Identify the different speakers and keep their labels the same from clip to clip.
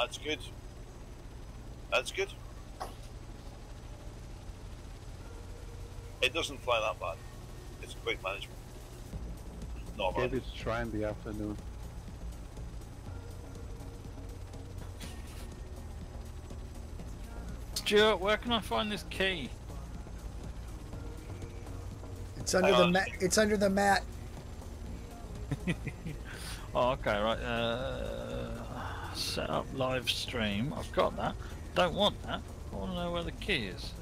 Speaker 1: That's good. That's good. It doesn't fly that bad. It's quite manageable. Not bad.
Speaker 2: Maybe try in the afternoon.
Speaker 3: Stuart, where can I find this key?
Speaker 4: It's under the mat. It's under the mat.
Speaker 3: Oh, okay, right. Uh, set up live stream. I've got that. Don't want that. I want to know where the key is.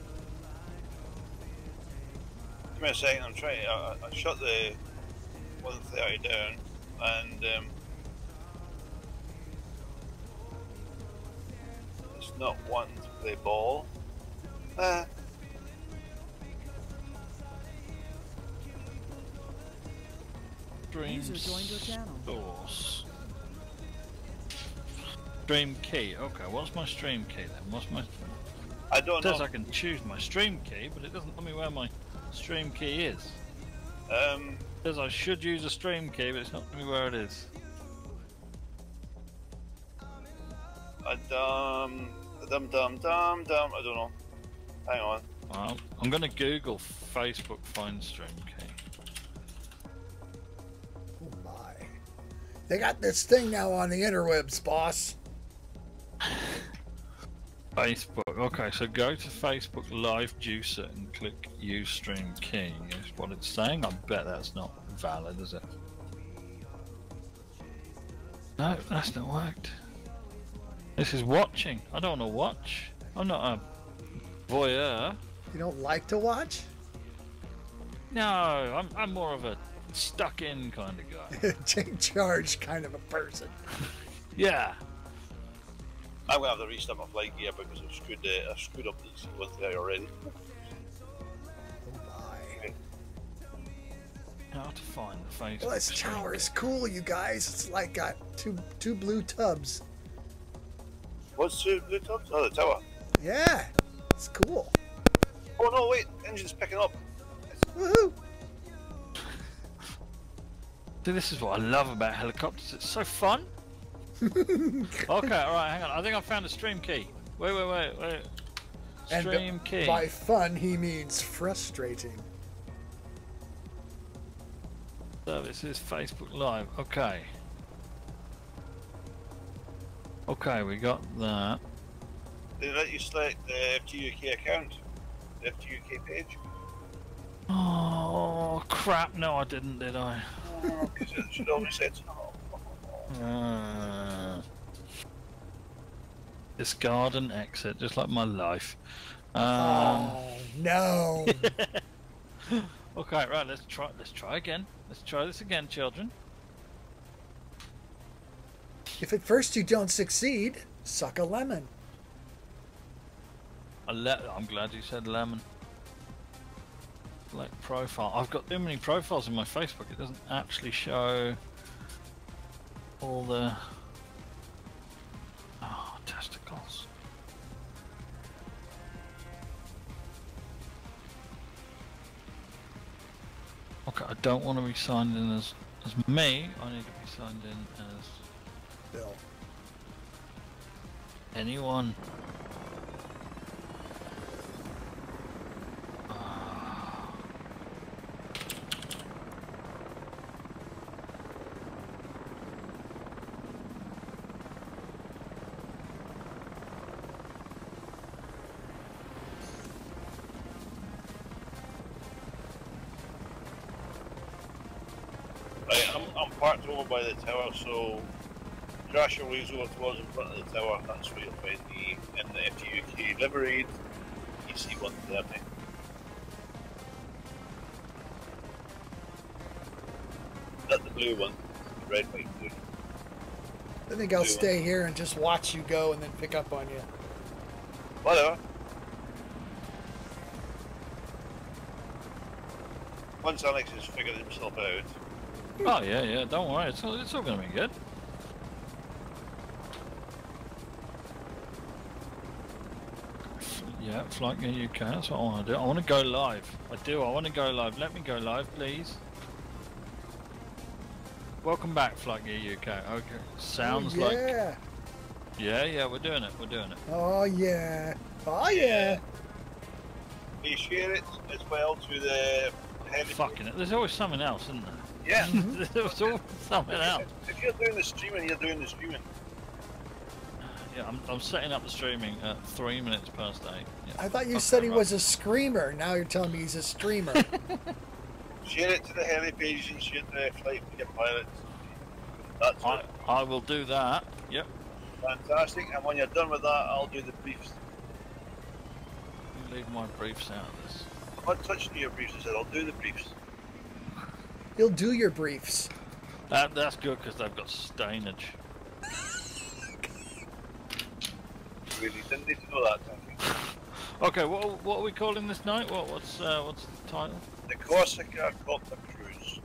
Speaker 1: Give me a second. I'm trying. I, I- I shut the 130 down, and um, it's not wanting to play ball. Uh,
Speaker 3: Stream
Speaker 5: User joined your channel.
Speaker 3: source. Stream key. Okay, what's my stream key then? What's my?
Speaker 1: I don't
Speaker 3: says
Speaker 1: know.
Speaker 3: I can choose my stream key, but it doesn't tell me where my stream key is.
Speaker 1: Um,
Speaker 3: It says I should use a stream key, but it's not telling me where it is.
Speaker 1: I dum dum dum dum dum. I don't know. Hang on.
Speaker 3: Well, I'm going to Google Facebook find stream key.
Speaker 4: Oh my! They got this thing now on the interwebs, boss.
Speaker 3: Facebook. Okay, so go to Facebook Live Juicer and click Use Stream Key. Is what it's saying. I bet that's not valid, is it? No, that's not worked. This is watching. I don't want to watch. I'm not a voyeur.
Speaker 4: You don't like to watch?
Speaker 3: No, I'm, I'm more of a stuck in kind of guy.
Speaker 4: Take charge kind of a person.
Speaker 3: Yeah.
Speaker 1: I'm gonna have to restart my flight gear because I've screwed the I screwed up the C-130 already.
Speaker 4: Oh my!
Speaker 3: How to find the Facebook.
Speaker 4: Well, this tower is cool, you guys. It's like got two two blue tubs.
Speaker 1: What's the blue tubs? Oh, the tower.
Speaker 4: Yeah, it's cool.
Speaker 1: Oh no, wait, engine's picking up.
Speaker 4: Woohoo!
Speaker 3: See, this is what I love about helicopters. It's so fun. Okay, all right, hang on. I think I found a stream key. Wait, wait, wait, wait.
Speaker 4: And
Speaker 3: Stream key.
Speaker 4: by fun, he means frustrating.
Speaker 3: Services Facebook Live. Okay. Okay, we got that.
Speaker 1: They let you select the FGUK account, the FGUK page.
Speaker 3: Oh crap! No, I didn't, did I?
Speaker 1: Oh, because it should only say it's
Speaker 3: Uh, discard and exit, just like my life. Um,
Speaker 4: oh no!
Speaker 3: okay, right. Let's try. Let's try again. Let's try this again, children.
Speaker 4: if at first you don't succeed, suck a lemon.
Speaker 3: I le- I'm glad you said lemon. Select profile. I've got too many profiles in my Facebook. It doesn't actually show all the oh testicles. Okay, I don't want to be signed in as as me. I need to be signed in as
Speaker 4: Bill.
Speaker 3: anyone.
Speaker 1: Parked over by the tower, so crash your wheels over towards in front of the tower. That's where you'll find me in the FGUK liveried EC 130. Not the blue one, red, white, blue.
Speaker 4: I think I'll stay here and just watch you go and then pick up on you.
Speaker 1: Whatever. Once Alex has figured himself out,
Speaker 3: Oh yeah, yeah. Don't worry. It's all, it's all going to be good. Yeah, Flight Gear UK. That's what I want to do. I want to go live. I do. I want to go live. Let me go live, please. Welcome back, Flight Gear UK. Okay. Sounds
Speaker 4: oh,
Speaker 3: like
Speaker 4: yeah.
Speaker 3: Yeah, yeah, we're doing it. We're doing it.
Speaker 4: Oh yeah. Oh yeah.
Speaker 1: We share it as well to the heavy.
Speaker 3: Fucking it. There's always something else, isn't there?
Speaker 1: Yeah.
Speaker 3: There's always something else.
Speaker 1: If you're doing the streaming, you're doing the streaming.
Speaker 3: Yeah, I'm, I'm setting up the streaming at three minutes past eight. Yeah.
Speaker 4: I thought you
Speaker 3: Okay,
Speaker 4: said he
Speaker 3: right.
Speaker 4: was a screamer. Now you're telling me he's a streamer.
Speaker 1: Share it to the heli pages and share it to the flight media pilots. That's
Speaker 3: I,
Speaker 1: it.
Speaker 3: I will do that. Yep.
Speaker 1: Fantastic. And when you're done with that, I'll do the briefs.
Speaker 3: You leave my briefs out of this.
Speaker 1: I'm not touching your briefs. I said I'll do the briefs.
Speaker 4: He'll do your briefs.
Speaker 3: That, that's good because they've got stainage.
Speaker 1: Really didn't need to know that.
Speaker 3: Okay, what what are we calling this night? What what's uh, what's the title?
Speaker 1: The Corsica Copter Cruise.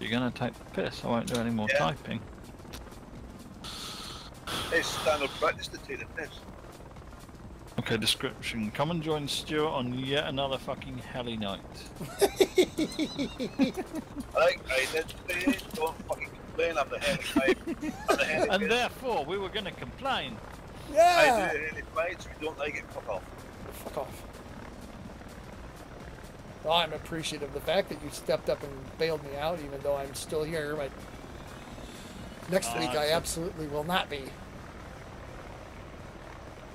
Speaker 3: You're gonna take the piss. I won't do any more
Speaker 1: Yeah.
Speaker 3: typing.
Speaker 1: It's standard practice to take the piss.
Speaker 3: Okay, description. Come and join Stuart on yet another fucking heli night.
Speaker 1: I like I did today. Don't fucking complain. I'm the heli pipe. I'm the heli
Speaker 3: And therefore, we were gonna complain. Yeah!
Speaker 1: I
Speaker 4: Yeah.
Speaker 1: do heli flights. We don't like it. Fuck off.
Speaker 4: Fuck off. Well, I'm appreciative of the fact that you stepped up and bailed me out, even though I'm still here. But next
Speaker 3: Ah,
Speaker 4: week, I absolutely will not be.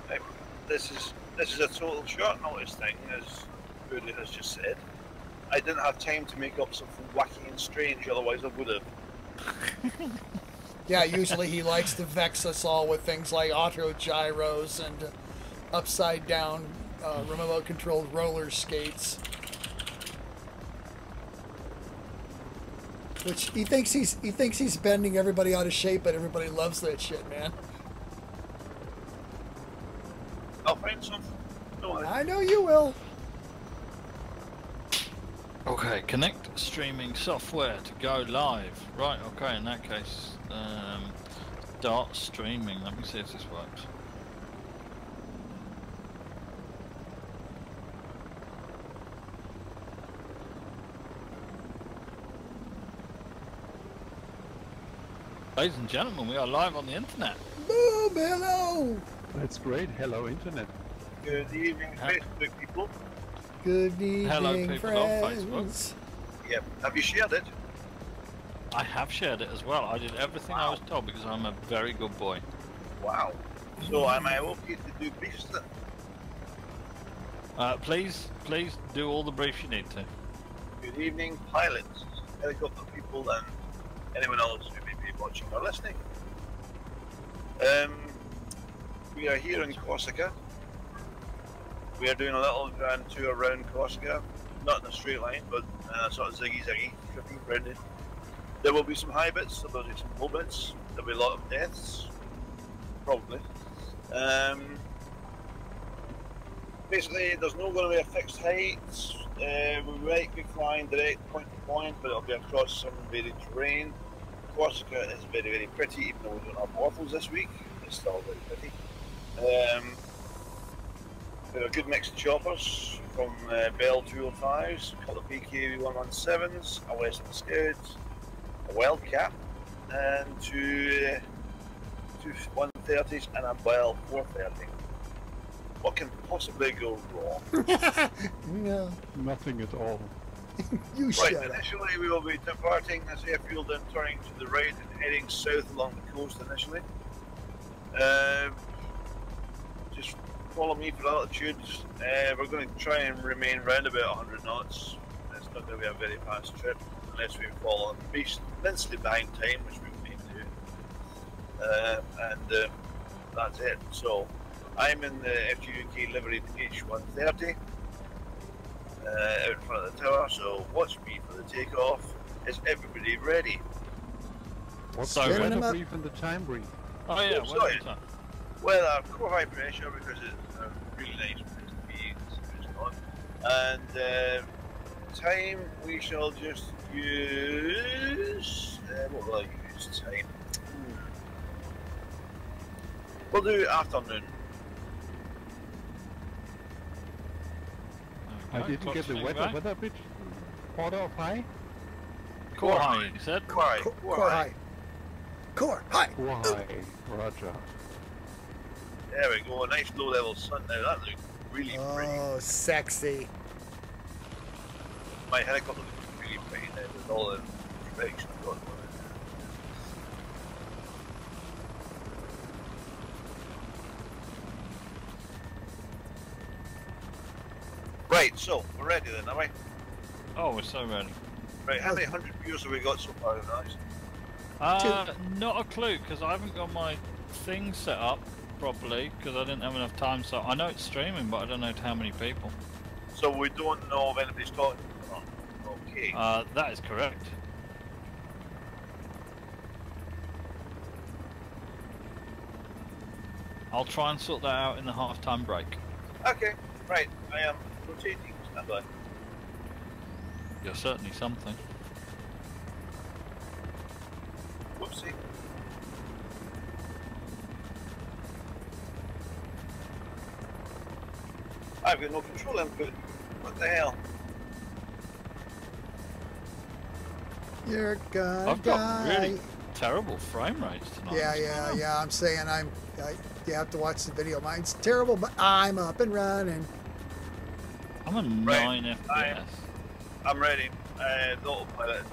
Speaker 1: Right, This is this is a total short notice thing, as Rudy has just said. I didn't have time to make up something wacky and strange, otherwise I would have.
Speaker 4: Yeah, usually he likes to vex us all with things like auto gyros and upside down uh, remote controlled roller skates. Which he thinks he's he thinks he's bending everybody out of shape, but everybody loves that shit, man.
Speaker 1: I'll find something.
Speaker 4: I know you will.
Speaker 3: Okay, connect streaming software to go live. Right, okay, in that case, um, start streaming. Let me see if this works. Ladies and gentlemen, we are live on the internet.
Speaker 4: Boom, hello.
Speaker 2: That's great. Hello, Internet.
Speaker 1: Good evening, Facebook people.
Speaker 4: Good evening,
Speaker 3: Hello, people on Facebook.
Speaker 4: friends.
Speaker 1: Yep. Have you shared it?
Speaker 3: I have shared it as well. I did everything I was told because I'm a very good boy.
Speaker 1: Wow. So am I okay to do briefs then?
Speaker 3: Uh, please, please do all the briefs you need to.
Speaker 1: Good evening, pilots, helicopter people, and anyone else who may be watching or listening. Um, we are here in Corsica. We are doing a little grand tour around Corsica, not in a straight line, but a sort of ziggy zaggy, trippy, rounded. There will be some high bits, there will be some low bits, there'll be a lot of deaths, probably. Um, basically, there's not going to be a fixed height. Uh, we might be flying direct point to point, but it'll be across some varied terrain. Corsica is very, very pretty, even though we don't have waffles this week. It's still very pretty. Um, we have a good mix of choppers from uh, Bell 205s, a couple of BK 117s, a Westland Scouts, a Wildcat, and two, uh, two 130s and a Bell 430. What can possibly go wrong?
Speaker 4: No,
Speaker 2: Nothing at all.
Speaker 4: you
Speaker 1: Right,
Speaker 4: shut up.
Speaker 1: initially we will be departing this airfield and turning to the right and heading south along the coast initially. Um, just follow me for altitudes. Uh, we're going to try and remain round about 100 knots. It's not going to be a very fast trip unless we fall on beast immensely behind time, which we may do. Uh, and uh, that's it. So I'm in the FGUK liveried H130 uh, out in front of the tower, so watch me for the takeoff. Is everybody ready?
Speaker 2: What's
Speaker 3: So-
Speaker 2: the
Speaker 4: Turn 'em
Speaker 2: weather
Speaker 4: up.
Speaker 2: brief the time brief?
Speaker 3: Oh yeah,
Speaker 1: Oh,
Speaker 3: well
Speaker 1: sorry.
Speaker 3: Done.
Speaker 1: Well, uh, core high pressure because it's a really nice place to be. It's, it's. And uh, time we shall just use. Uh, what will I use? Time. Hmm. We'll do afternoon.
Speaker 2: I didn't get the weather.
Speaker 3: back.
Speaker 2: Weather bit quarter of high.
Speaker 3: Core high, you said?
Speaker 1: Core,
Speaker 4: Core,
Speaker 1: core,
Speaker 4: core
Speaker 1: high.
Speaker 4: high. Core high.
Speaker 2: Core high. Roger.
Speaker 1: There we go. A nice low level sun now. That looks really pretty.
Speaker 4: Oh, sexy.
Speaker 1: My helicopter looks really pretty now with all the perfection I've got. Right, so we're ready then, are we?
Speaker 3: Oh, we're so ready.
Speaker 1: Right, how many hundred views have we got so far, guys?
Speaker 3: Uh, not a clue because I haven't got my thing set up properly because I didn't have enough time. So I know it's streaming, but I don't know how many people.
Speaker 1: So we don't know if anybody's talking. Okay.
Speaker 3: Uh, that is correct. I'll try and sort that out in the half-time break.
Speaker 1: okay, right. I am rotating. Stand by.
Speaker 3: You're certainly something.
Speaker 1: Whoopsie. I've got no control input. What the hell?
Speaker 4: You're gonna
Speaker 3: I've got
Speaker 4: die.
Speaker 3: really terrible frame rates tonight.
Speaker 4: Yeah, yeah, yeah. I'm saying I'm. I, you have to watch the video. Mine's terrible, but I'm up and running.
Speaker 3: I'm a
Speaker 1: Right,
Speaker 3: 9
Speaker 1: I-
Speaker 3: FPS.
Speaker 1: I'm ready. Uh, the autopilot.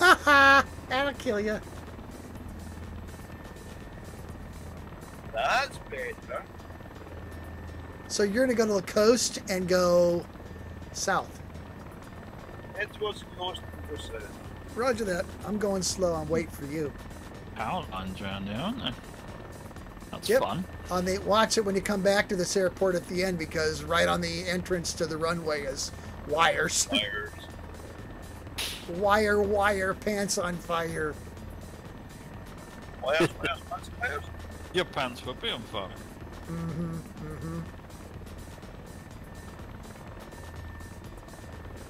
Speaker 4: Ha ha! That'll kill you.
Speaker 1: That's better.
Speaker 4: So you're gonna go to the coast and go south.
Speaker 1: Head towards the coast and go south.
Speaker 4: Roger that. I'm going slow. I'm waiting for you.
Speaker 3: Power lines around here, aren't there? That's
Speaker 4: Yep.
Speaker 3: fun.
Speaker 4: On the watch it when you come back to this airport at the end because right on the entrance to the runway is wires.
Speaker 1: Wires.
Speaker 4: wire, wire, pants on fire.
Speaker 1: Wires, wires, wires, wires.
Speaker 3: Your pants will be on fire.
Speaker 4: Mm-hmm. Mm-hmm.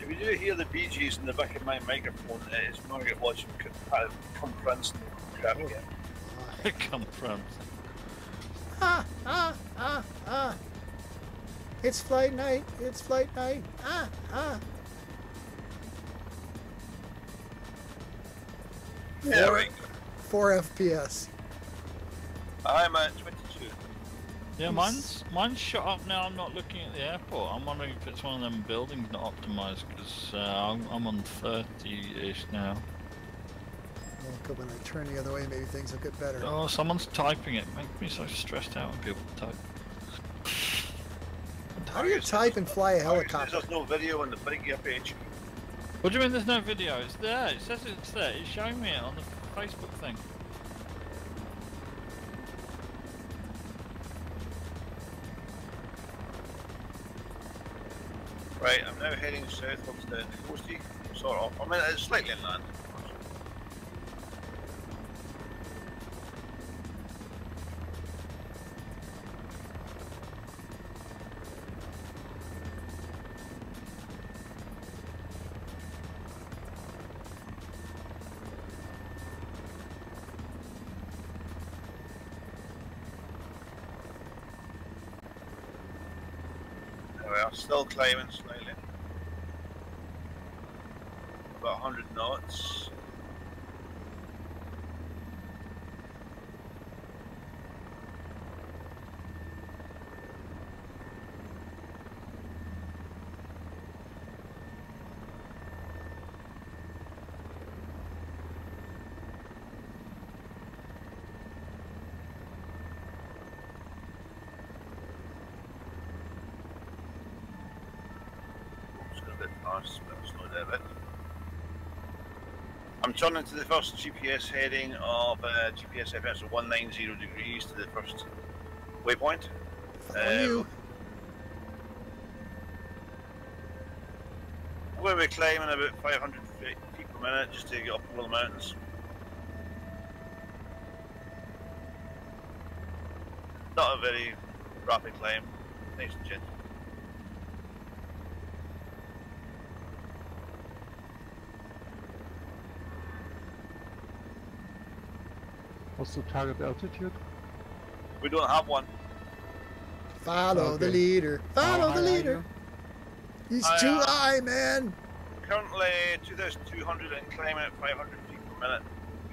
Speaker 1: If you do hear the Bee Gees in the back of my microphone, it's Margaret watching come, come Princeton crap again.
Speaker 3: Come from.
Speaker 4: Ah, ah, ah, ah. It's flight night. It's flight night. Ah, ah.
Speaker 1: There
Speaker 4: Four,
Speaker 1: we
Speaker 4: four FPS.
Speaker 1: I'm at 22.
Speaker 3: Yeah, mine's mine's shut up now. I'm not looking at the airport. I'm wondering if it's one of them buildings not optimized because uh, I'm, I'm on 30-ish now.
Speaker 4: Well, 'cause when I turn the other way, maybe things will get better.
Speaker 3: Oh, someone's typing it. Make me so stressed out when people type.
Speaker 4: How do you type and fly a helicopter?
Speaker 1: There's no video on the Big page.
Speaker 3: What do you mean there's no video? It's there. It says it's there. It's showing me it on the Facebook thing.
Speaker 1: Now heading southwards down the sort of. I mean, it's slightly inland. Still climbing slightly. About 100 knots. It's got a bit fast, but it's not that bit. I'm turning to the first GPS heading of uh, GPS FM, so 190 degrees to the first waypoint. Um. I'm going to be climbing about 500 feet, feet per minute just to get up over the mountains. Not a very rapid climb, nice and gentle.
Speaker 2: What's the target altitude?
Speaker 1: We don't have one.
Speaker 4: Follow the leader. Follow
Speaker 2: How
Speaker 4: the leader. He's
Speaker 1: I,
Speaker 4: too
Speaker 1: uh,
Speaker 4: high, man.
Speaker 1: Currently 2,200 and climbing at 500 feet per minute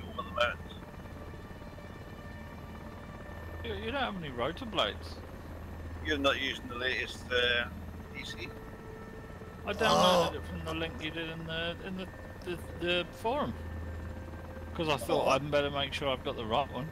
Speaker 1: over the mountains.
Speaker 3: You, you don't have any rotor blades.
Speaker 1: You're not using the latest uh, DC.
Speaker 3: I downloaded
Speaker 4: Oh.
Speaker 3: it from the link you did in the in the the, the forum. Because I thought. I'd better make sure I've got the right one.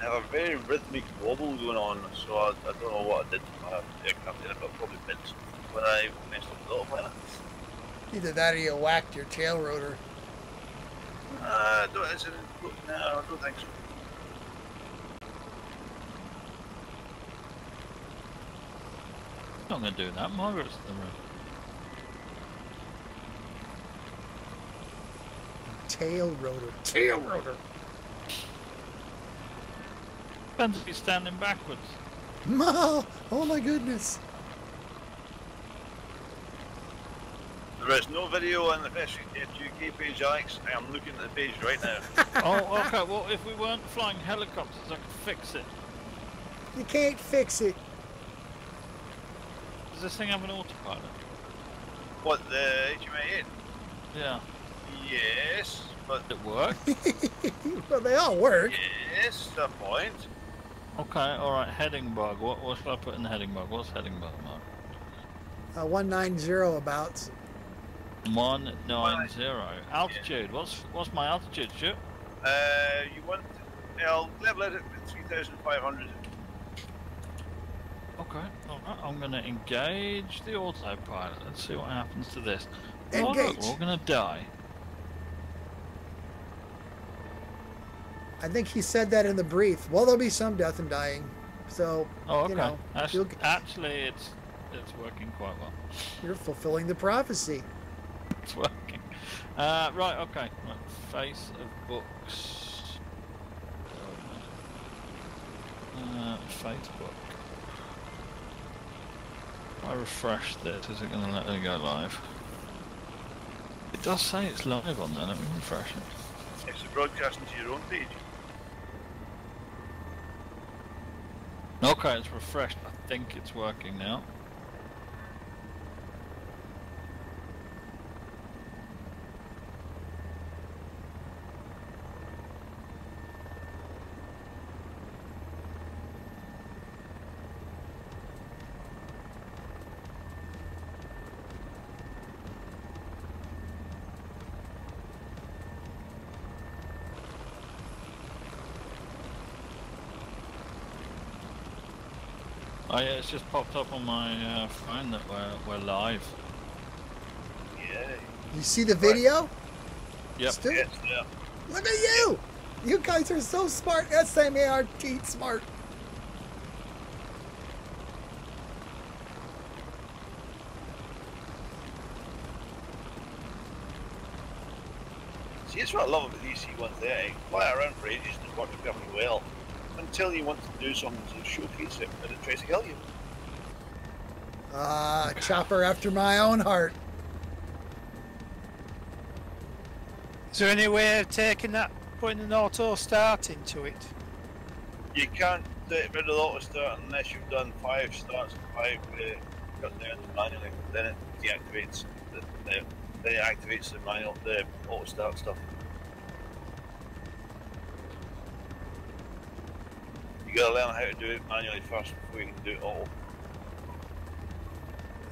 Speaker 1: I have a very rhythmic wobble going on, so I, I don't know what I did to my aircraft. I got probably bits when I messed up the autopilot.
Speaker 4: Either that or you whacked your tail rotor.
Speaker 1: Uh, I don't, is it, no, I don't think so.
Speaker 3: I'm not going to do that. Margaret's in the room.
Speaker 4: Tail rotor. Tail rotor.
Speaker 3: Depends if he's standing backwards.
Speaker 4: Ma, oh my goodness.
Speaker 1: There is no video on the Best UK page, Alex. I am looking at the page right now.
Speaker 3: oh, okay. Well, if we weren't flying helicopters, I could fix it.
Speaker 4: You can't fix it.
Speaker 3: Does this thing have an autopilot?
Speaker 1: what, the HMA 8?
Speaker 3: Yeah.
Speaker 1: Yes, but
Speaker 3: Did it work?
Speaker 4: well, they all work.
Speaker 1: yes, the point.
Speaker 3: Okay. All right. Heading bug. What what should I put in the heading bug? What's heading bug, Mark?
Speaker 4: Uh, 190 about.
Speaker 3: One nine zero. Altitude. What's what's my altitude, Stuart?
Speaker 1: Uh, you want, I'll level it at 3,500.
Speaker 3: Okay. All right. I'm going to engage the autopilot. Let's see what happens to this. Oh, look,
Speaker 4: Engage.
Speaker 3: we're all going to die.
Speaker 4: I think he said that in the brief. Well, there'll be some death and dying. So,
Speaker 3: Oh, okay.
Speaker 4: you know,
Speaker 3: Actu-
Speaker 4: you'll,
Speaker 3: actually, it's it's working quite well.
Speaker 4: you're fulfilling the prophecy.
Speaker 3: It's working. Uh, right. Okay. Right. Face of books. Uh, Facebook. I refresh this. Is it going to let me go live? It does say it's live on there. Let me refresh it.
Speaker 1: It's broadcasting to your own page.
Speaker 3: Okay, it's refreshed. I think it's working now. Oh yeah, it's just popped up on my uh, phone that we're, we're live.
Speaker 1: Yeah,
Speaker 4: You see the video?
Speaker 3: Yep.
Speaker 4: Stu?
Speaker 1: yes, yeah.
Speaker 4: Look at you! You guys are so smart. S-M-A-R-T smart.
Speaker 1: See, that's what I love about these C-130. eh? Fly around for ages and it works perfectly well. Until you want to do something to showcase it and it tries to kill you.
Speaker 4: Ah, chopper after my own heart.
Speaker 5: Is there any way of taking that, putting an auto start into it?
Speaker 1: You can't get rid of the auto start unless you've done five starts and five uh, cut down manually. Then it deactivates the, the then it activates the manual the auto start stuff. You gotta learn how to do it manually first before you can do it auto.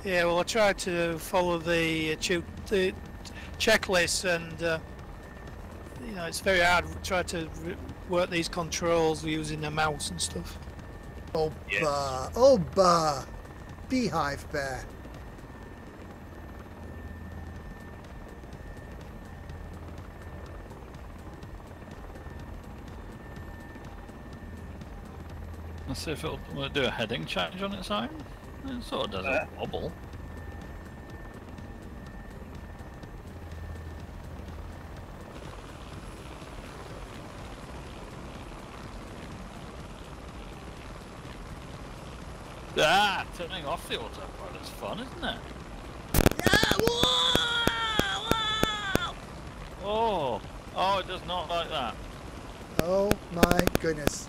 Speaker 5: Yeah, well, I tried to follow the uh, the checklist, and uh, you know it's very hard. to Try to re- work these controls using a mouse and stuff.
Speaker 4: Oh,
Speaker 1: Yes.
Speaker 4: bah. Oh, bah. Beehive bat.
Speaker 3: Let's see if it'll will it do a heading change on its own. It sort of does
Speaker 1: Uh.
Speaker 3: a wobble. Ah, turning off the autopilot's fun, isn't it?
Speaker 4: Yeah, whoa, whoa.
Speaker 3: Oh, oh, it does not like that.
Speaker 4: Oh my goodness.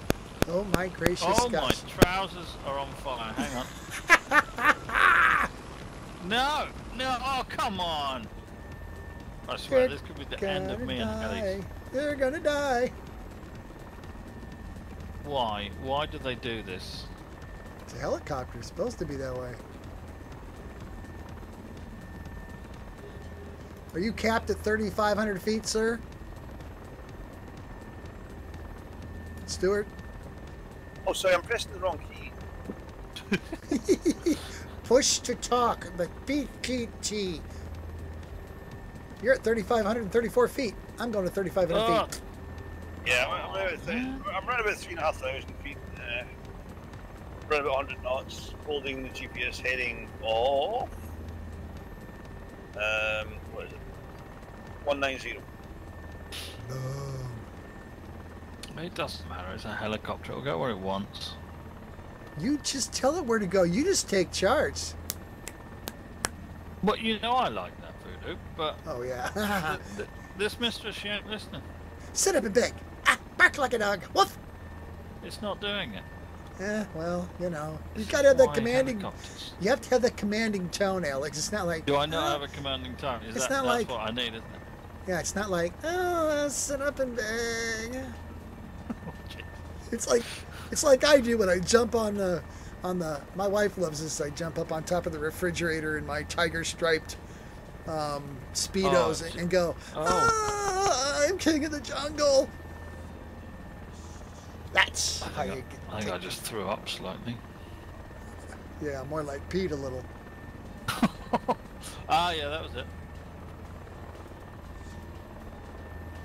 Speaker 4: Oh my gracious
Speaker 3: Oh, my trousers are on fire. Hang on. no, no, oh, come on. I swear,
Speaker 4: You're
Speaker 3: this could be the end of me and
Speaker 4: die.
Speaker 3: Ellie.
Speaker 4: They're gonna die.
Speaker 3: Why? Why do they do this?
Speaker 4: It's a helicopter. It's supposed to be that way. Are you capped at 3,500 feet, sir? Stuart?
Speaker 1: Oh, sorry, I'm pressing the wrong key.
Speaker 4: Push to talk, the PTT. You're at 3,534 feet. I'm going to 3,500
Speaker 3: Oh,
Speaker 4: feet.
Speaker 1: Yeah, I'm, I'm, about, I'm around about three and a half thousand feet. Uh, around about 100 knots, holding the GPS heading off. Um, what is it? 190.
Speaker 4: Boom.
Speaker 3: It doesn't matter. It's a helicopter. It'll go where it wants.
Speaker 4: You just tell it where to go. You just take charge.
Speaker 3: But you know I like that voodoo. But
Speaker 4: Oh, yeah.
Speaker 3: th- th- this mistress, she ain't listening.
Speaker 4: Sit up and beg. Ah, bark like a dog. Woof.
Speaker 3: It's not doing it.
Speaker 4: Eh, well, you know. You
Speaker 3: This
Speaker 4: gotta have that commanding. You have to have that commanding tone, Alex. It's not like.
Speaker 3: Do I not
Speaker 4: "Ah."
Speaker 3: have a commanding tone? Is
Speaker 4: It's
Speaker 3: that
Speaker 4: not
Speaker 3: that's
Speaker 4: like-
Speaker 3: what I need, isn't it?
Speaker 4: Yeah, it's not like, oh, sit up and beg. It's like, it's like I do when I jump on the, on the. My wife loves this. I jump up on top of the refrigerator in my tiger striped, um, speedos
Speaker 3: Oh,
Speaker 4: and, go,
Speaker 3: oh.
Speaker 4: ah, I'm king of the jungle. That's
Speaker 3: I
Speaker 4: how you
Speaker 3: think, I, I think I just threw up slightly.
Speaker 4: Yeah, more like Pete a little.
Speaker 3: ah, yeah, that was it.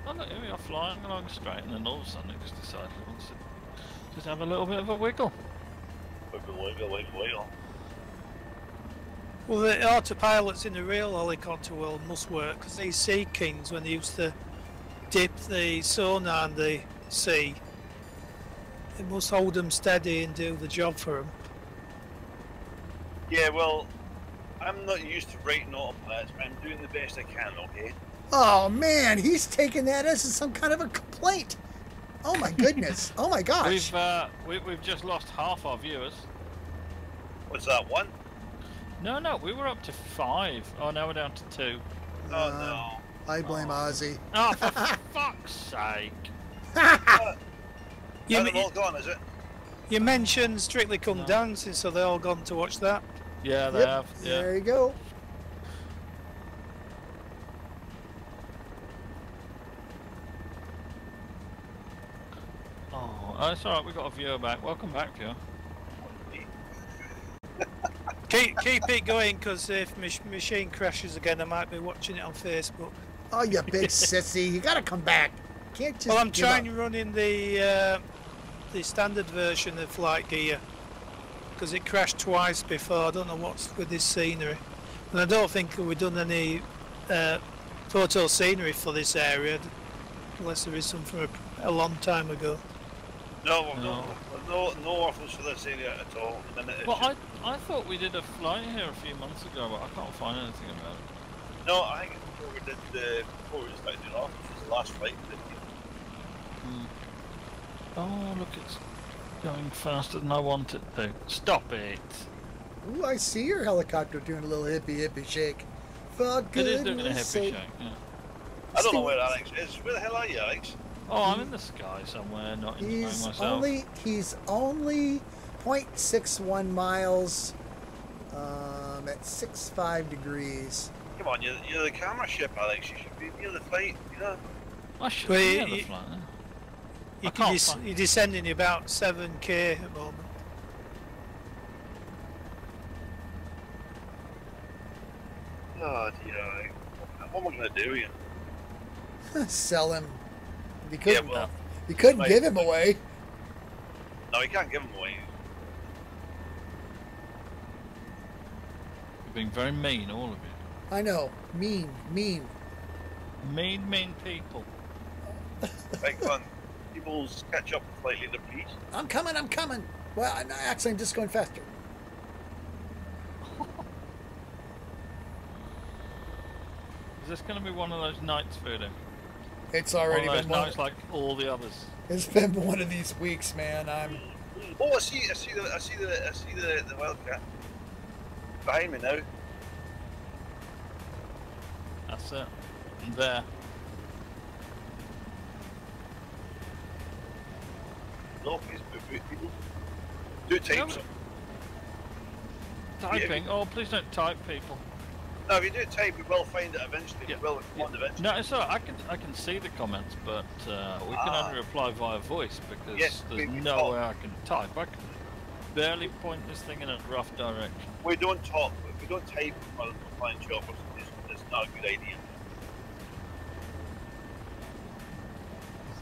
Speaker 3: Oh, look, here we are flying along straight, and then all of a sudden it just decided it wants to just have a little bit of a wiggle.
Speaker 1: Wiggle, wiggle, wiggle, wiggle.
Speaker 5: Well, the autopilots in the real helicopter world must work because these Sea Kings, when they used to dip the sonar in the sea, they must hold them steady and do the job for them.
Speaker 1: Yeah, well, I'm not used to writing autopilots, but I'm doing the best I can, okay?
Speaker 4: Oh man, he's taking that as some kind of a complaint. Oh my goodness. oh my gosh.
Speaker 3: We've uh, we, we've just lost half our viewers.
Speaker 1: What's that, one?
Speaker 3: No, no, we were up to five. Oh, now we're down to two.
Speaker 1: Oh,
Speaker 4: Uh,
Speaker 1: no.
Speaker 4: I blame Ozzy.
Speaker 3: Oh, for fuck's sake!
Speaker 5: You,
Speaker 1: Are all gone, is it?
Speaker 5: you mentioned Strictly Come
Speaker 3: No.
Speaker 5: Dancing, so they're all gone to watch that.
Speaker 3: Yeah, they
Speaker 4: Yep,
Speaker 3: have. Yeah.
Speaker 4: There you go.
Speaker 3: Oh, it's alright. we've got a viewer back. Welcome back, viewer.
Speaker 5: Keep, keep it going because if mach- machine crashes again, I might be watching it on Facebook.
Speaker 4: Oh, you big sissy. You gotta come back. Can't just.
Speaker 5: Well, I'm trying
Speaker 4: up.
Speaker 5: running the uh, the standard version of Flight Gear because it crashed twice before. I don't know what's with this scenery, and I don't think we've done any uh, photo scenery for this area, unless there is some from a, a long time ago.
Speaker 1: No,
Speaker 3: No.
Speaker 1: no, no, no offers for this area at all. And it- it's
Speaker 3: Well, I I thought we did a flight here a few months ago, but I can't find anything about it.
Speaker 1: No, I think it's before we did the before we started doing off, which was the last flight. we did. Hmm.
Speaker 3: Oh, look, it's going faster than I want it to. Stop it!
Speaker 4: Ooh, I see your helicopter doing a little hippy hippy shake. For
Speaker 3: It is doing a
Speaker 4: goodness
Speaker 3: hippie
Speaker 4: sake.
Speaker 3: shake. Yeah.
Speaker 1: I don't know where Alex is. Where the hell are you, Alex?
Speaker 3: Oh, I'm in the sky somewhere, not enjoying
Speaker 4: He's
Speaker 3: myself.
Speaker 4: only he's only 0.61 miles um, at 65 degrees.
Speaker 1: Come on, you're, you're the camera ship, Alex. You should be near the flight. You know.
Speaker 3: I should
Speaker 5: Well,
Speaker 3: be
Speaker 5: you-
Speaker 3: near the
Speaker 5: you-
Speaker 3: flight. then.
Speaker 5: You
Speaker 3: I
Speaker 5: can
Speaker 3: can't
Speaker 5: des-
Speaker 3: find-
Speaker 5: you're descending about 7k at the moment.
Speaker 1: Oh dear. What am I going to do here?
Speaker 4: Sell him.
Speaker 1: He
Speaker 4: couldn't.
Speaker 1: Yeah,
Speaker 4: well, couldn't give him away.
Speaker 1: No, he can't give him away.
Speaker 3: You're being very mean, all of it.
Speaker 4: I know. Mean, mean.
Speaker 3: Mean, mean people.
Speaker 1: Make fun. People's catch up slightly, the please.
Speaker 4: I'm coming, I'm coming. Well, I'm actually, I'm just going faster.
Speaker 3: Is this going to be one of those nights for him?
Speaker 4: It's
Speaker 3: One
Speaker 4: already
Speaker 3: of those
Speaker 4: been one.
Speaker 3: nights like all the others.
Speaker 4: It's been one of these weeks, man. I'm.
Speaker 1: Oh, I see, I see the, I see the, I see the, the wildcat behind me now.
Speaker 3: That's it. And there.
Speaker 1: No, Facebook boot people. Do type
Speaker 3: No,
Speaker 1: some.
Speaker 3: Typing. Oh, please don't type, people.
Speaker 1: No, if you do type, we will find it eventually.
Speaker 3: Yeah.
Speaker 1: We will respond eventually.
Speaker 3: No, it's alright. I can I can see the comments, but uh, we can
Speaker 1: Ah.
Speaker 3: only reply via voice because
Speaker 1: Yes,
Speaker 3: there's
Speaker 1: we- we
Speaker 3: no
Speaker 1: talk.
Speaker 3: way I can type. I can barely point this thing in a rough direction.
Speaker 1: We don't talk. We don't type while we're flying choppers. It's, it's not a good idea.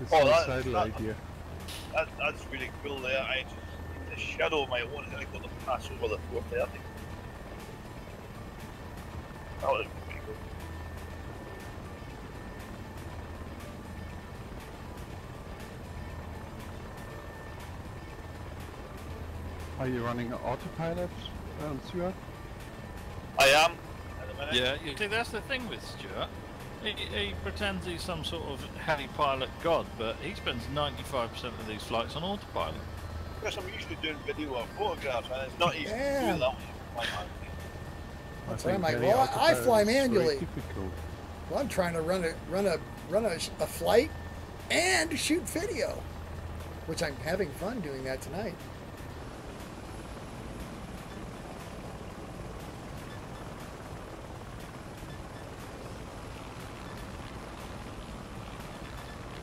Speaker 2: It's a
Speaker 1: Oh, that-
Speaker 2: suicidal
Speaker 1: that-
Speaker 2: idea.
Speaker 1: That, that's really cool there. I just, in the shadow of my own helicopter pass over the 430. That was pretty cool.
Speaker 2: Are you running autopilot, um, Stuart?
Speaker 1: I am. At the minute.
Speaker 3: Yeah, you see, that's the thing with Stuart. He, he pretends he's some sort of heli pilot god, but he spends 95% of these flights on autopilot.
Speaker 1: Because I'm usually doing video or photographs, and it's not easy to
Speaker 4: Yeah.
Speaker 1: do that one.
Speaker 4: That's
Speaker 2: I
Speaker 4: why I'm like, well, I- I fly manually. Well, I'm trying to run a run a run a, a flight and shoot video, which I'm having fun doing that tonight.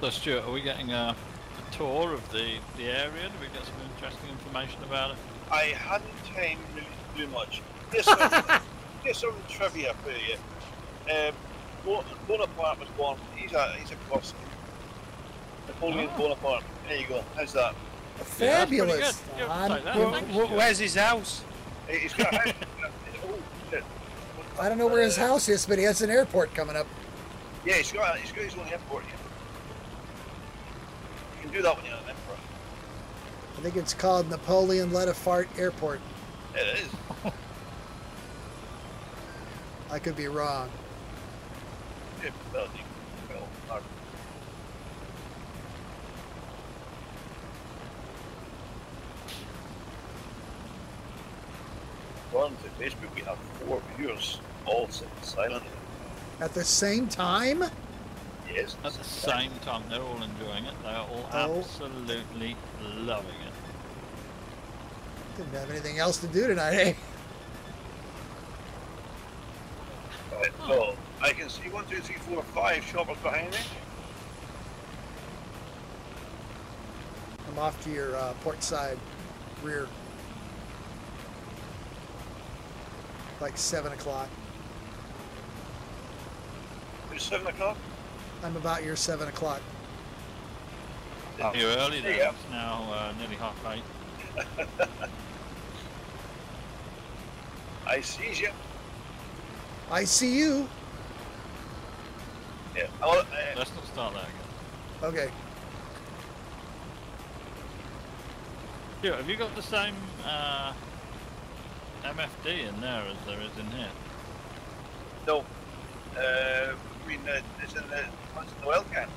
Speaker 3: So, Stuart, are we getting a, a tour of the, the area? Do we get some interesting information about it?
Speaker 1: I hadn't time really to do much. Here's some, here's some trivia for you. Um, Bo- Bonaparte was born. He's a he's a Corsican. Napoleon
Speaker 3: Ah.
Speaker 1: Bonaparte. There you go. How's that?
Speaker 3: Yeah, that's pretty
Speaker 4: Fabulous.
Speaker 3: Yeah, that.
Speaker 5: Wh-
Speaker 3: Thanks,
Speaker 5: where's his house?
Speaker 1: He- He's got a house. oh.
Speaker 4: I don't know where his house is, but he has an airport coming up.
Speaker 1: Yeah, he's got he's got his own airport. Yeah. You can do that when you're an emperor.
Speaker 4: I think it's called Napoleon Letafart Airport.
Speaker 1: It is.
Speaker 4: I could be wrong.
Speaker 1: Yeah, well, you- well, According to Facebook, we have four viewers, all sitting silently.
Speaker 4: At the same time,
Speaker 1: Yes.
Speaker 3: At the same time, they're all enjoying it. They are all
Speaker 4: Oh.
Speaker 3: absolutely loving it.
Speaker 4: didn't have anything else to do tonight, eh?
Speaker 1: Right, so I can see one, two, three, four, five shovels behind me.
Speaker 4: I'm off to your uh, port side rear. Like 7 o'clock.
Speaker 1: It's seven o'clock.
Speaker 4: I'm about your 7 o'clock.
Speaker 3: You're early there.
Speaker 1: Yeah.
Speaker 3: It's now uh, nearly half eight.
Speaker 1: I see you.
Speaker 4: I see you.
Speaker 1: Yeah. Oh, uh,
Speaker 3: Let's not start that again.
Speaker 4: Okay.
Speaker 3: Stuart, have you got the same uh, MFD in there as there is in here?
Speaker 1: no. Uh, I mean, uh, it's in the, it's in the oil can.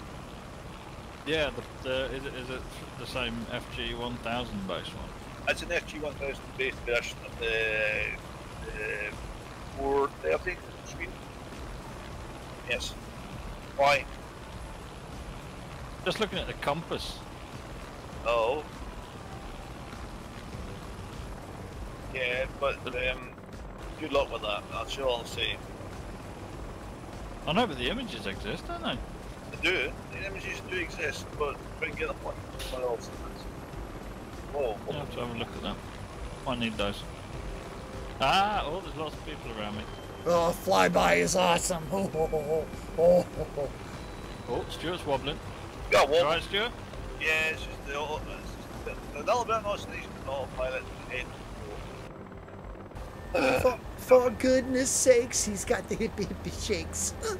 Speaker 3: Yeah, the, the, is, it, is it the same FG 1000 base one?
Speaker 1: It's an FG1000 based version of the, the 430 screen. Yes. Why?
Speaker 3: Just looking at the compass.
Speaker 1: Oh. Yeah, but um, good luck with that. That's all I'll say.
Speaker 3: I know, but the images exist, don't they?
Speaker 1: They do. The images do exist, but and get them one else. Oh,
Speaker 3: I'll have to have a look at that. I need those. Ah, oh, there's lots of people around me.
Speaker 4: Oh, flyby is awesome. Oh, oh, oh, oh, oh, oh.
Speaker 3: Oh, Stuart's wobbling.
Speaker 1: got
Speaker 3: You
Speaker 1: one.
Speaker 3: Right, Stuart?
Speaker 1: Yeah, it's just the auto, it's just the, the little bit of oscillation in autopilot. It,
Speaker 4: Fa- for goodness sakes, he's got the hippie hippie shakes.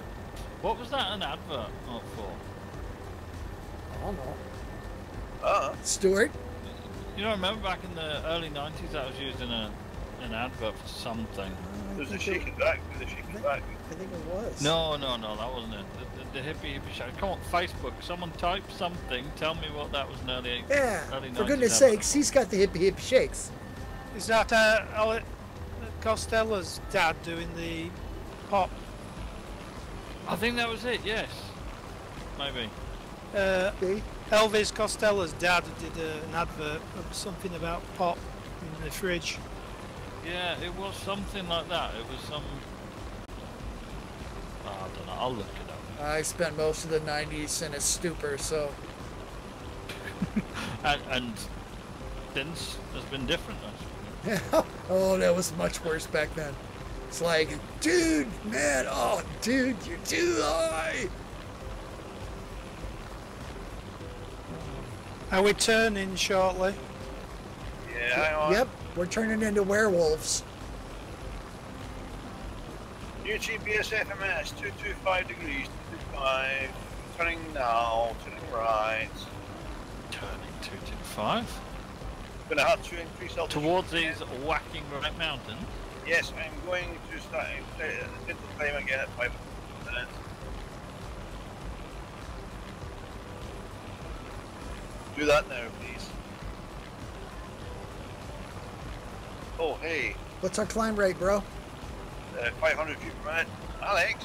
Speaker 3: What was that an advert oh, for?
Speaker 4: I don't know.
Speaker 1: Uh,
Speaker 4: Stuart?
Speaker 3: You know, remember back in the early 90s I was used in a, an advert for something.
Speaker 1: there's
Speaker 4: I
Speaker 1: a
Speaker 4: think it-
Speaker 1: shaking back. There's a shaking back.
Speaker 4: I think it was.
Speaker 3: No, no, no, that wasn't it. The, the, the hippie hippie show. Come on, Facebook. Someone type something. Tell me what that was in early.
Speaker 4: Yeah,
Speaker 3: early
Speaker 4: for goodness
Speaker 3: advert.
Speaker 4: sakes, he's got the hippie hippie shakes.
Speaker 5: Is that uh, Ale- Costello's dad doing the pop?
Speaker 3: I think that was it. Yes, maybe.
Speaker 5: Uh, Elvis Costello's dad did uh, an advert of something about pop in the fridge.
Speaker 3: Yeah, it was something like that. It was some. Oh, I don't know. I'll look it up.
Speaker 4: I spent most of the 90s in a stupor, so.
Speaker 3: And, and since has been different. I suppose.
Speaker 4: oh, that was much worse back then. It's like, dude, man, oh, dude, you're too high.
Speaker 5: Are we turning shortly?
Speaker 1: Yeah, hang on.
Speaker 4: Yep, we're turning into werewolves.
Speaker 1: New GPS FMS 225 degrees, 225. Turning now, turning right.
Speaker 3: Turning two two five
Speaker 1: Gonna have to increase altitude.
Speaker 3: towards these whacking right mountains.
Speaker 1: Yes, I'm going to start uh, hit the time again at 5 minutes. Do that now, please. Oh, hey,
Speaker 4: What's our climb rate, bro?
Speaker 1: uh, 500 feet per minute. Alex,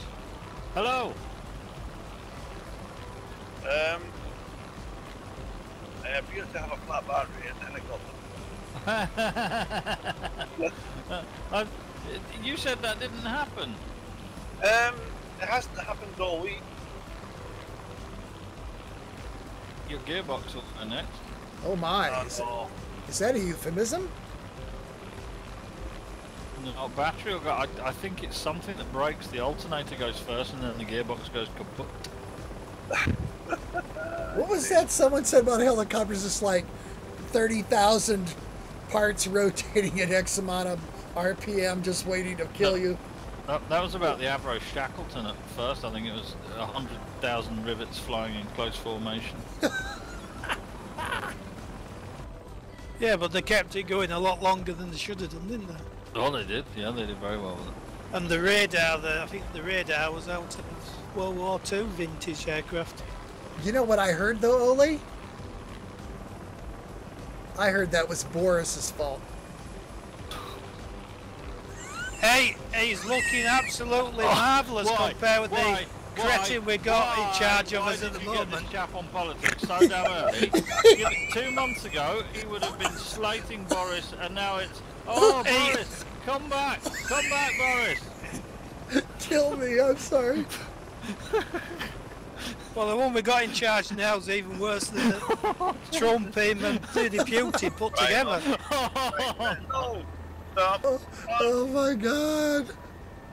Speaker 3: Hello.
Speaker 1: um, I appear to have a flat battery in the helicopter.
Speaker 3: I, you said that didn't happen.
Speaker 1: Um, it hasn't happened all week.
Speaker 3: Your gearbox will go next.
Speaker 4: Oh my,
Speaker 1: Uh,
Speaker 4: is,
Speaker 1: so-
Speaker 4: is that a euphemism?
Speaker 3: No, battery. I, I think it's something that breaks. The alternator goes first, and then the gearbox goes kaput.
Speaker 4: What was that someone said about helicopters? It's like 30,000 parts rotating at X amount of RPM just waiting to kill you.
Speaker 3: That, that was about the Avro Shackleton at first. I think it was a hundred thousand rivets flying in close formation.
Speaker 5: Yeah, but they kept it going a lot longer than they should have done, didn't they?
Speaker 3: Oh, they did. Yeah, they did very well with it.
Speaker 5: And the radar, the, I think the radar was out of World War II vintage aircraft.
Speaker 4: You know what I heard though, Ole? I heard that was Boris's fault.
Speaker 5: Hey, he's looking absolutely
Speaker 3: Oh,
Speaker 5: marvellous
Speaker 3: why?
Speaker 5: compared with
Speaker 3: Why?
Speaker 5: the cretin we got
Speaker 3: Why?
Speaker 5: in charge of us at the
Speaker 3: did get
Speaker 5: moment.
Speaker 3: this chap on politics so damn early. Two months ago, he would have been slating Boris, and now it's oh Boris, come back, come back, Boris.
Speaker 4: Kill me, I'm sorry.
Speaker 5: Well, the one we got in charge now is even worse than the Trump him and the deputy put
Speaker 1: Right.
Speaker 5: together.
Speaker 1: No, stop.
Speaker 4: Oh, oh my god.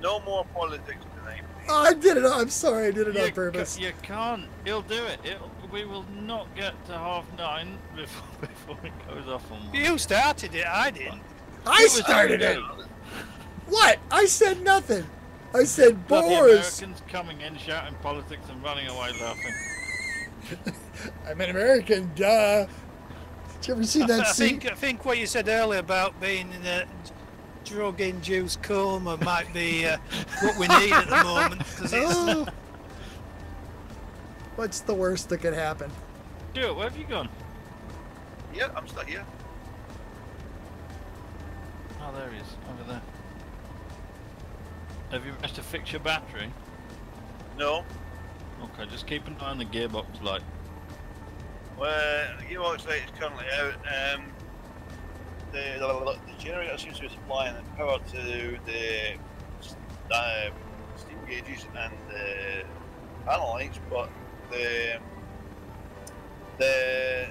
Speaker 1: No more politics tonight. please.
Speaker 4: I did it. I'm sorry, I did it
Speaker 3: you,
Speaker 4: on
Speaker 3: ca-
Speaker 4: purpose.
Speaker 3: you can't. He'll do it. It'll, we will not get to half nine before before it goes off on. one.
Speaker 5: You started it, I didn't.
Speaker 4: I started it. What? I said nothing. I said
Speaker 3: Bloody
Speaker 4: Boris.
Speaker 3: Americans coming in, shouting politics and running away laughing.
Speaker 4: I'm an American, duh. Did you ever see that
Speaker 5: I
Speaker 4: scene?
Speaker 5: think I think what you said earlier about being in a drug-induced coma might be uh, what we need at the moment because it's
Speaker 4: Oh. What's the worst that could happen?
Speaker 3: Stuart, where have you gone?
Speaker 1: Yeah, I'm still here.
Speaker 3: Oh, there he is, over there. Have you managed to fix your battery?
Speaker 1: No.
Speaker 3: Okay, just keep an eye on the gearbox light.
Speaker 1: Well, the gearbox light is currently out. Um, the, the, the generator seems to be supplying the power to the uh, steam gauges and the panel lights, but the the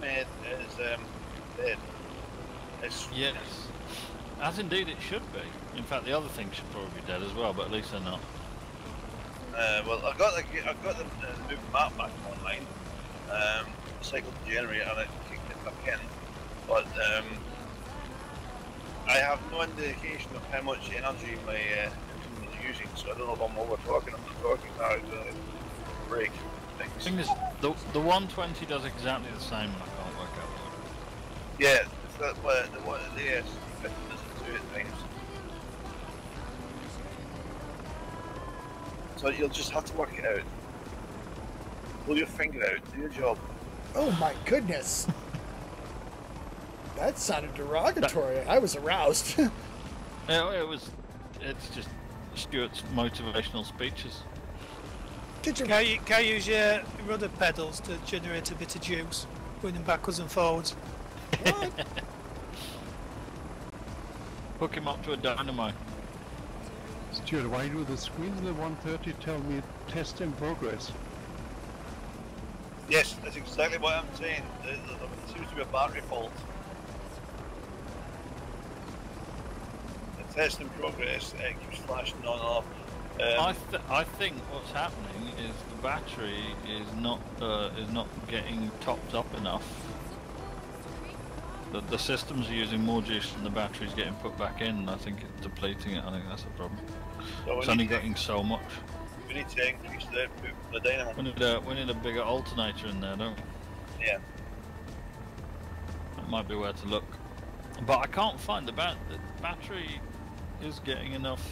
Speaker 1: EMED is um, dead. It's,
Speaker 3: Yes. As indeed it should be. In fact, the other thing should probably be dead as well, but at least they're not.
Speaker 1: Uh, well, I've got the I've got the, uh, the moving map back online. Um, cycled the generator and it kicked it back in, but um, I have no indication of how much energy my uh, engine is using, so I don't know if I'm over torquing. I'm not talking now. Uh, break.
Speaker 3: The thing is, the, the 120 does exactly the same, and I can't work out.
Speaker 1: Yeah, it's that, the one the AS doesn't do it things. So you'll just have to work it out. Pull your finger out, do your job.
Speaker 4: Oh my goodness. That sounded derogatory. I was aroused.
Speaker 3: It, it was, it's just Stuart's motivational speeches.
Speaker 4: Get your
Speaker 5: Can you, can you use your rudder pedals to generate a bit of juice, going backwards and forwards?
Speaker 4: what?
Speaker 3: Hook him up to a dynamo.
Speaker 2: Stuart, why do the screens in the 130 tell me test in progress?
Speaker 1: Yes, that's exactly what I'm saying. There, there, there seems to be a battery fault. The test in progress uh, keeps flashing on and off.
Speaker 3: I
Speaker 1: Um,
Speaker 3: th- I think what's happening is the battery is not uh, is not getting topped up enough. The, the system's using more juice than the battery's getting put back in. I think it's depleting it. I think that's the problem.
Speaker 1: so
Speaker 3: It's only getting so much.
Speaker 1: we need to increase the output from the dynamo.
Speaker 3: We need a we need a bigger alternator in there, don't we?
Speaker 1: Yeah.
Speaker 3: That might be where to look. But I can't find the bat. The battery is getting enough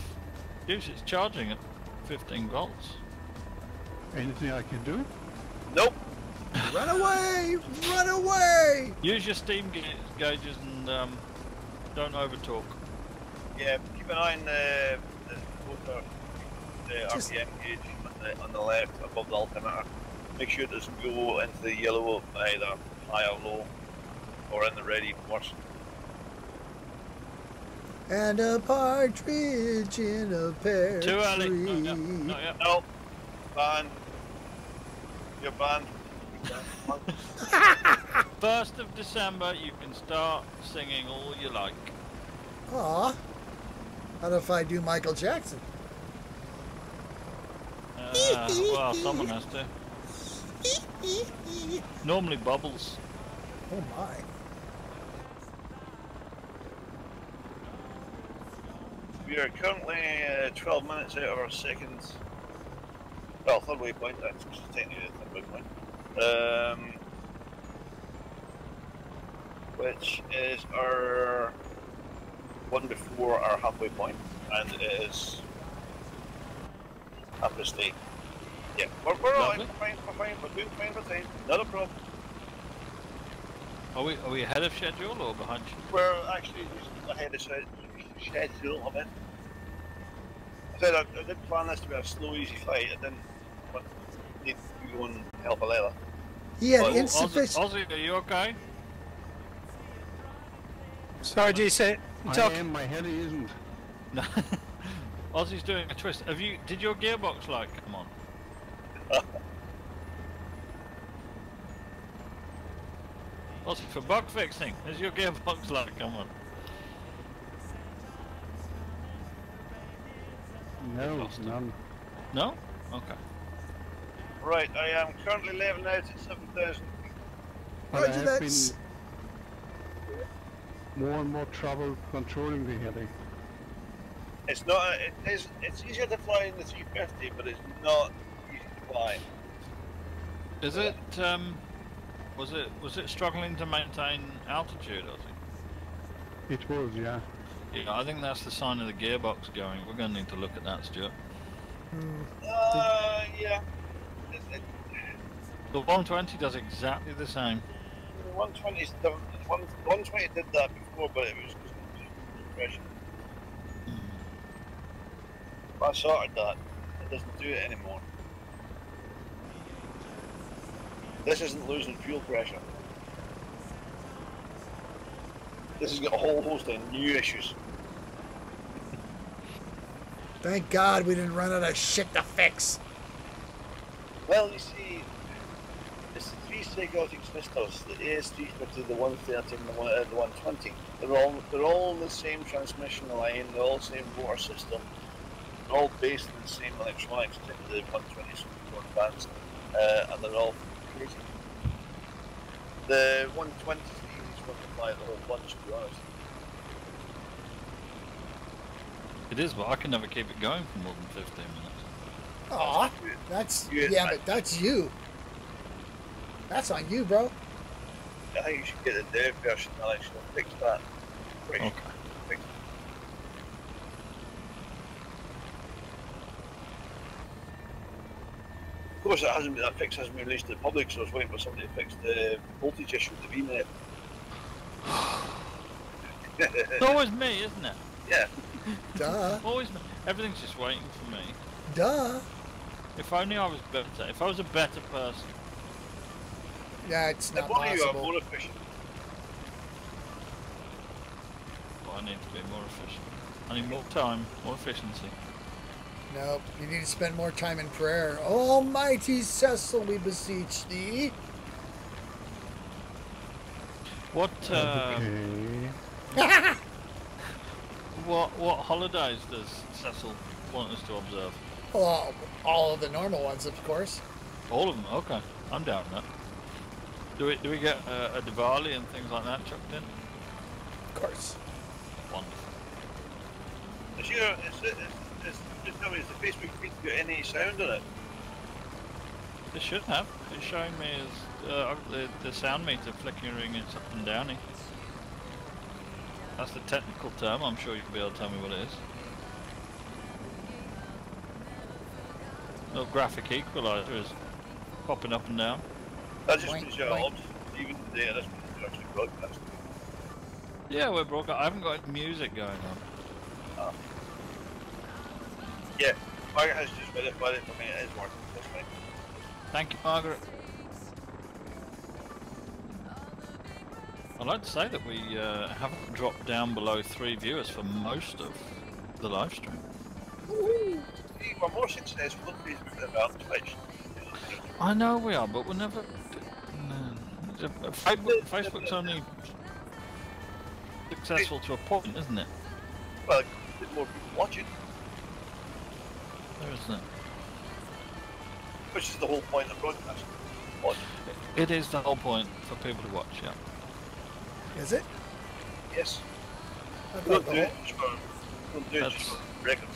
Speaker 3: juice. It's charging at 15 volts.
Speaker 2: Anything I can do?
Speaker 1: Nope.
Speaker 4: Run away! Run away!
Speaker 3: Use your steam ga- gauges and um, don't overtorque.
Speaker 1: Yeah, keep an eye on the, the motor, the
Speaker 4: Just-
Speaker 1: RPM gauge on the, on the left above the altimeter. Make sure it doesn't go into the yellow either high or low, or in the red even worse.
Speaker 4: And a partridge in a pear
Speaker 3: Too early.
Speaker 4: tree.
Speaker 3: Not yet. Not yet.
Speaker 1: No, banned. You're banned.
Speaker 3: First of December, you can start singing all you like.
Speaker 4: Aw. How if I do Michael Jackson?
Speaker 3: Uh, well, someone has to. Normally bubbles.
Speaker 4: Oh my.
Speaker 1: We are currently uh, 12 minutes out of our second, well, third waypoint, that's technically the third waypoint. Um, which is our one before our halfway point, and it is half past eight. Yeah, we're, we're all right, we're fine, we're fine, we're doing fine for time, not a problem.
Speaker 3: Are we are we ahead of schedule or behind? schedule?
Speaker 1: We're actually just ahead of schedule a bit. I said I, I did plan this to be a slow, easy flight. I didn't want need to go and help a leather.
Speaker 4: He had
Speaker 1: Well,
Speaker 3: Aussie,
Speaker 4: insufficient.
Speaker 3: Aussie, are you okay?
Speaker 5: Sorry, do you say? You
Speaker 2: I
Speaker 5: talk,
Speaker 2: am, my heli isn't.
Speaker 3: No. Aussie's doing a twist. Have you? Did your gearbox light come on? Aussie for bug fixing. Is your gearbox light come on?
Speaker 2: No, none.
Speaker 3: No. Okay.
Speaker 1: Right, I am currently leveling out at 7,000.
Speaker 2: But I
Speaker 4: Roger
Speaker 2: have
Speaker 4: that.
Speaker 2: been more and more trouble controlling the heli.
Speaker 1: It's not. It is. It's easier to fly in the 350, but it's not easy to fly.
Speaker 3: Is it? Um, was it? Was it struggling to maintain altitude? Aussie?
Speaker 2: It was, yeah.
Speaker 3: Yeah, I think that's the sign of the gearbox going. We're going to need to look at that, Stuart.
Speaker 4: Hmm.
Speaker 1: Uh, yeah. It, it,
Speaker 3: The 120 does exactly the same.
Speaker 1: 120 's done- one- 120 did that before, but it was because of compression. Hmm. I sorted that. It doesn't do it anymore. This isn't losing fuel pressure. This has got a whole host of new issues.
Speaker 4: Thank God we didn't run out of shit to fix.
Speaker 1: Well, you see, it's the three Psychotic Sisters, the AS350, the 130 and the, one, uh, the 120. They're all, they're all the same transmission line, they're all the same motor system, they're all based on the same electronics, except the 120 is more advanced, uh, and they're all crazy. The 120 is the easiest one to fly of the whole bunch, to be honest.
Speaker 3: It is, but I can never keep it going for more than 15 minutes.
Speaker 4: Aw, that's
Speaker 1: You-
Speaker 4: yeah, but that's you. That's on you, bro.
Speaker 1: I think you should get the dev version, Alex. It'll fix that.
Speaker 3: Okay.
Speaker 1: Fix- Of course, it hasn't been, that fix hasn't been released to the public, so I was waiting for somebody to fix the voltage issue with the VNet.
Speaker 3: It's always me, isn't it?
Speaker 1: yeah,
Speaker 4: Duh,
Speaker 3: Always me. Everything's just waiting for me.
Speaker 4: duh.
Speaker 3: If only I was better. If I was a better person.
Speaker 4: Yeah, it's
Speaker 1: if
Speaker 4: not
Speaker 1: only you are
Speaker 4: possible.
Speaker 1: more efficient.
Speaker 3: Well, I need to be more efficient. I need more time, more efficiency.
Speaker 4: Nope, you need to spend more time in prayer. Almighty Cecil, we beseech thee.
Speaker 3: What uh,
Speaker 2: Okay.
Speaker 3: what what holidays does Cecil want us to observe?
Speaker 4: Well, all of the normal ones, of course.
Speaker 3: All of them. Okay, I'm down with that. Do we do we get uh, a Diwali and things like that chucked in?
Speaker 4: Of course.
Speaker 3: Wonderful.
Speaker 1: Is your, is, is, is, is, tell me, is the Facebook feed got any sound on it?
Speaker 3: It should have. It's showing me as uh, the the sound meter flickering it's up and downy. That's the technical term. I'm sure you'll be able to tell me what it is. Little graphic equalizer is popping up and down.
Speaker 1: That just
Speaker 4: Boink,
Speaker 1: means you're
Speaker 4: boink.
Speaker 1: even today, that's means you're actually broadcasting.
Speaker 3: Yeah, we're broadcast. I haven't got music going on.
Speaker 1: Yeah, Margaret has just verified it but for me, it is working this way.
Speaker 3: Thank you, Margaret. I'd like to say that we uh, haven't dropped down below three viewers for most of the live stream.
Speaker 1: See, we're more successful on Facebook than on Twitch.
Speaker 3: I know we are, but we're never. No. Facebook, Facebook's only successful to a point, isn't it?
Speaker 1: Well, there's more people watching,
Speaker 3: There isn't it?
Speaker 1: which is the whole point of broadcasting. Watch.
Speaker 3: It is the whole point for people to watch. Yeah.
Speaker 4: Is it?
Speaker 1: Yes.
Speaker 4: I
Speaker 1: Don't do it just for, don't do it just for records.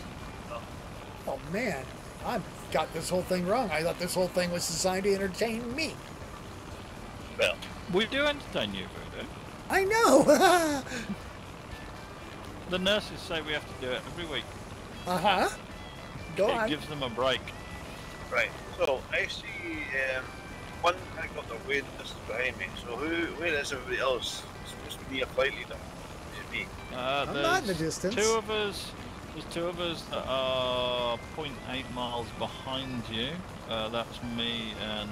Speaker 1: No.
Speaker 4: oh man, I've got this whole thing wrong. I thought this whole thing was designed to entertain me.
Speaker 1: Well,
Speaker 3: We do entertain you, Voodoo.
Speaker 4: I know.
Speaker 3: The nurses say we have to do it every week.
Speaker 4: uh huh. Go
Speaker 3: it
Speaker 4: on.
Speaker 3: gives them a break.
Speaker 1: right. So I see um, one I got the way that this is behind me. So who, where is everybody else? It's supposed to be a flight leader. Is it me?
Speaker 3: Uh,
Speaker 4: I'm not in the distance.
Speaker 3: Two of us. There's two of us that are 0.8 miles behind you. Uh, that's me and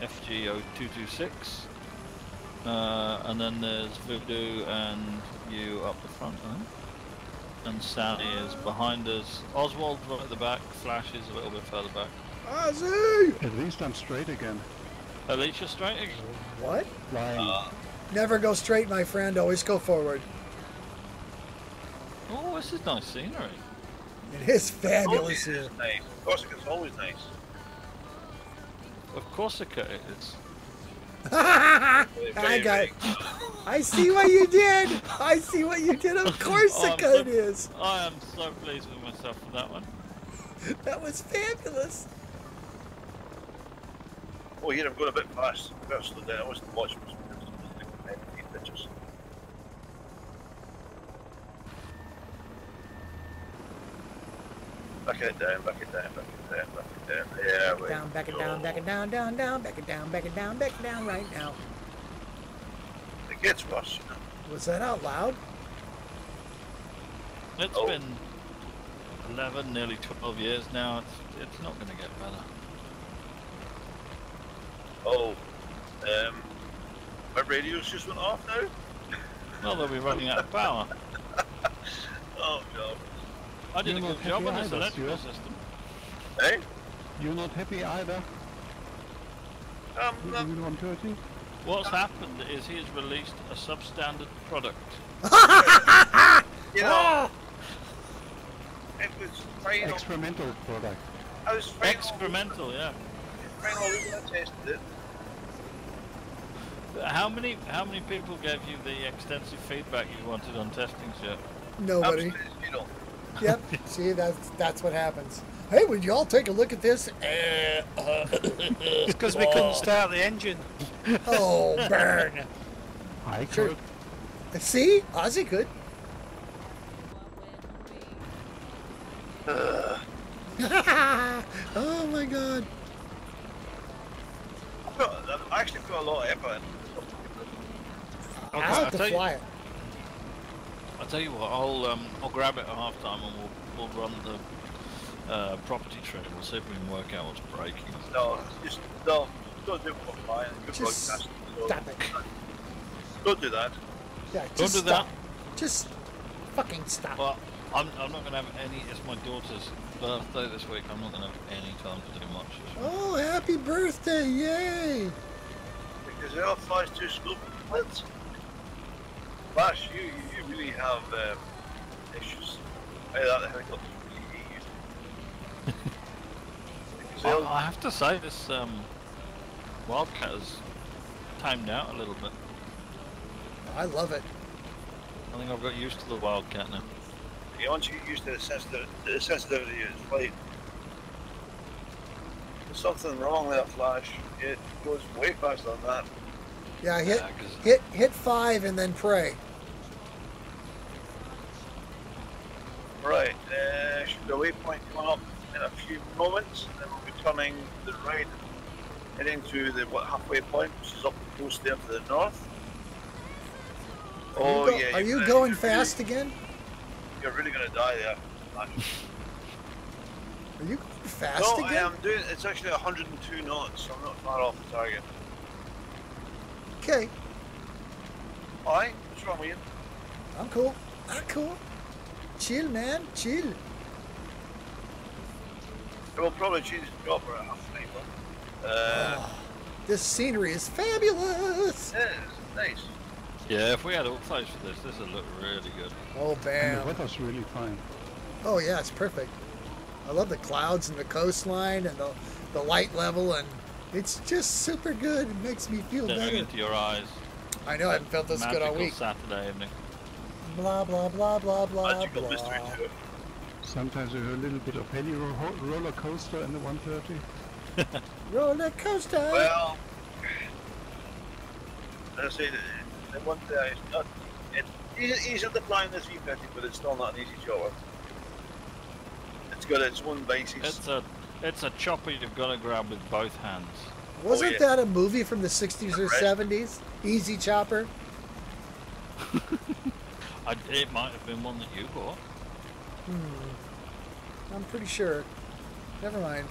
Speaker 3: FGO226. Uh, and then there's Voodoo and you up the front, I think. And Sally is behind us. Oswald's right at the back. Flash is a little bit further back.
Speaker 4: Ozzy!
Speaker 2: At least I'm straight again.
Speaker 3: Alicia straight again.
Speaker 4: What?
Speaker 2: Flying.
Speaker 1: Uh,
Speaker 4: Never go straight, my friend. Always go forward.
Speaker 3: Oh, this is nice scenery.
Speaker 4: It is fabulous
Speaker 1: Corsica
Speaker 4: here.
Speaker 1: is nice. Corsica's always nice.
Speaker 3: Of Corsica it is.
Speaker 4: I got.
Speaker 1: very-
Speaker 4: I see what you did. I see what you did. Of Corsica
Speaker 3: Oh, I'm so-
Speaker 4: is.
Speaker 3: I am so pleased with myself for that one.
Speaker 4: That was fabulous.
Speaker 1: Oh, here I'm going a bit fast. I better slow down. I wasn't watching this. pictures. Back it down, back it down, back it down, back it down. Yeah, wait.
Speaker 4: Down, back it down, back it down, down, down, back it down, back it down, back it down right now.
Speaker 1: It gets worse, you know.
Speaker 4: Was that out loud?
Speaker 3: It's
Speaker 1: Oh.
Speaker 3: been 11, nearly 12 years now. It's, it's not going to get better.
Speaker 1: Oh, um, my radio's just went off now.
Speaker 3: Well, they'll be running out of power.
Speaker 1: Oh no.
Speaker 3: I did a
Speaker 2: You're
Speaker 3: good
Speaker 2: not
Speaker 3: job on
Speaker 2: happy
Speaker 3: this
Speaker 2: either,
Speaker 3: electrical
Speaker 2: Stuart.
Speaker 3: system.
Speaker 1: Hey,
Speaker 2: You're not happy either?
Speaker 1: um,
Speaker 2: You
Speaker 1: um,
Speaker 2: you 130?
Speaker 3: What's happened is he has released a substandard product.
Speaker 1: you know, it was final.
Speaker 2: Experimental product.
Speaker 1: I was final.
Speaker 3: Excremental, yeah.
Speaker 1: Final when tested it.
Speaker 3: How many how many people gave you the extensive feedback you wanted on testing, sir?
Speaker 4: Nobody.
Speaker 1: Absolutely zero.
Speaker 4: Yep. See, that's that's what happens. Hey, would you all take a look at this? Eh, uh,
Speaker 5: It's because we couldn't start the engine.
Speaker 4: oh, burn.
Speaker 2: I
Speaker 4: Sure.
Speaker 2: could.
Speaker 4: See, Ozzy could. oh my God.
Speaker 1: I've, got, I've actually put a lot of effort in.
Speaker 4: I'll have
Speaker 3: I'll
Speaker 4: to
Speaker 3: tell you-
Speaker 4: fly it.
Speaker 3: I'll tell you what, I'll um, I'll grab it at half time and we'll, we'll run the uh, property tree. We'll see if we can work out what's breaking.
Speaker 1: No, just don't, don't do it for flying.
Speaker 4: Just
Speaker 1: broadcasting.
Speaker 4: Stop it.
Speaker 1: Don't do that.
Speaker 4: Yeah,
Speaker 3: Don't
Speaker 4: just
Speaker 3: do
Speaker 4: stop.
Speaker 3: that.
Speaker 4: Just fucking stop.
Speaker 3: Well, I'm, I'm not going to have any, it's my daughter's birthday this week, I'm not going to have any time to do much.
Speaker 4: Oh, happy birthday! Yay!
Speaker 1: Because it all flies too slow for planes. Flash, you, you really have um, issues. Hey, that helicopter really used. Because
Speaker 3: I, have to say, this um, Wildcat has timed out a little bit.
Speaker 4: I love it.
Speaker 3: I think I've got used to the Wildcat now.
Speaker 1: Yeah, once you get used to the, sensitiv- the sensitivity of its flight, there's something wrong with that Flash. It goes way faster than that.
Speaker 4: Yeah, hit
Speaker 3: Yeah, 'cause-
Speaker 4: hit hit five and then pray.
Speaker 1: Right, uh, should the waypoint come up in a few moments, and then we'll be turning to the right, heading to the what, halfway point, which is up the coast there to the north. Oh
Speaker 4: you go-
Speaker 1: yeah,
Speaker 4: Are
Speaker 1: gonna-
Speaker 4: going fast
Speaker 1: Really,
Speaker 4: again?
Speaker 1: you're really gonna die there.
Speaker 4: Are you going fast
Speaker 1: no, I'm doing. It's actually 102 knots, so I'm not far off the target.
Speaker 4: Okay,
Speaker 1: Alright, what's wrong with you?
Speaker 4: I'm cool. I'm cool. Chill, man. Chill.
Speaker 1: We'll probably change the job for a half an hour. Uh,
Speaker 4: Oh, this scenery is fabulous.
Speaker 1: yeah, it's nice.
Speaker 3: Yeah, if we had all plays for this, this would look really good.
Speaker 4: Oh,
Speaker 2: And the
Speaker 4: bam.
Speaker 2: weather's really fine.
Speaker 4: Oh, yeah, it's perfect. I love the clouds and the coastline and the, the light level, and it's just super good. It makes me feel
Speaker 3: Staring
Speaker 4: better.
Speaker 3: into your eyes.
Speaker 4: I know I haven't felt this good all
Speaker 3: Magical
Speaker 4: week.
Speaker 3: Saturday evening.
Speaker 4: Blah, blah, blah, blah, blah,
Speaker 1: Magical mystery
Speaker 4: blah.
Speaker 1: tour.
Speaker 2: Sometimes you hear a little bit of heli ro- roller coaster in the 130.
Speaker 4: Roller coaster.
Speaker 1: Well, as I say, the, the one thing is not. It's easy, easier to fly in the 350, but it's still not an easy chopper. It's got its one basis.
Speaker 3: It's a it's a chopper you've got to grab with both hands.
Speaker 4: Wasn't oh,
Speaker 1: yeah.
Speaker 4: that a movie from the 60s or
Speaker 1: Right.
Speaker 4: 70s? Easy Chopper?
Speaker 3: I, it might have been one that you bought. Hmm.
Speaker 4: I'm pretty sure. Never mind.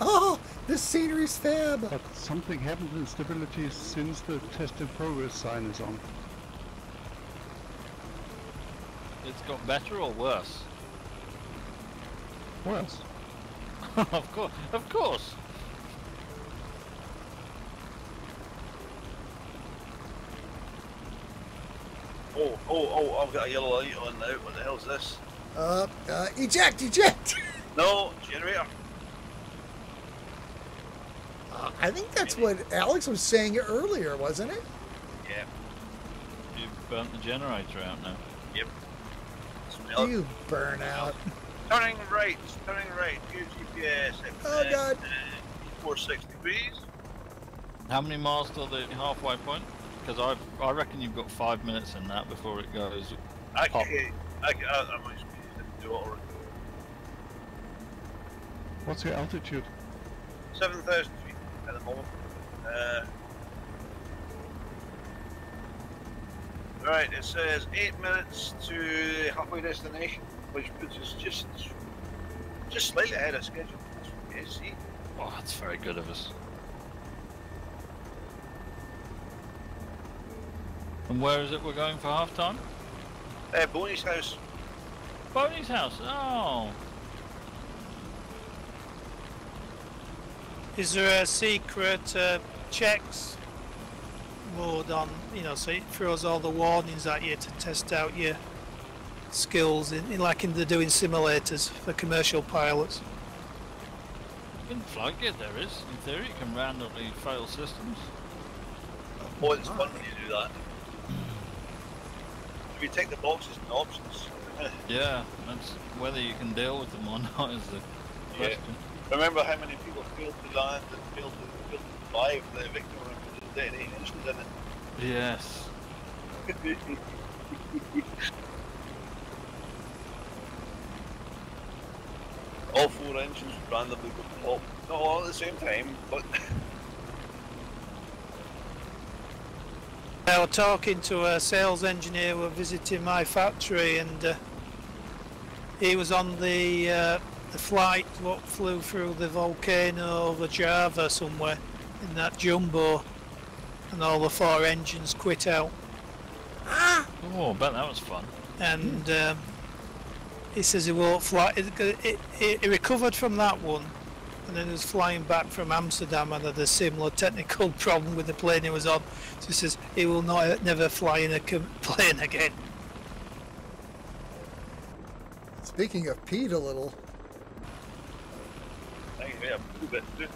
Speaker 4: Oh, this scenery's fab.
Speaker 2: But something happened in stability since the test in progress sign is on.
Speaker 3: It's got better or worse?
Speaker 2: Worse.
Speaker 3: of course, of course.
Speaker 1: Oh, oh, oh! I've got a yellow light on now. What the hell's this?
Speaker 4: Uh, uh, eject, eject.
Speaker 1: No generator.
Speaker 4: Uh, I think that's what Alex was saying earlier, wasn't it?
Speaker 1: Yeah.
Speaker 3: You've burnt the generator out now.
Speaker 1: Yep. Smell.
Speaker 4: You burn out.
Speaker 1: Turning right. Turning right. New GPS.
Speaker 4: Oh,
Speaker 1: uh,
Speaker 4: God.
Speaker 1: Uh, 460 degrees.
Speaker 3: How many miles till the halfway point? Because I I reckon you've got five minutes in that before it goes.
Speaker 1: I
Speaker 3: Pop.
Speaker 1: I. I, I might do it already.
Speaker 2: What's your altitude?
Speaker 1: 7,000 feet at the moment. Uh, right, it says 8 minutes to the halfway destination, which puts us just just slightly ahead of schedule. That's what it is, see?
Speaker 3: Oh, that's very good of us. And where is it we're going for half time?
Speaker 1: Uh, Boney's house.
Speaker 3: Boney's house. Oh,
Speaker 5: Is there a secret uh, checks mode on, you know, so it throws all the warnings at you to test out your skills, in, in like in the doing simulators for commercial pilots?
Speaker 3: in FlightGear there is. In theory, you can randomly fail systems.
Speaker 1: Oh, it's fun when you do that. If you take the boxes and options,
Speaker 3: Yeah, that's whether you can deal with them or not is the
Speaker 1: Yeah.
Speaker 3: question.
Speaker 1: Remember how many people failed to land and failed to, failed to survive the Victor when it was engines in it?
Speaker 3: Yes.
Speaker 1: all four engines randomly go up. Not all at the same time, but
Speaker 5: I was talking to a sales engineer who was visiting my factory and uh, he was on the uh, the flight what flew through the volcano over Java somewhere in that jumbo and all the four engines quit out
Speaker 3: Oh, I bet that was fun.
Speaker 5: and um, he says he won't fly it, it, it, he recovered from that one and then he was flying back from Amsterdam and had a similar technical problem with the plane he was on so he says he will not never fly in a plane again
Speaker 4: Speaking of Pete a little,
Speaker 1: I think we have a bit to do.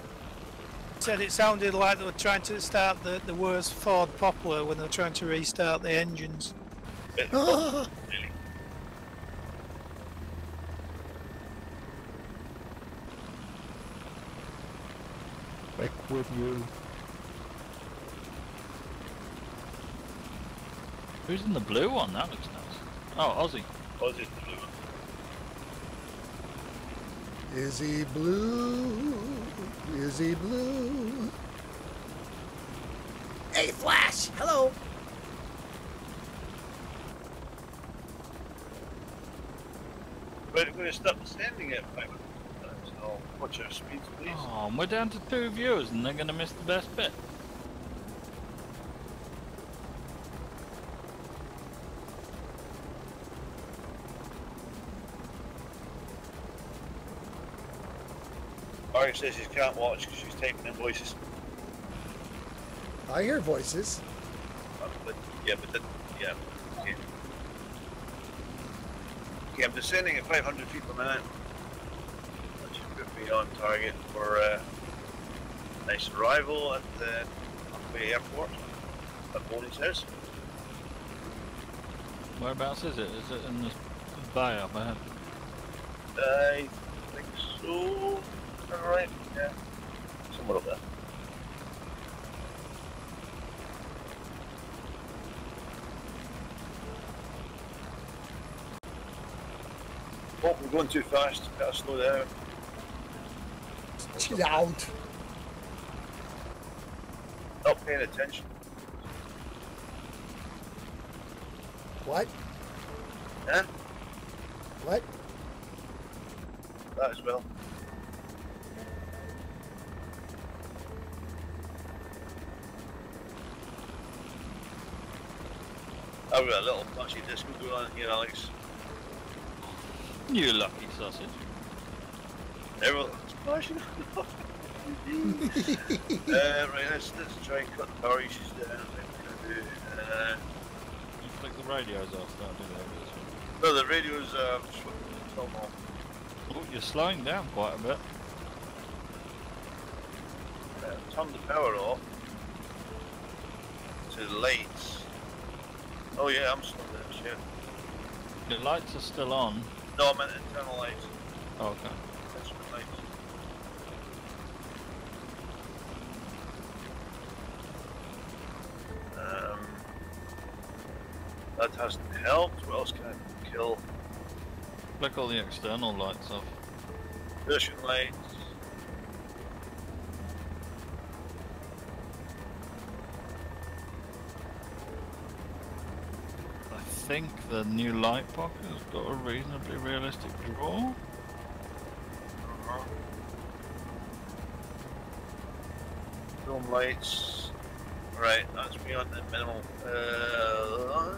Speaker 5: said it sounded like they were trying to start the, the worst Ford Popular when they were trying to restart the engines.
Speaker 1: Bit.
Speaker 2: Back with you.
Speaker 3: Who's in the blue one? That looks nice. Oh, Aussie.
Speaker 1: Positive blue.
Speaker 4: is he blue? Is he blue? Hey, Flash! Hello!
Speaker 1: We're going to stop sending it. Right? So watch our speeds, please.
Speaker 3: Oh, and we're down to two viewers and they're going to miss the best bit.
Speaker 1: Ari says she can't watch because she's typing in voices.
Speaker 4: I hear voices.
Speaker 1: Uh, But, yeah, but then, yeah. Okay. Okay, I'm descending at 500 feet per minute. That should put me on target for uh, nice arrival at the Humphrey Airport. At Bonnie's house.
Speaker 3: Whereabouts is it? Is it in the bay up ahead?
Speaker 1: I think so. Alright, yeah. Somewhere up there. Oh, we're going too fast. Gotta slow down.
Speaker 4: Chill out.
Speaker 1: Not paying attention.
Speaker 4: What?
Speaker 1: Huh?
Speaker 4: What?
Speaker 1: That as well. I've got a little punchy disco going on here, Alex.
Speaker 3: You lucky sausage.
Speaker 1: Everyone's splashing. Uh, right, let's, let's try and cut the power issues down. What we're gonna. Uh,
Speaker 3: You flick the radios off, that'll do that.
Speaker 1: no, the radio's uh, on.
Speaker 3: Oh, you're slowing down quite a bit.
Speaker 1: Uh, turn the power off. To the lights. Oh yeah, I'm still there, shit.
Speaker 3: The lights are still on.
Speaker 1: No, I meant internal lights.
Speaker 3: Oh, okay.
Speaker 1: Hasn't helped. What else can I kill?
Speaker 3: Flick all the external lights off.
Speaker 1: Version lights.
Speaker 3: I think the new light pocket has got a reasonably realistic draw.
Speaker 1: Film lights. Right, that's beyond the minimal. Uh,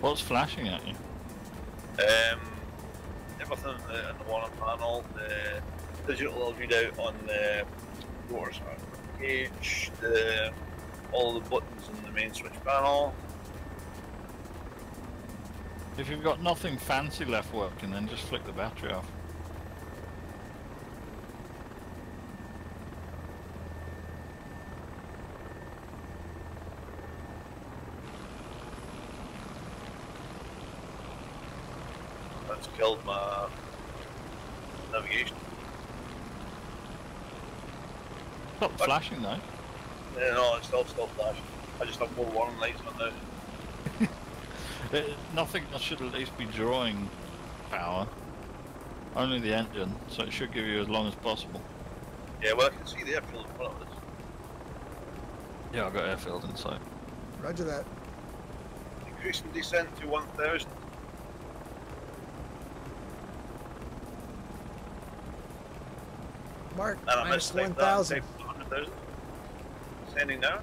Speaker 3: What's flashing at you?
Speaker 1: Um, everything in the, in the one panel, the digital readout on the doors page, the all the buttons in the main switch panel.
Speaker 3: If you've got nothing fancy left working, then just flick the battery off.
Speaker 1: That's killed my navigation.
Speaker 3: Stop flashing though.
Speaker 1: Yeah, no, it's still still flashing. I just have more warning lights on now.
Speaker 3: It, nothing else should at least be drawing power. Only the engine, so it should give you as long as possible.
Speaker 1: Yeah, well I can see the airfield in front of us.
Speaker 3: Yeah, I've got airfield in sight.
Speaker 4: Roger that.
Speaker 1: Increasing descent to 1000.
Speaker 4: Mark,
Speaker 1: And I
Speaker 4: minus
Speaker 1: missed like that.
Speaker 4: Uh, 1,000.
Speaker 1: type 100,000. Sending now.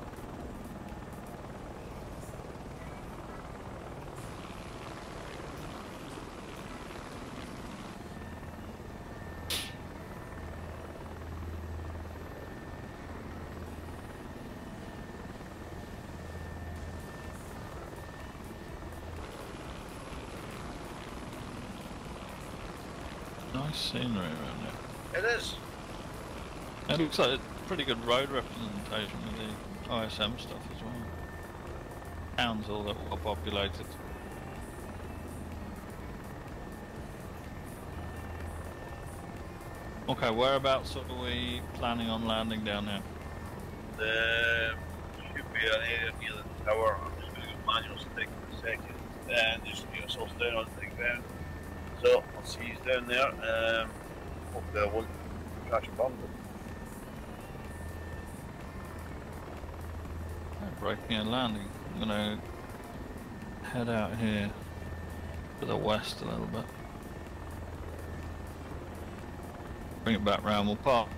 Speaker 3: Nice scenery around there.
Speaker 1: It is.
Speaker 3: It looks like a pretty good road representation of the OSM stuff as well. Towns all that well populated. Okay, whereabouts are we planning on landing down there?
Speaker 1: There should be an area near the tower. I'm just going to go manual stick for a second and just get ourselves down on the ground. So I'll see you down there. Um, hopefully I won't crash and bomb
Speaker 3: Breaking and landing. I'm gonna head out here to the west a little bit. Bring it back round. We'll park.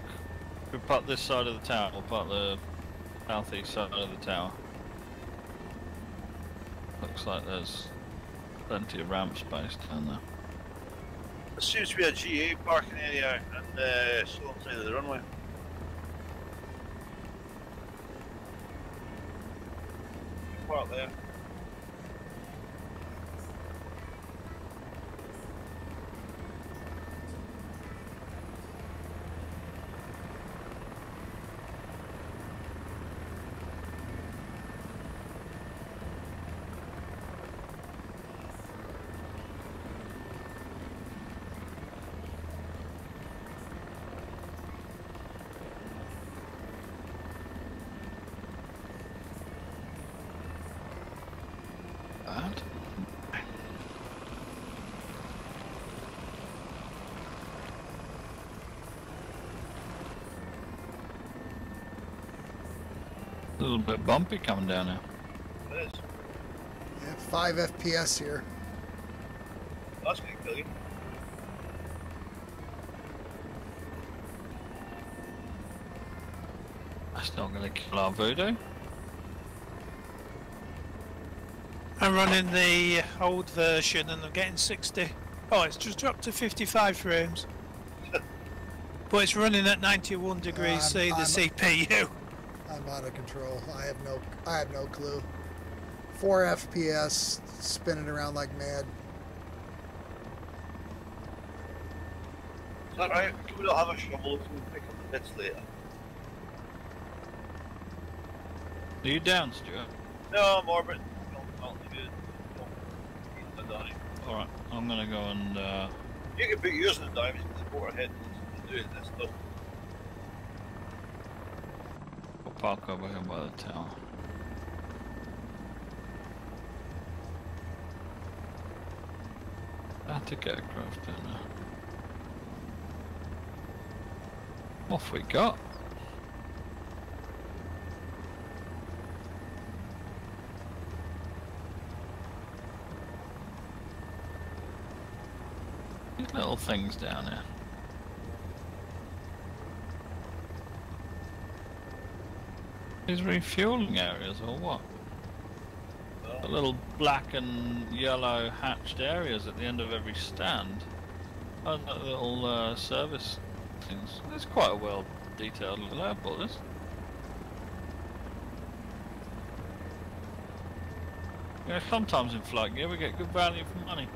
Speaker 3: We'll park this side of the tower. We'll park the southeast side of the tower. Looks like there's plenty of ramp space down there.
Speaker 1: There seems to be a GA parking area and uh, side of the runway. Park there.
Speaker 3: Little bit bumpy coming down here.
Speaker 1: It is.
Speaker 4: Yeah, 5 FPS here.
Speaker 1: That's going to kill you.
Speaker 3: That's not going to kill our voodoo.
Speaker 5: I'm running the old version and I'm getting 60. Oh, it's just dropped to 55 frames. but it's running at 91 degrees C, the
Speaker 4: I'm-
Speaker 5: CPU.
Speaker 4: I'm out of control. I have no I have no clue. 4 FPS spinning around like mad.
Speaker 1: Is that right? Can we not have a shovel so we can pick up the bits later?
Speaker 3: Are you down, Stuart?
Speaker 1: No, I'm orbit. No, not good. No. He's in the dive.
Speaker 3: Alright, I'm going to go and... Uh,
Speaker 1: You can put yours in the dive, you can support our head doing this stuff.
Speaker 3: I'll over here by the tower. Static aircraft down there. Off we got. These little things down here. These refueling areas or what? The little black and yellow hatched areas at the end of every stand. Oh, the little uh, service things. It's quite a well detailed little airport, this. Yeah, sometimes in FlightGear we get good value for money.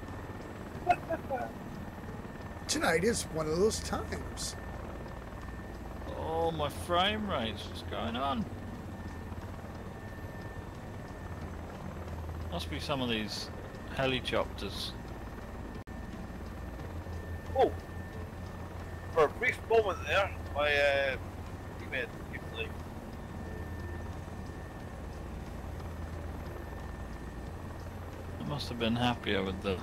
Speaker 4: Tonight is one of those times.
Speaker 3: Oh, my frame rate's what's going on? Must be some of these helicopters.
Speaker 1: Oh, for a brief moment there, my uh, teammate came.
Speaker 3: I must have been happier with the.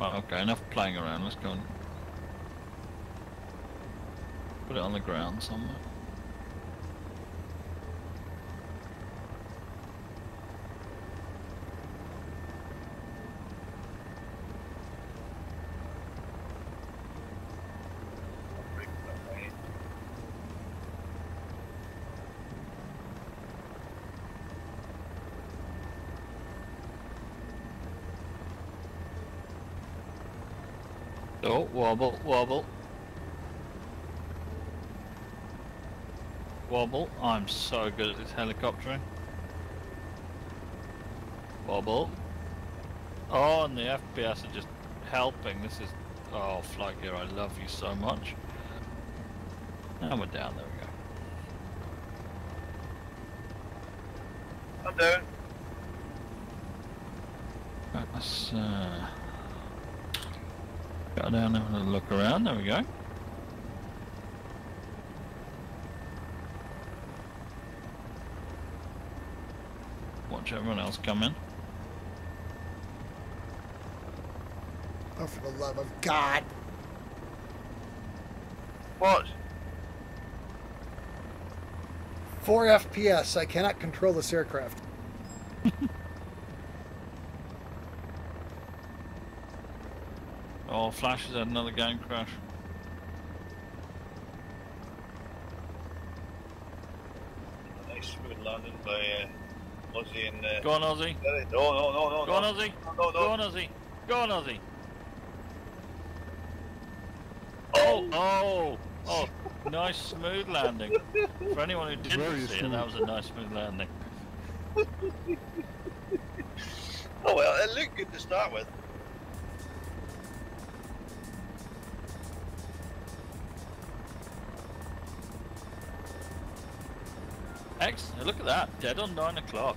Speaker 3: Well, okay, enough playing around. Let's go and put it on the ground somewhere.
Speaker 1: Break that way.
Speaker 3: Oh, wobble, wobble. I'm so good at this helicoptering. Wobble. Oh, and the FPS are just helping. This is... Oh, Flight Gear, I love you so much. And we're down, there we go.
Speaker 1: I'm down.
Speaker 3: Let's uh, go down and have a look around. There we go. Watch everyone else come in.
Speaker 4: Oh, for the love of God.
Speaker 1: What?
Speaker 4: 4 FPS. I cannot control this aircraft.
Speaker 3: Oh, Flash has had another game crash.
Speaker 1: Nice smooth landing by uh, Ozzy and. Uh,
Speaker 3: Go on, Ozzy.
Speaker 1: No, no, no, no.
Speaker 3: Go on,
Speaker 1: no.
Speaker 3: Ozzy.
Speaker 1: No, no,
Speaker 3: Go on, Ozzy. Go on, Ozzy. Oh, oh, oh, nice smooth landing. For anyone who didn't
Speaker 2: Very
Speaker 3: see it, that was a nice smooth landing.
Speaker 1: Oh well, it looked good to start with.
Speaker 3: Look at that. Dead on nine o'clock.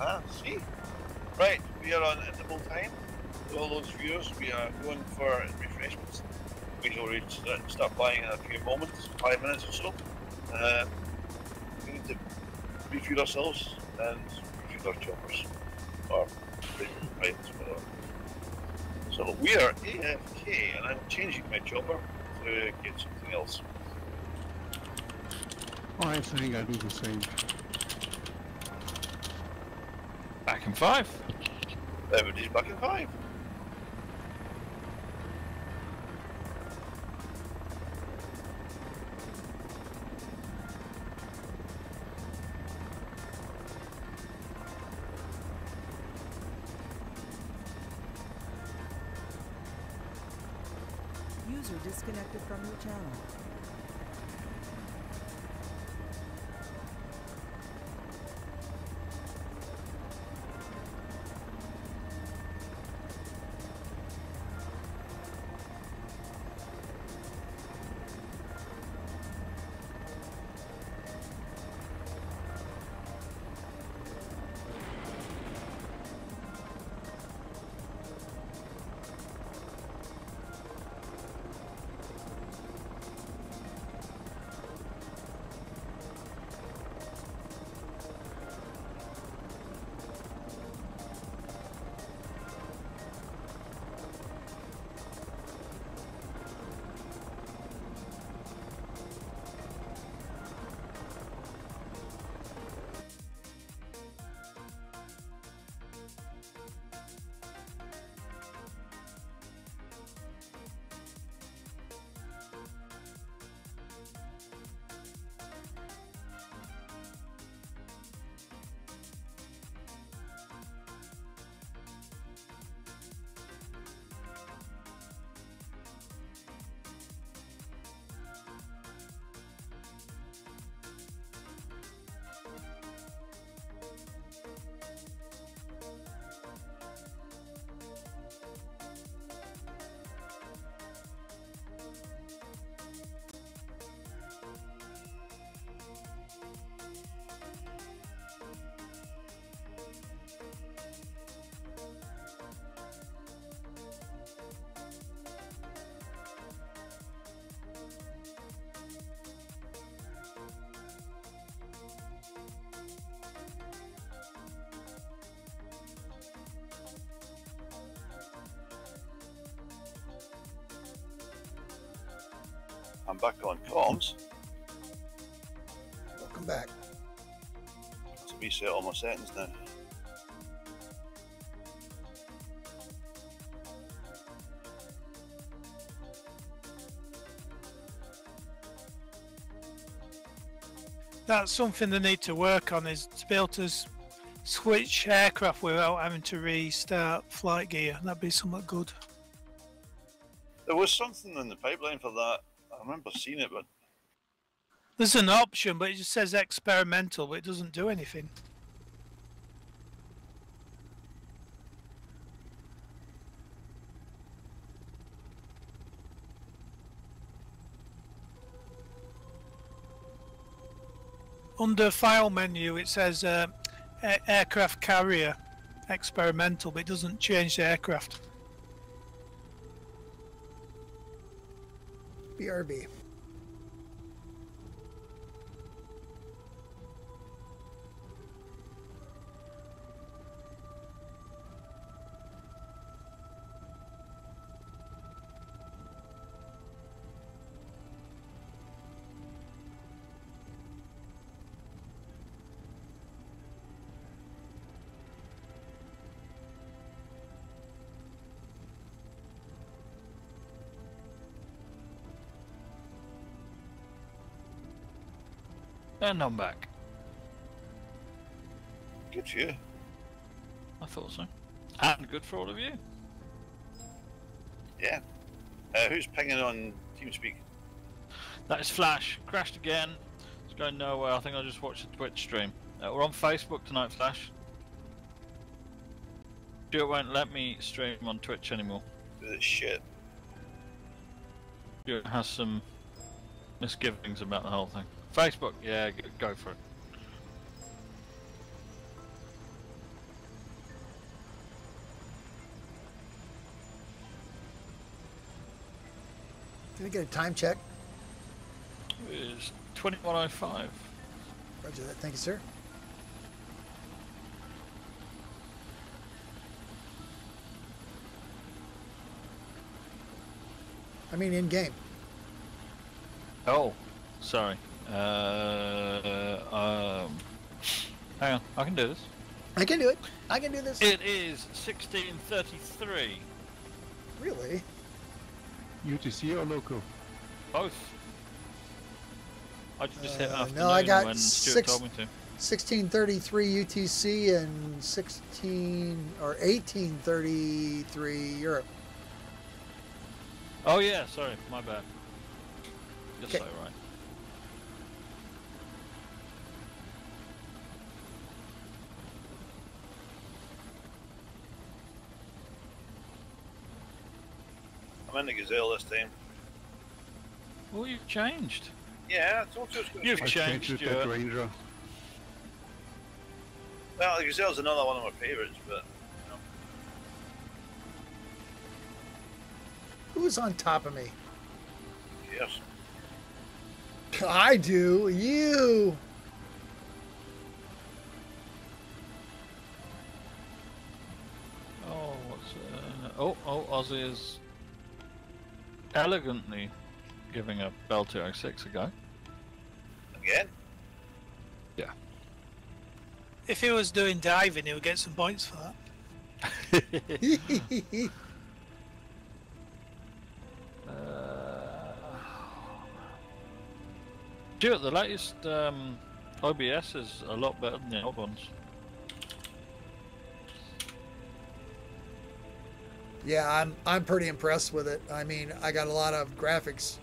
Speaker 1: Ah, see? Right, we are on interval time. All those viewers, we are going for refreshments. We will reach, uh, start flying in a few moments, five minutes or so. Uh, we need to refuel ourselves and refuel our choppers. Or whatever. So we are AFK, and I'm changing my chopper to get something else.
Speaker 2: Oh, I think I do the same.
Speaker 3: Back in five.
Speaker 1: Everybody's back in five.
Speaker 6: User disconnected from your channel.
Speaker 1: I'm back on comms
Speaker 4: Welcome back.
Speaker 1: to reset all my settings now.
Speaker 5: That's something they need to work on is to be able to switch aircraft without having to restart FlightGear. That'd be somewhat good.
Speaker 1: There was something in the pipeline for that. Remember seeing it, but
Speaker 5: There's an option, but it just says experimental, but it doesn't do anything. Under file menu, it says uh, aircraft carrier experimental, but it doesn't change the aircraft.
Speaker 4: BRB.
Speaker 3: And I'm back.
Speaker 1: good for you.
Speaker 3: I thought so. And good for all of you.
Speaker 1: Yeah. Uh, who's pinging on TeamSpeak?
Speaker 3: That is Flash. Crashed again. It's going nowhere. I think I just watched the Twitch stream. Uh, we're on Facebook tonight, Flash. Stuart won't let me stream on Twitch anymore.
Speaker 1: This shit.
Speaker 3: Stuart has some misgivings about the whole thing. Facebook, yeah, go for it.
Speaker 4: Did I get a time check?
Speaker 3: It's 2105.
Speaker 4: Roger that. Thank you, sir. I mean, in game.
Speaker 3: Oh, sorry. Uh, um, hang on, I can do this.
Speaker 4: I can do it. I can do this.
Speaker 3: It is 1633.
Speaker 4: Really?
Speaker 2: UTC or local?
Speaker 3: Both. I just hit
Speaker 4: Uh,
Speaker 3: afternoon
Speaker 4: no, I got
Speaker 3: when Stuart
Speaker 4: six-
Speaker 3: told me to.
Speaker 4: 1633 UTC and 16 or 1833 Europe.
Speaker 3: Oh yeah, sorry, my bad. You're
Speaker 4: Okay.
Speaker 3: so right.
Speaker 1: I'm in the Gazelle this time.
Speaker 3: Well, you've changed.
Speaker 1: Yeah, I told you it's going
Speaker 3: You've
Speaker 2: I
Speaker 3: changed,
Speaker 2: changed
Speaker 3: Stuart.
Speaker 2: that Ranger.
Speaker 1: Well, the Gazelle's another one of my favourites, but you know,
Speaker 4: Who's on top of me?
Speaker 1: yes.
Speaker 4: I do. You.
Speaker 3: Oh, what's uh, oh oh Ozzy is elegantly giving a Bell 206 a go.
Speaker 1: Again? Yeah.
Speaker 5: If he was doing diving, he would get some points for that.
Speaker 3: Uh, Stuart, the latest um, OBS is a lot better than the old ones.
Speaker 4: Yeah, I'm I'm pretty impressed with it. I mean, I got a lot of graphics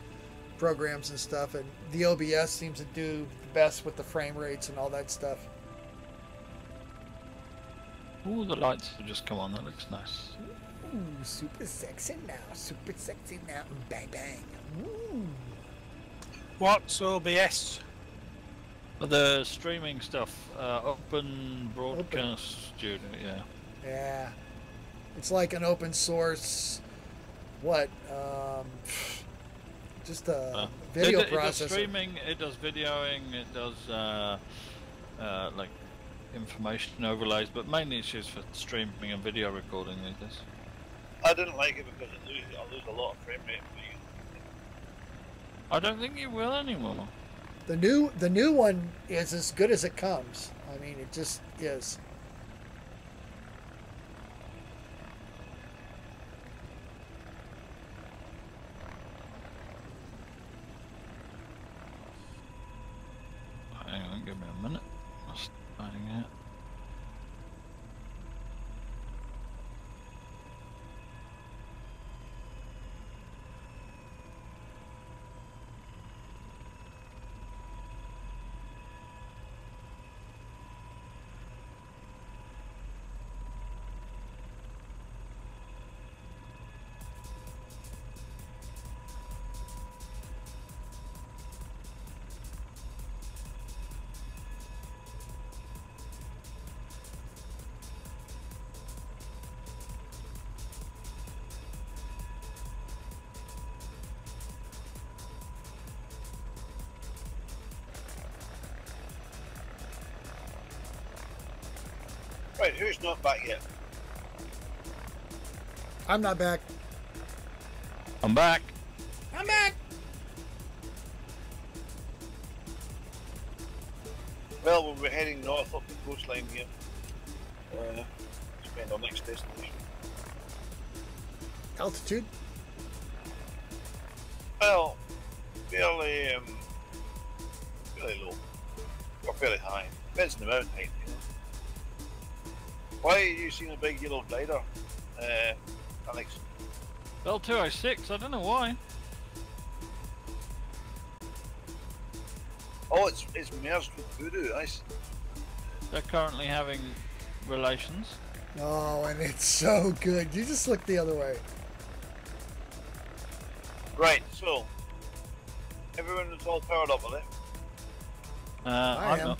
Speaker 4: programs and stuff, and the OBS seems to do the best with the frame rates and all that stuff.
Speaker 3: Ooh, the lights have just come on. That looks nice.
Speaker 4: Ooh, super sexy now, super sexy now, bang bang. Ooh.
Speaker 5: What's OBS?
Speaker 3: But the streaming stuff, uh, Open Broadcast Studio, yeah.
Speaker 4: Yeah, it's like an open source. What? Um, just a
Speaker 3: Uh,
Speaker 4: video
Speaker 3: it, do- it does streaming, it does videoing, it does uh, uh, like information overlays, but mainly it's used for streaming and video recording these days.
Speaker 1: I didn't like it because it lose, I lose a lot of frame rate. when
Speaker 3: I don't think you will anymore.
Speaker 4: The new the new one is as good as it comes. I mean, it just is.
Speaker 3: Hang on, give me a minute.
Speaker 1: Right, who's not back yet?
Speaker 4: I'm not back.
Speaker 3: I'm back.
Speaker 4: I'm back.
Speaker 1: Well, we'll be heading north up the coastline here. Uh, spend our next destination.
Speaker 4: Altitude.
Speaker 1: Well, fairly, um, fairly low. Or fairly high. Depends on the mountain height, you know. Why are you seeing a big yellow glider, uh, Alex?
Speaker 3: Bell 206, I don't know why.
Speaker 1: Oh, it's it's merged with Voodoo. I see.
Speaker 3: They're currently having relations.
Speaker 4: Oh, and it's so good. You just look the other way.
Speaker 1: Right, so everyone is all powered up, are they?
Speaker 3: Uh,
Speaker 4: I
Speaker 3: I'm
Speaker 4: am.
Speaker 3: not.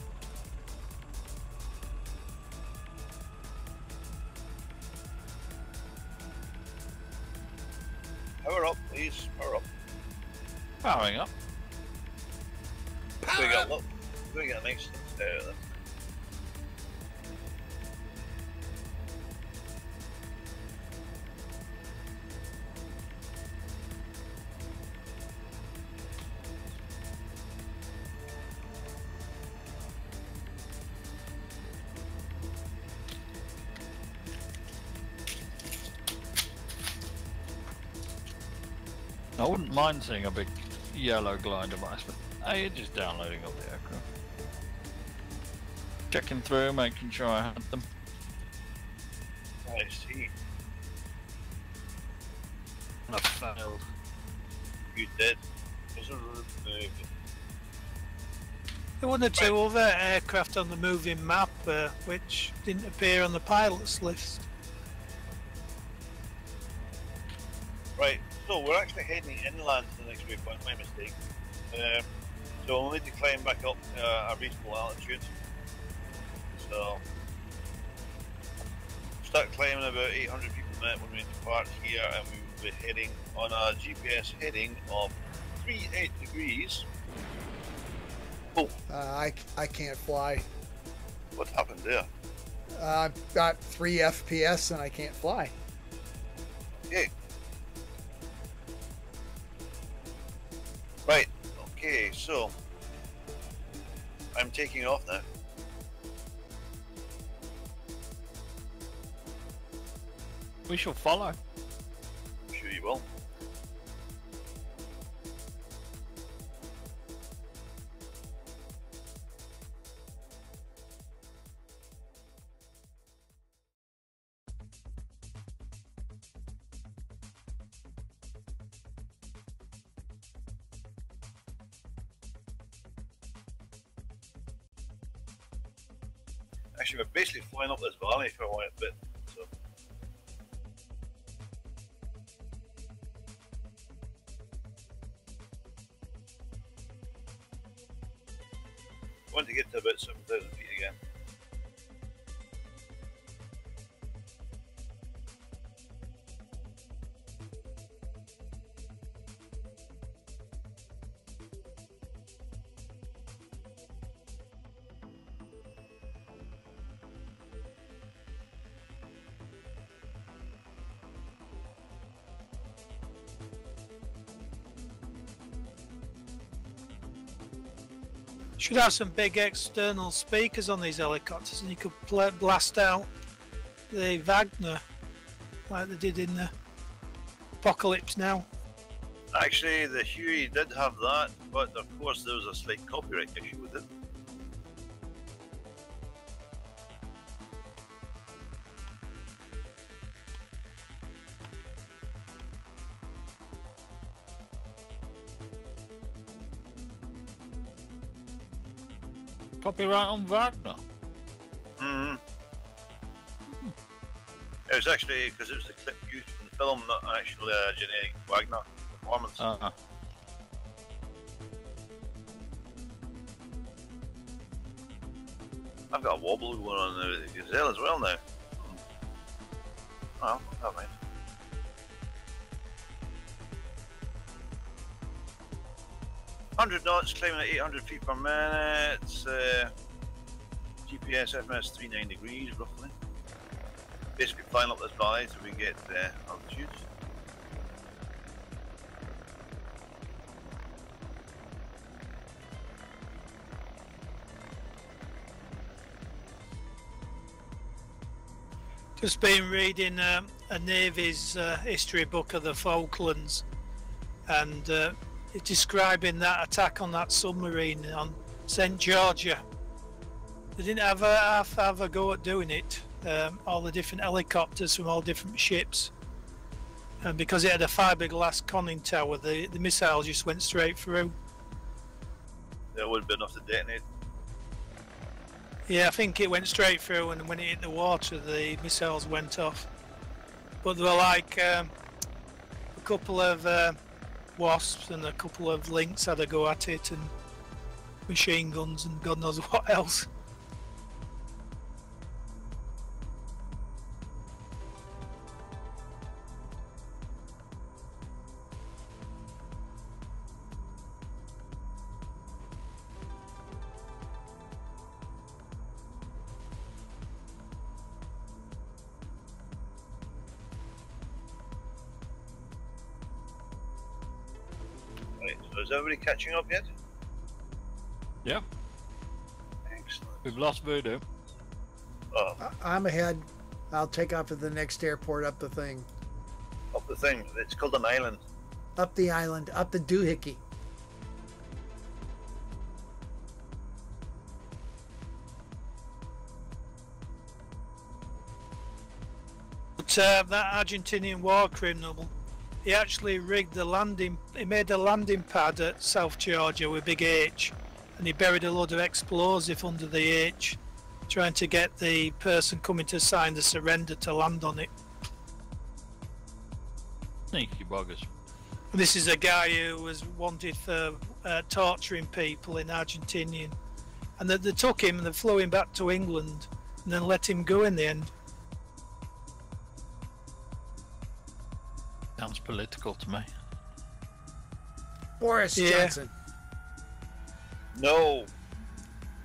Speaker 3: I wouldn't mind seeing a big yellow glide device, but hey, you're just downloading all the aircraft. Checking through, making sure I had them.
Speaker 1: I see.
Speaker 3: I failed.
Speaker 1: You did. There's a route moving.
Speaker 5: There were one or two other aircraft on the moving map uh, which didn't appear on the pilot's list.
Speaker 1: So we're actually heading inland to the next waypoint, my mistake. Um, so we'll need to climb back up uh, a reasonable altitude. So, start climbing about 800 feet per minute when we depart here, and we will be heading on a GPS heading of 38 degrees. Oh,
Speaker 4: Uh, I, I can't fly.
Speaker 1: what happened there?
Speaker 4: Uh, I've got three FPS and I can't fly.
Speaker 1: Okay. Right, okay, so I'm taking off now.
Speaker 3: We shall follow.
Speaker 1: I'm sure you will.
Speaker 5: Should have some big external speakers on these helicopters, and you could play, blast out the Wagner like they did in the Apocalypse Now.
Speaker 1: Actually, the Huey did have that, but of course there was a slight copyright issue with it.
Speaker 3: Copyright on Wagner.
Speaker 1: hmm It was actually because it was the clip used from the film, not actually a generic Wagner performance.
Speaker 3: Uh,
Speaker 1: I've got a wobble going on there with the Gazelle as well now. Oh, never mind. Climbing at 800 feet per minute. Uh, GPS FMS 39 degrees roughly. Basically flying up this valley so we get uh, altitude.
Speaker 5: Just been reading um, a Navy's uh, history book of the Falklands, and uh, describing that attack on that submarine on St Georgia. They didn't have a half have a go at doing it. Um, all the different helicopters from all different ships, and because it had a fiberglass conning tower, the the missile just went straight through.
Speaker 1: That would have been enough to detonate.
Speaker 5: Yeah, I think it went straight through, and when it hit the water, the missiles went off. But there were like um, a couple of uh, wasps and a couple of lynx had a go at it, and machine guns and God knows what else.
Speaker 1: Catching up yet?
Speaker 3: yeah,
Speaker 1: Excellent.
Speaker 3: we've lost Voodoo.
Speaker 1: Oh,
Speaker 4: I- I'm ahead. I'll take off at the next airport up the thing.
Speaker 1: up the thing. It's called an island.
Speaker 4: Up the island, up the doohickey.
Speaker 5: But uh, that Argentinian war criminal, he actually rigged the landing. He made a landing pad at South Georgia with Big H, and he buried a load of explosive under the H, trying to get the person coming to sign the surrender to land on it.
Speaker 3: Thank you, buggers.
Speaker 5: This is a guy who was wanted for uh, torturing people in Argentinian, and they, they took him and they flew him back to England, and then let him go in the end.
Speaker 3: Sounds political to me.
Speaker 4: Boris
Speaker 5: Yeah.
Speaker 4: Johnson.
Speaker 1: No.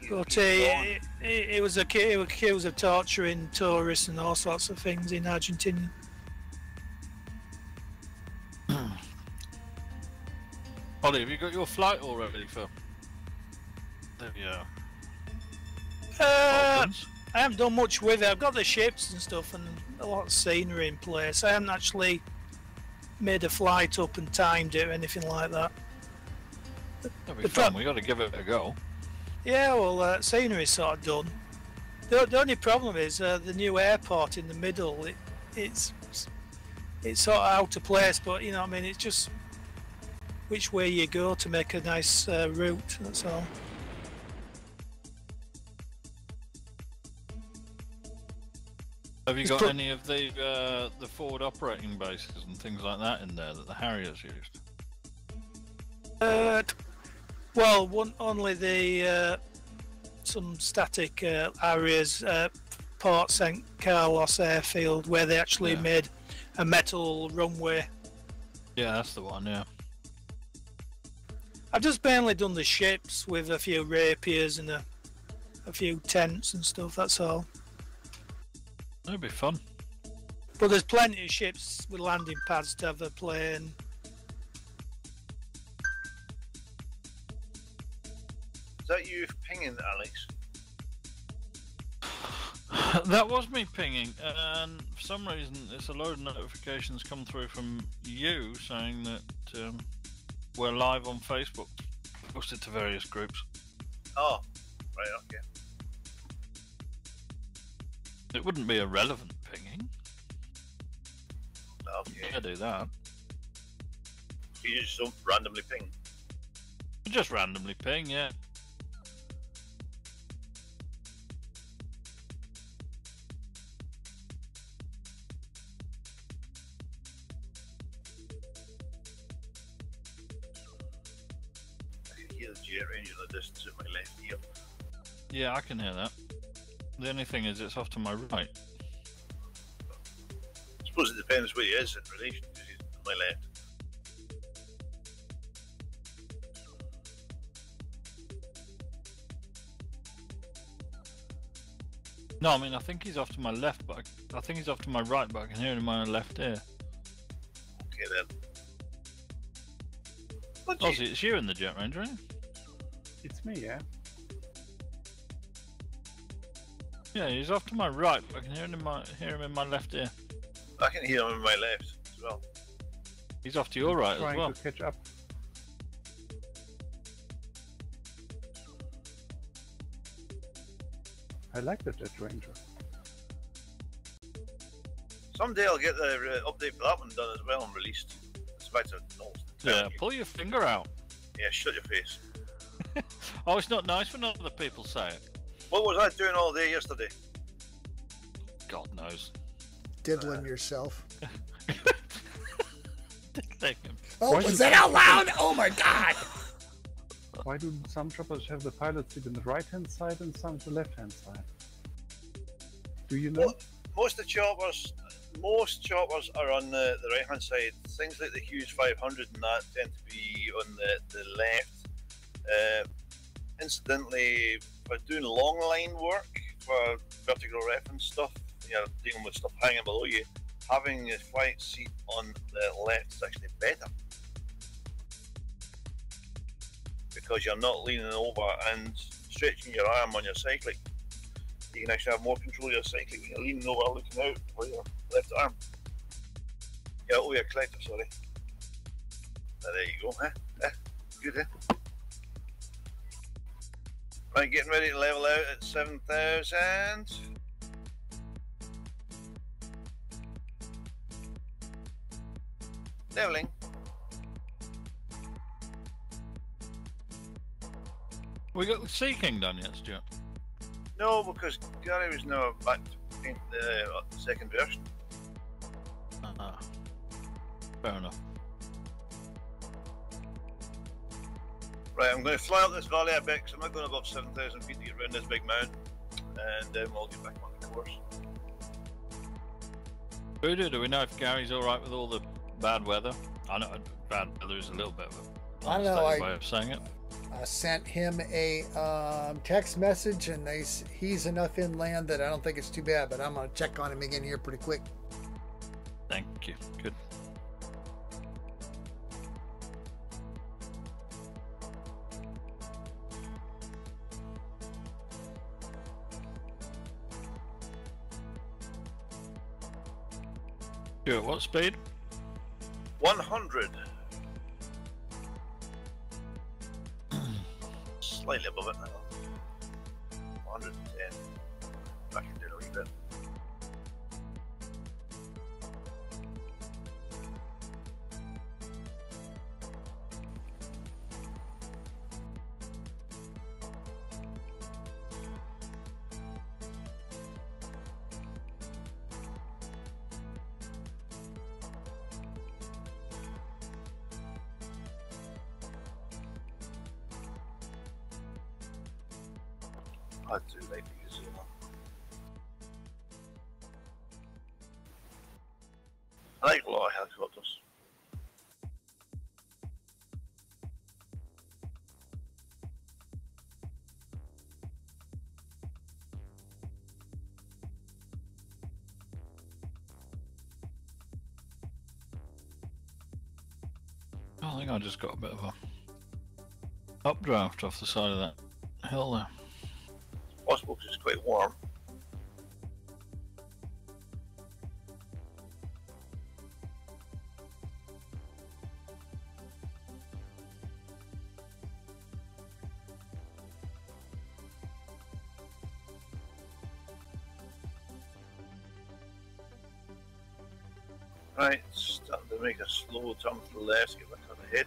Speaker 5: But
Speaker 1: He's
Speaker 5: uh,
Speaker 1: gone.
Speaker 5: it, it, it was ac- he accused of torturing tourists and all sorts of things in Argentina.
Speaker 3: Ollie, have you got your flight all ready for the uh,
Speaker 5: Uh, I haven't done much with it. I've got the ships and stuff and a lot of scenery in place. I haven't actually made a flight up and timed it or anything like that.
Speaker 3: That'll be fun. We got to give it a go.
Speaker 5: Yeah, well, uh, scenery's sort of done. The, the only problem is uh, the new airport in the middle. It, it's it's sort of out of place, but you know, what I mean, it's just which way you go to make a nice uh, route. That's all.
Speaker 3: Have you got any of the uh, the forward operating bases and things like that in there that the Harriers used?
Speaker 5: Uh, well, one, only the uh, some static uh, areas, uh, Port St Carlos airfield, where they actually
Speaker 3: Yeah.
Speaker 5: made a metal runway.
Speaker 3: Yeah, that's the one. Yeah.
Speaker 5: I've just mainly done the ships with a few rapiers and a, a few tents and stuff. That's all.
Speaker 3: That'd be fun.
Speaker 5: But there's plenty of ships with landing pads to have a plane.
Speaker 1: Is that you pinging, Alex?
Speaker 3: that was me pinging, and for some reason, it's a load of notifications come through from you saying that um, we're live on Facebook, posted to various groups.
Speaker 1: Oh, right, okay.
Speaker 3: It wouldn't be a relevant pinging.
Speaker 1: Oh, okay.
Speaker 3: I do that.
Speaker 1: You just don't randomly ping.
Speaker 3: Just randomly ping, yeah.
Speaker 1: I can hear the jet in the distance at my left ear.
Speaker 3: Yeah, I can hear that. The only thing is, it's off to my right.
Speaker 1: I suppose it depends where he is in relation to my left.
Speaker 3: No, I mean, I think he's off to my left, but I, I think he's off to my right, but I can hear him in my left ear.
Speaker 1: Okay then. What
Speaker 3: Oh, it's you in the Jet Ranger, eh?
Speaker 2: It's me, yeah?
Speaker 3: Yeah, he's off to my right, but I can hear him in my hear him in my left ear.
Speaker 1: I can hear him in my left as well.
Speaker 3: He's off to your right as
Speaker 2: Trying
Speaker 3: well.
Speaker 2: to catch up. I like the Jet Ranger.
Speaker 1: Someday I'll get the uh, update for that one done as well and released. It's back to normal.
Speaker 3: Yeah, pull your finger out.
Speaker 1: Yeah, shut your face.
Speaker 3: Oh, it's not nice when other people say it.
Speaker 1: What was I doing all day yesterday?
Speaker 3: God knows.
Speaker 4: Diddling yourself.
Speaker 3: Thank him.
Speaker 4: Oh,
Speaker 2: Why
Speaker 4: was that out loud? Oh my god!
Speaker 2: Why do some choppers have the pilot seat on the right hand side and some on the left hand side? Do you know?
Speaker 1: Well, most of the choppers, most choppers are on the, the right hand side. Things like the Hughes 500 and that tend to be on the, the left. Uh, incidentally, for doing long line work for vertical reference stuff, you know, dealing with stuff hanging below you, having a flight seat on the left is actually better because you're not leaning over and stretching your arm on your cyclic you can actually have more control of your cyclic when you're leaning over looking out for your left arm. Yeah, oh, your collective, sorry. Ah, there you go, huh? Good, eh? Right, getting ready to level out at 7,000. Leveling.
Speaker 3: We got the Sea King done yet, Stuart?
Speaker 1: No, because Gary was now back to paint the uh, second version.
Speaker 3: Ah, fair enough.
Speaker 1: Right, I'm going to fly up this valley a bit because I'm not going above 7,000 feet to get around this big mountain. And then we'll get back on the course.
Speaker 3: Voodoo, do we know if Gary's alright with all the bad weather? I know bad weather is a little bit of a
Speaker 4: I don't know,
Speaker 3: understated
Speaker 4: I-
Speaker 3: way of saying it.
Speaker 4: I sent him a um, text message, and they, he's enough inland that I don't think it's too bad. But I'm gonna check on him again here pretty quick.
Speaker 3: Thank you. Good. Stuart, what speed?
Speaker 1: 100. Slightly above it now. I
Speaker 3: think I just got a bit of a updraft off the side of that hill there.
Speaker 1: Possible because it's quite warm. Make a slow turn to the left, get back on the head.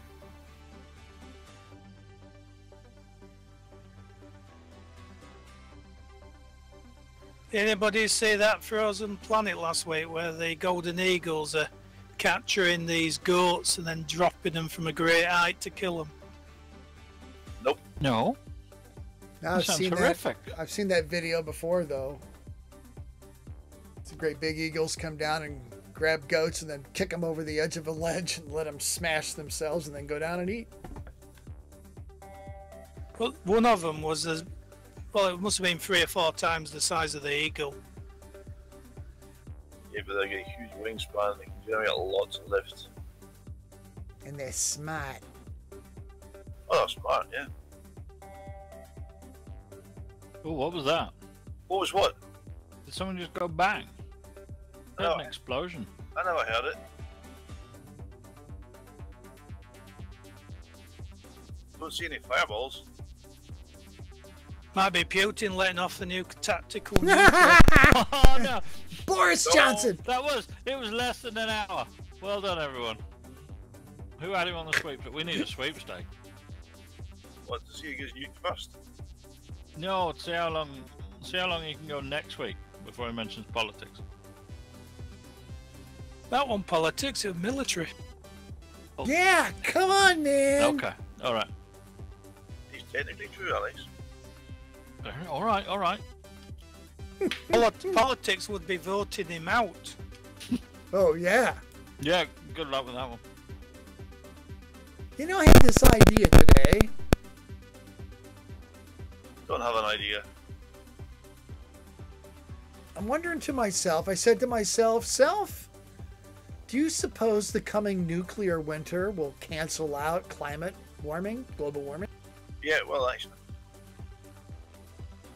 Speaker 5: Anybody see that Frozen Planet last week where the Golden Eagles are capturing these goats and then dropping them from a great height to kill them? Nope.
Speaker 3: No,
Speaker 4: Now,
Speaker 3: that
Speaker 4: I've
Speaker 3: sounds
Speaker 4: seen
Speaker 3: horrific.
Speaker 4: that. I've seen that video before, though. Some great big eagles come down and grab goats and then kick them over the edge of a ledge and let them smash themselves and then go down and eat.
Speaker 5: Well, one of them was as well. It must have been three or four times the size of the eagle.
Speaker 1: Yeah, but they get a huge wingspan, they can generate lots of lift.
Speaker 4: And they're smart.
Speaker 1: Oh, smart, yeah.
Speaker 3: Oh, what was that?
Speaker 1: What was what?
Speaker 3: Did someone just go bang? I heard
Speaker 1: No.
Speaker 3: an explosion.
Speaker 1: I never heard it. Don't see any fireballs.
Speaker 5: Might be Putin letting off the new tactical. nuclear.
Speaker 3: oh no,
Speaker 4: Boris
Speaker 1: No.
Speaker 4: Johnson!
Speaker 3: that was it was less than an hour. Well done, everyone. Who had him on the sweep? But we need a sweepstake.
Speaker 1: What, to see who gets nuked first?
Speaker 3: No, see how long. See how long he can go next week before he mentions politics.
Speaker 5: That one politics, it was military. Oh.
Speaker 4: Yeah, come on, man!
Speaker 3: Okay, all right,
Speaker 1: He's technically true, Alex.
Speaker 3: all right, all right.
Speaker 5: Polit- politics would be voting him out.
Speaker 4: Oh, yeah.
Speaker 3: Yeah, good luck with that one.
Speaker 4: You know, I had this idea today.
Speaker 1: Don't have an idea.
Speaker 4: I'm wondering to myself, I said to myself, Self, do you suppose the coming nuclear winter will cancel out climate warming, global warming?
Speaker 1: Yeah, well, actually.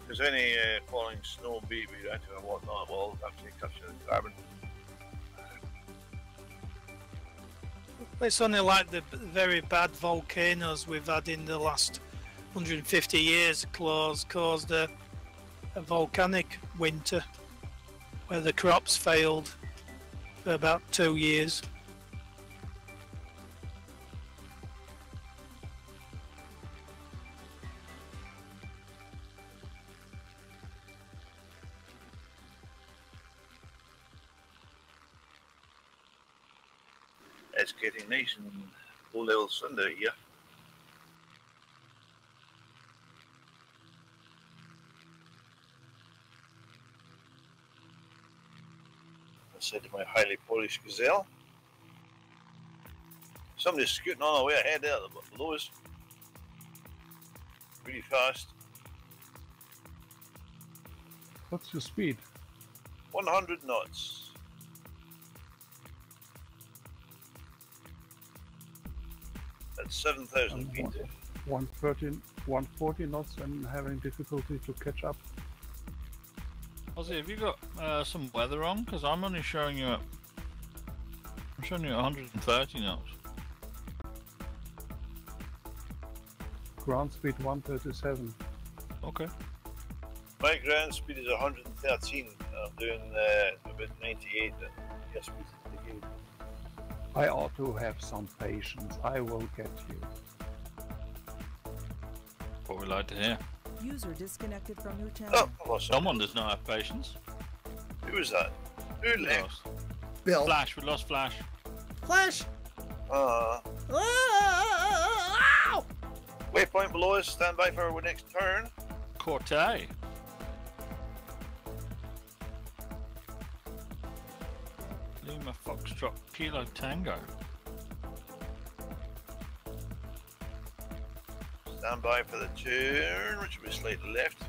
Speaker 1: Because any uh, falling snow, baby, right, or whatnot will actually capture the carbon.
Speaker 5: It's only like the very bad volcanoes we've had in the last 150 years caused, caused a, a volcanic winter where the crops failed for about two years.
Speaker 1: It's getting nice and low level out here. Said to my highly polished gazelle. Somebody's scooting on the way ahead there, the lowest. Really fast.
Speaker 2: What's your speed?
Speaker 1: 100 knots. That's 7,000
Speaker 2: Um,
Speaker 1: feet.
Speaker 2: one- 130, 140 knots and having difficulty to catch up.
Speaker 3: Ozzy, have you got uh, some weather on? Because I'm only showing you at. I'm showing you at 130 knots.
Speaker 2: Ground speed 137.
Speaker 3: Okay.
Speaker 1: My ground speed is 113. I'm doing uh, about 98 at yes, speed of the.
Speaker 2: I ought to have some patience. I will get you.
Speaker 3: What we like to hear.
Speaker 6: User disconnected from your channel.
Speaker 1: Oh, I lost
Speaker 3: Someone does not have patience.
Speaker 1: Who was that? Who left?
Speaker 3: lost.
Speaker 4: Bill.
Speaker 3: Flash, we lost Flash.
Speaker 4: Flash!
Speaker 1: Uh,
Speaker 4: Ah!
Speaker 1: waypoint below us. Stand by for our next turn.
Speaker 3: Corte. Lima Foxtrot Kilo Tango.
Speaker 1: stand by for the turn, which will be slightly left.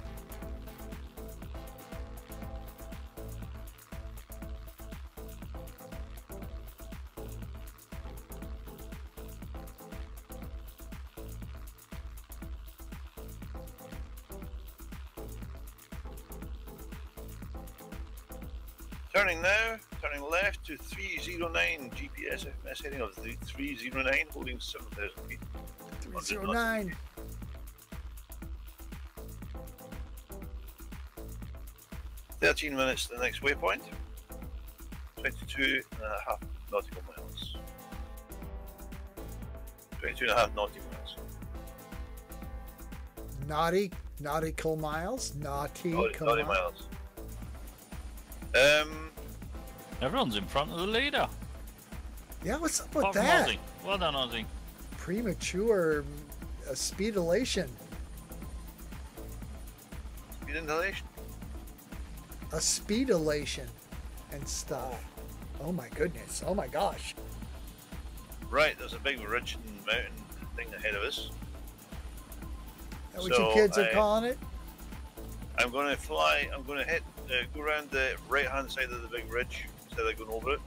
Speaker 1: Turning now, turning left to 309 GPS FMS heading of 309, holding 7,000 feet.
Speaker 4: 309.
Speaker 1: Thirteen minutes to the next waypoint. 22 and a half nautical miles. 22 and a half nautical miles.
Speaker 4: Naughty, nautical miles. Naughty,
Speaker 1: Naughty, naughty miles. Um,
Speaker 3: Everyone's in front of the leader.
Speaker 4: Yeah, what's up with
Speaker 3: Apart
Speaker 4: that?
Speaker 3: Ozzy. Well done, Ozzy.
Speaker 4: Premature uh, speed elation.
Speaker 1: speed inhalation.
Speaker 4: A speed elation and stuff. Oh my goodness. Oh my gosh.
Speaker 1: Right, there's a big ridge and mountain thing ahead of us.
Speaker 4: That what
Speaker 1: So,
Speaker 4: you kids are
Speaker 1: I-
Speaker 4: calling it?
Speaker 1: I'm going to fly, I'm going to hit, uh, go around the right hand side of the big ridge instead of going over it.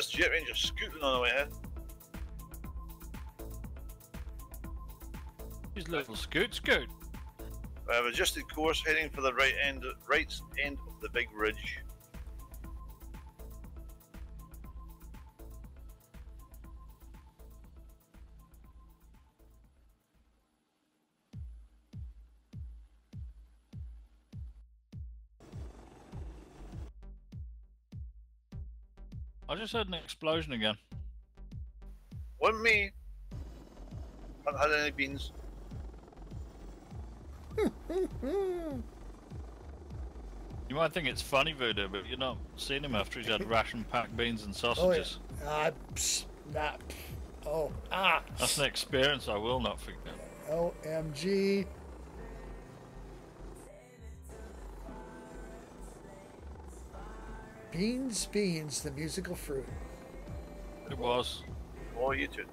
Speaker 1: There's Jet Ranger scooting on the way ahead.
Speaker 3: His little scoot scoot.
Speaker 1: I've adjusted course heading for the right end, right end of the big ridge.
Speaker 3: Just heard an explosion again.
Speaker 1: Wasn't me. Haven't had any beans.
Speaker 3: You might think it's funny, Voodoo, but you're not seeing him after he's had ration packed beans and
Speaker 4: Oh, yeah.
Speaker 3: sausages.
Speaker 4: Ah, pff. oh, ah.
Speaker 3: That's an experience I will not forget.
Speaker 4: OMG. Beans, beans, the musical fruit.
Speaker 3: It was.
Speaker 1: Oh, you too.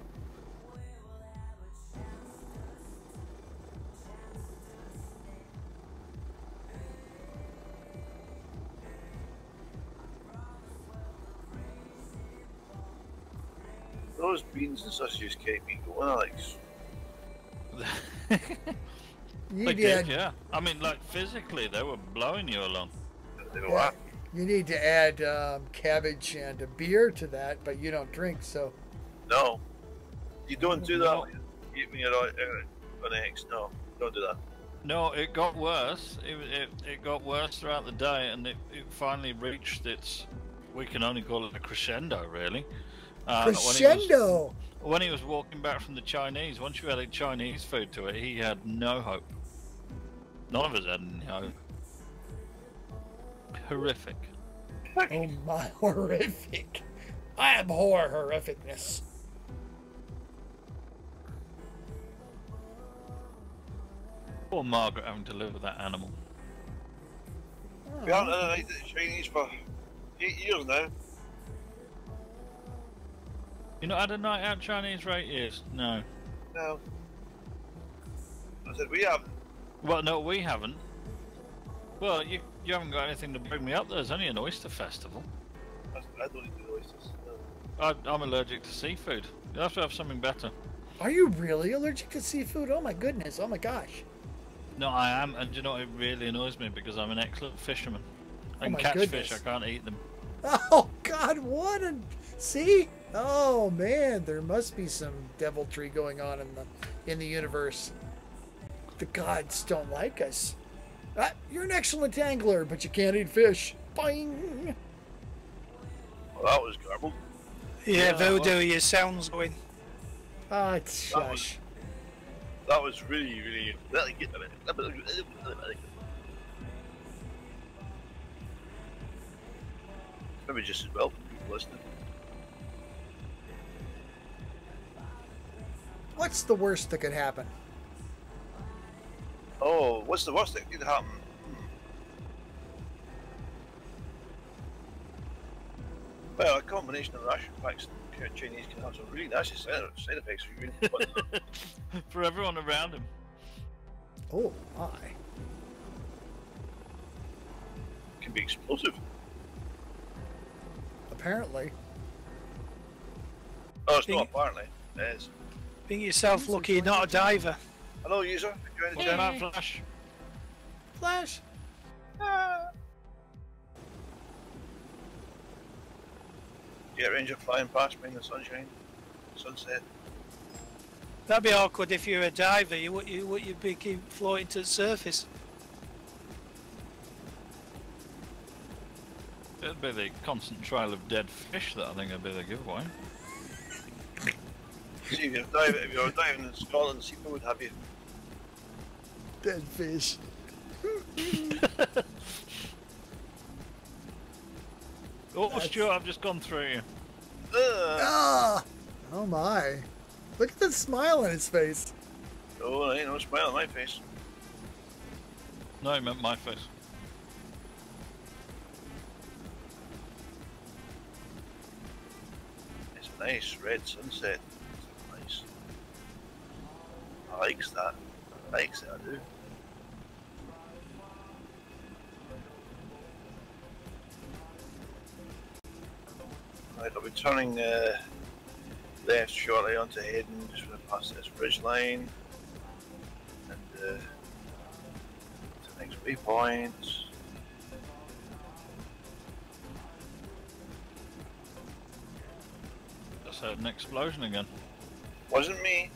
Speaker 1: Those beans and sausages kept me going, Alex.
Speaker 4: You
Speaker 3: They did,
Speaker 4: to
Speaker 3: yeah. I mean, like physically, they were blowing you along.
Speaker 1: They go,
Speaker 4: yeah,
Speaker 1: "Ah,
Speaker 4: you need to add um, cabbage and a beer to that, but you don't drink, so
Speaker 1: No, you don't do that
Speaker 3: No.
Speaker 1: when you- when you're on, uh, X. No, don't do that.
Speaker 3: No, it got worse. It, it, it got worse throughout the day, and it, it finally reached its. We can only call it a crescendo, really. Uh, when he was-
Speaker 4: crescendo.
Speaker 3: When he was walking back from the Chinese, once you added Chinese food to it, he had no hope. None of us had any hope. Horrific.
Speaker 4: Oh my horrific! I abhor horrificness.
Speaker 3: Poor Margaret having to live with that animal.
Speaker 1: We haven't had a night at the Chinese for eight years now.
Speaker 3: You not had a night out Chinese for eight years? No.
Speaker 1: No. I said we haven't.
Speaker 3: Well, no, we haven't. Well, you you haven't got anything to bring me up. There's only an oyster festival.
Speaker 1: I, I don't eat oysters. No.
Speaker 3: I, I'm allergic to seafood. You have to have something better.
Speaker 4: Are you really allergic to seafood? Oh my goodness! Oh my gosh!
Speaker 3: No, I am, and you know? It really annoys me because I'm an excellent fisherman. I
Speaker 4: Oh
Speaker 3: can
Speaker 4: my
Speaker 3: catch
Speaker 4: goodness.
Speaker 3: fish, I can't eat them.
Speaker 4: Oh God! What a see? Oh man, there must be some deviltry going on in the in the universe. The gods don't like us. Ah, you're an excellent angler, but you can't eat fish. Boing.
Speaker 1: Well, that was garbled.
Speaker 5: Yeah,
Speaker 3: Yeah,
Speaker 5: Voodoo,
Speaker 3: well-
Speaker 5: your sound's going.
Speaker 4: Ah, it's
Speaker 1: That was- That was really, really, really. Maybe just as well for people listening.
Speaker 4: What's the worst that could happen?
Speaker 1: Oh, what's the worst that could happen? Hmm. Well, a combination of ration packs and Chinese can have some really nasty side, side effects for you.
Speaker 3: For everyone around him.
Speaker 4: Oh my!
Speaker 1: can be explosive.
Speaker 4: Apparently,
Speaker 1: Oh, it's not apparently. It is.
Speaker 5: Think yourself lucky you're not a diver.
Speaker 1: Hello, user. Enjoying the
Speaker 3: What's
Speaker 1: channel.
Speaker 3: going on, Flash?
Speaker 5: Flash. Ah.
Speaker 1: Jet Ranger flying past me in the sunshine. Sunset.
Speaker 5: That'd be awkward if you're a diver. You would you would you be keep floating to the surface.
Speaker 3: It'd be the constant trail of dead fish that I think would be the giveaway.
Speaker 1: See, if you're diving, if you're diving in Scotland, people would have you.
Speaker 4: Dead fish.
Speaker 3: Oh, Stuart, I've just gone through you.
Speaker 1: Ugh.
Speaker 4: Ah! Oh my. Look at the smile on his face.
Speaker 1: Oh, there ain't no smile on my face.
Speaker 3: No, I meant my face.
Speaker 1: It's a nice red sunset. It's nice. I likes that. I likes it, I do. Right, I'll be turning uh, left shortly onto Hayden, just going to pass this bridge line. And uh, to the next waypoint.
Speaker 3: Just heard an explosion again.
Speaker 1: Wasn't me.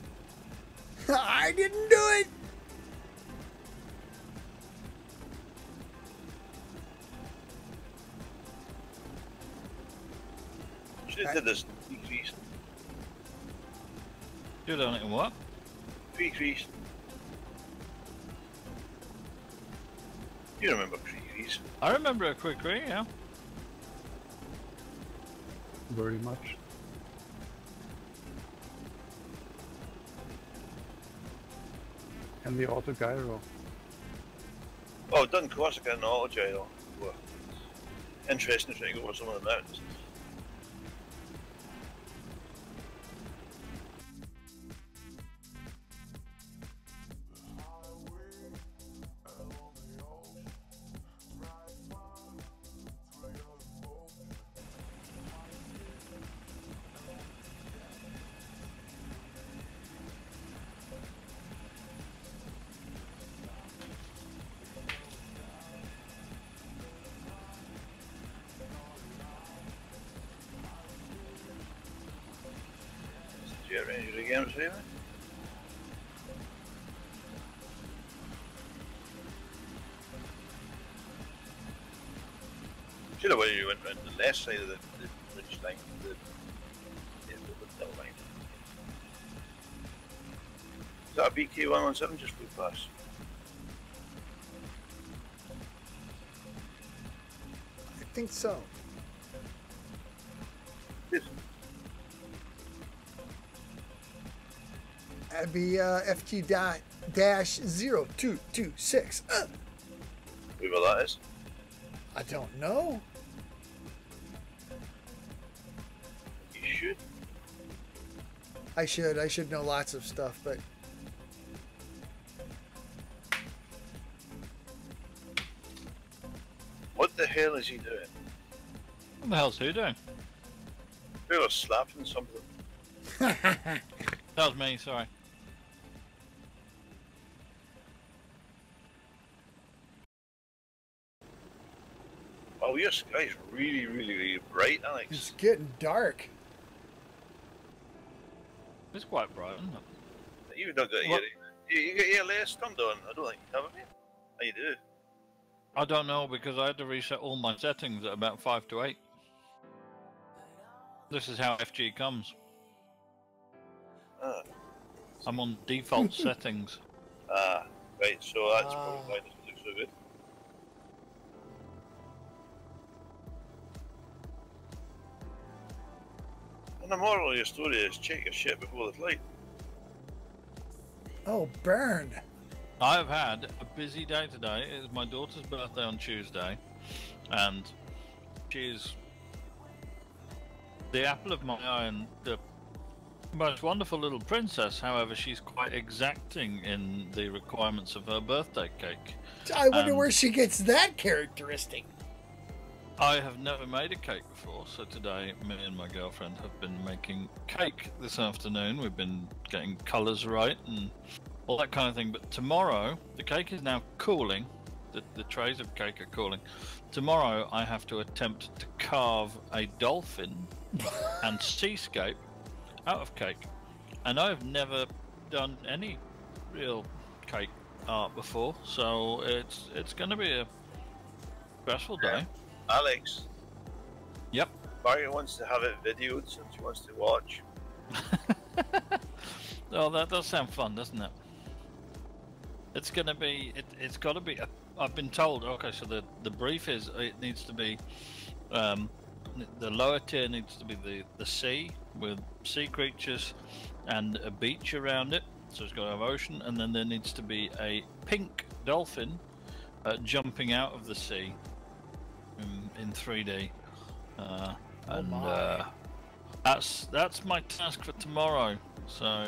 Speaker 4: I didn't do it!
Speaker 1: Should have did this decrease.
Speaker 3: You're doing it in what?
Speaker 1: Decrease. You remember Crease?
Speaker 3: I remember a quick re, yeah.
Speaker 2: Very much. And the auto gyro.
Speaker 1: Oh, it doesn't Corsica and auto gyro. Well, Interesting trying to go over some of the mountains. Stephen. Should have you went round the left side of the, the ridge line, the, yeah, the. Is that a BK117 just flew past?
Speaker 4: I think so. That'd be uh, FG dot dash zero two two six. Uh,
Speaker 1: Whoever that is.
Speaker 4: I don't know.
Speaker 1: You should.
Speaker 4: I should. I should know lots of stuff, but
Speaker 1: What the hell is he doing?
Speaker 3: What the hell's who doing?
Speaker 1: They was slapping something.
Speaker 3: That was me, sorry.
Speaker 1: Your sky's really, really, really bright, Alex.
Speaker 4: it's getting dark.
Speaker 3: It's quite bright, isn't it?
Speaker 1: You've not got your,
Speaker 3: What?
Speaker 1: you, you got your latest turned on. I don't think you have it. Oh, you do.
Speaker 3: I don't know because I had to reset all my settings at about 5 to 8. This is how FG comes.
Speaker 1: Ah,
Speaker 3: I'm on default settings.
Speaker 1: ah, right. So that's
Speaker 4: Ah.
Speaker 1: probably why it doesn't so good. The moral of your story is check your shit before the flight.
Speaker 4: Oh, burn.
Speaker 3: I have had a busy day today. It is my daughter's birthday on Tuesday, and she's the apple of my eye and the most wonderful little princess. However, she's quite exacting in the requirements of her birthday cake.
Speaker 4: I wonder
Speaker 3: Um,
Speaker 4: where she gets that characteristic.
Speaker 3: I have never made a cake before, so today me and my girlfriend have been making cake this afternoon. We've been getting colours right and all that kind of thing. But tomorrow, the cake is now cooling. The, the trays of cake are cooling. Tomorrow, I have to attempt to carve a dolphin and seascape out of cake. And I've never done any real cake art before, so it's it's going to be a stressful day.
Speaker 1: Alex,
Speaker 3: Yep.
Speaker 1: Barry wants to have it videoed since he wants to watch.
Speaker 3: Oh, that does sound fun, doesn't it? It's gonna be. It, it's got to be. A, I've been told. Okay, so the the brief is it needs to be. Um, the lower tier needs to be the the sea with sea creatures and a beach around it. So it's got to have ocean, and then there needs to be a pink dolphin uh, jumping out of the sea in, in 3D. Uh,
Speaker 4: Oh
Speaker 3: and
Speaker 4: my.
Speaker 3: uh, that's that's my task for tomorrow. So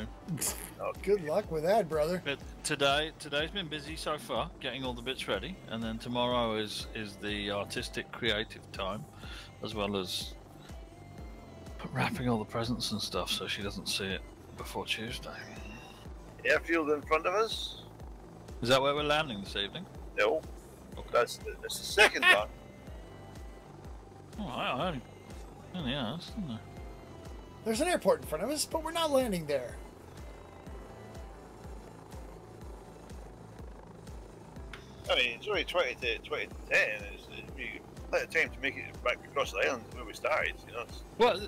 Speaker 4: Good luck with that, brother.
Speaker 3: but today today's been busy so far, getting all the bits ready, and then tomorrow is is the artistic creative time, as well as wrapping all the presents and stuff, so she doesn't see it before Tuesday.
Speaker 1: Airfield in front of us?
Speaker 3: Is that where we're landing this evening?
Speaker 1: No.
Speaker 3: Okay.
Speaker 1: That's the, that's the second one.
Speaker 3: Oh, I, I only, only asked, didn't
Speaker 4: There's an airport in front of us, but we're not landing there.
Speaker 1: I mean, it's only 20 to, 20 to 10. It's, it'd plenty of time to make it back across the island where we started. You know,
Speaker 3: Well,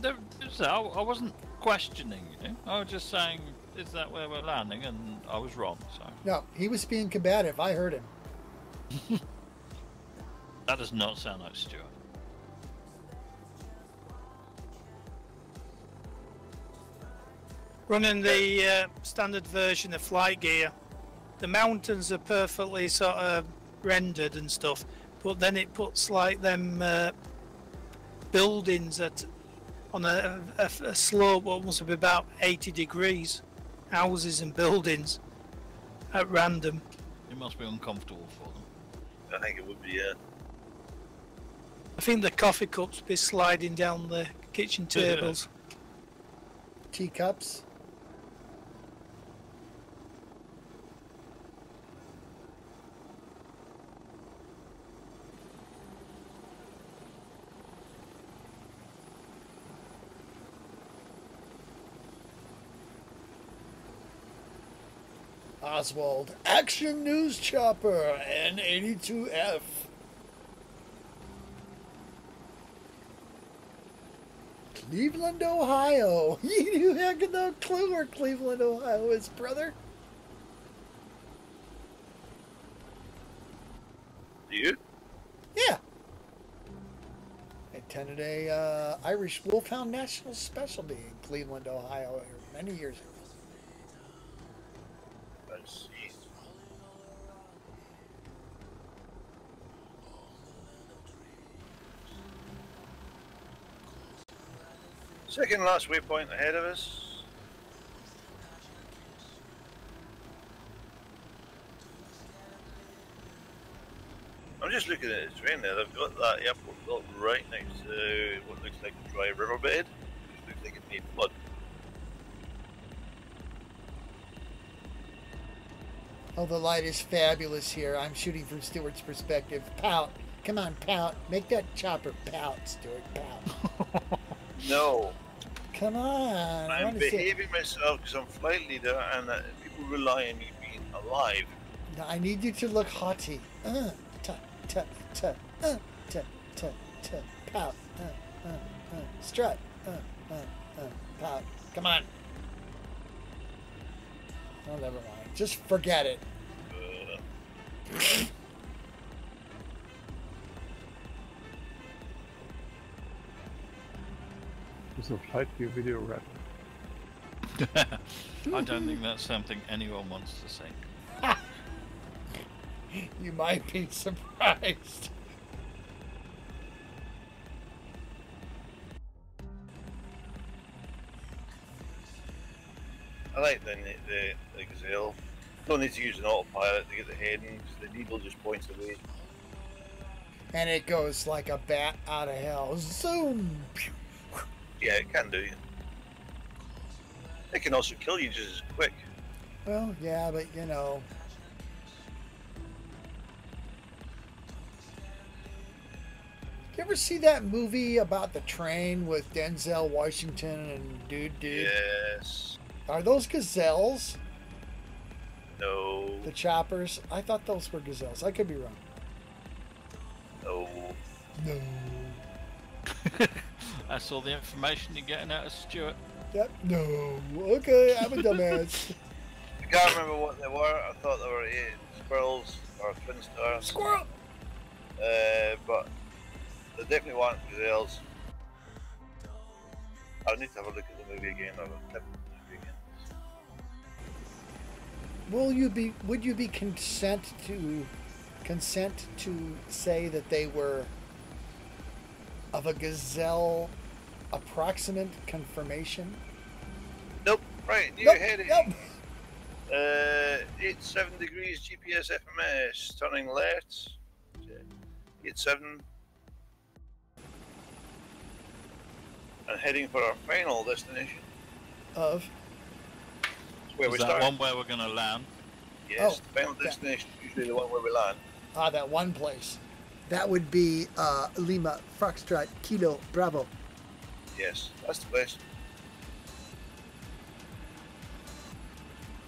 Speaker 3: there, there's, I, I wasn't questioning you. I was just saying, is that where we're landing? And I was wrong. So
Speaker 4: No, he was being combative. I heard him.
Speaker 3: that does not sound like Stuart.
Speaker 5: Running the uh, standard version of FlightGear, the mountains are perfectly sort of rendered and stuff, but then it puts like them uh, buildings at on a, a, a slope what must be about 80 degrees, houses and buildings at random.
Speaker 3: It must be uncomfortable for them.
Speaker 1: I think it would be. Uh,
Speaker 5: I think the coffee cups be sliding down the kitchen tables.
Speaker 4: Teacups. Oswald, Action News Chopper, N82F. Cleveland, Ohio. You have no clue where Cleveland, Ohio is, brother.
Speaker 1: do you?
Speaker 4: Yeah. I attended a uh, Irish Wolfhound National Specialty in Cleveland, Ohio, many years ago.
Speaker 1: Let's. Second last waypoint ahead of us. I'm just looking at the train there. They've got that airport built right next to what looks like a dry riverbed. Looks like it needs flood.
Speaker 4: Oh, the light is fabulous here. I'm shooting from Stuart's perspective. Pout. Come on, pout. Make that chopper pout, Stuart. Pout.
Speaker 1: No.
Speaker 4: Come on.
Speaker 1: I'm behaving myself because I'm flight leader and uh, people rely on me being alive.
Speaker 4: No, I need you to look haughty. Uh, ta, ta, ta, uh, ta, ta, ta, pout. Uh, uh, uh, strut. Uh, uh, uh, pout. Come on. Oh, never mind. Just forget it.
Speaker 1: Uh,
Speaker 2: There's a flight view video wrap.
Speaker 3: I don't think that's something anyone wants to see.
Speaker 4: You might be surprised.
Speaker 1: I like the, the, the Gazelle. Don't need to use an autopilot to get the heading because the needle just points away.
Speaker 4: and it goes like a bat out of hell. Zoom.
Speaker 1: Yeah, it can do. It can also kill you just as quick.
Speaker 4: Well, yeah, but you know. You ever see that movie about the train with Denzel Washington and Dude Dude?
Speaker 1: Yes.
Speaker 4: Are those gazelles?
Speaker 1: No.
Speaker 4: The choppers? I thought those were gazelles. I could be wrong.
Speaker 1: No.
Speaker 4: No.
Speaker 3: That's all the information you're getting out of Stuart.
Speaker 4: Yep. No. Okay, I'm a dumbass.
Speaker 1: I can't remember what they were. I thought they were eight squirrels or twin stars.
Speaker 4: Squirrel.
Speaker 1: Uh, but they definitely weren't gazelles. I need to have a look at the movie again. I'll have
Speaker 4: Will you be? Would you be consent to consent to say that they were of a gazelle approximate confirmation?
Speaker 1: Nope. Right.
Speaker 4: Nope,
Speaker 1: heading.
Speaker 4: nope.
Speaker 1: Uh, 87 degrees GPS FMS, turning left. 87. And heading for our final destination.
Speaker 4: Of
Speaker 1: where
Speaker 3: Is
Speaker 1: we
Speaker 3: that
Speaker 1: start.
Speaker 3: one where we're going to land?
Speaker 1: Yes,
Speaker 4: Oh,
Speaker 1: the final
Speaker 4: yeah.
Speaker 1: destination is usually the one where we land.
Speaker 4: ah, that one place. That would be uh, Lima Foxtrot Kilo Bravo.
Speaker 1: Yes, that's the place.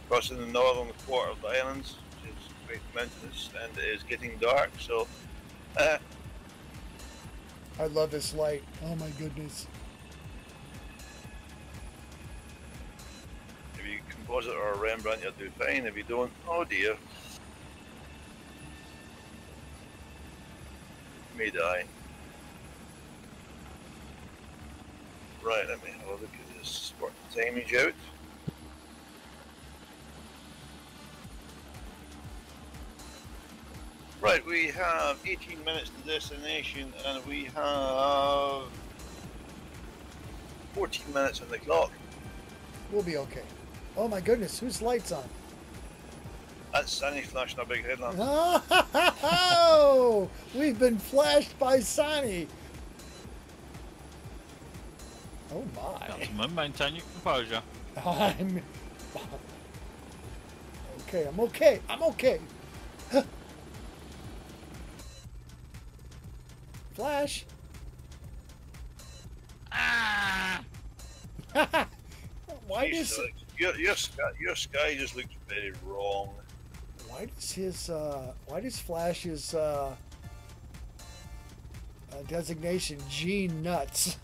Speaker 1: Crossing the northern quarter of the islands, which is quite mountainous, and it is getting dark, so uh,
Speaker 4: I love this light. Oh my goodness.
Speaker 1: Or a Rembrandt, you'll do fine. If you don't, oh dear. You may die. Right, let me have a look at this. Work the timage out. Right, we have 18 minutes to destination and we have 14 minutes on the clock.
Speaker 4: We'll be okay. Oh my goodness, whose lights on?
Speaker 1: That's Sunny flashing a big headlamp.
Speaker 4: Oh, we've been flashed by Sonny. Oh my.
Speaker 3: Gentlemen, maintain your composure.
Speaker 4: I'm okay. I'm okay. I'm okay. Flash.
Speaker 3: Ah!
Speaker 4: why
Speaker 1: Jeez,
Speaker 4: does
Speaker 1: Alex, your, your, sky, your sky just looks very wrong.
Speaker 4: why does his uh, why does Flash's uh, uh, designation G nuts?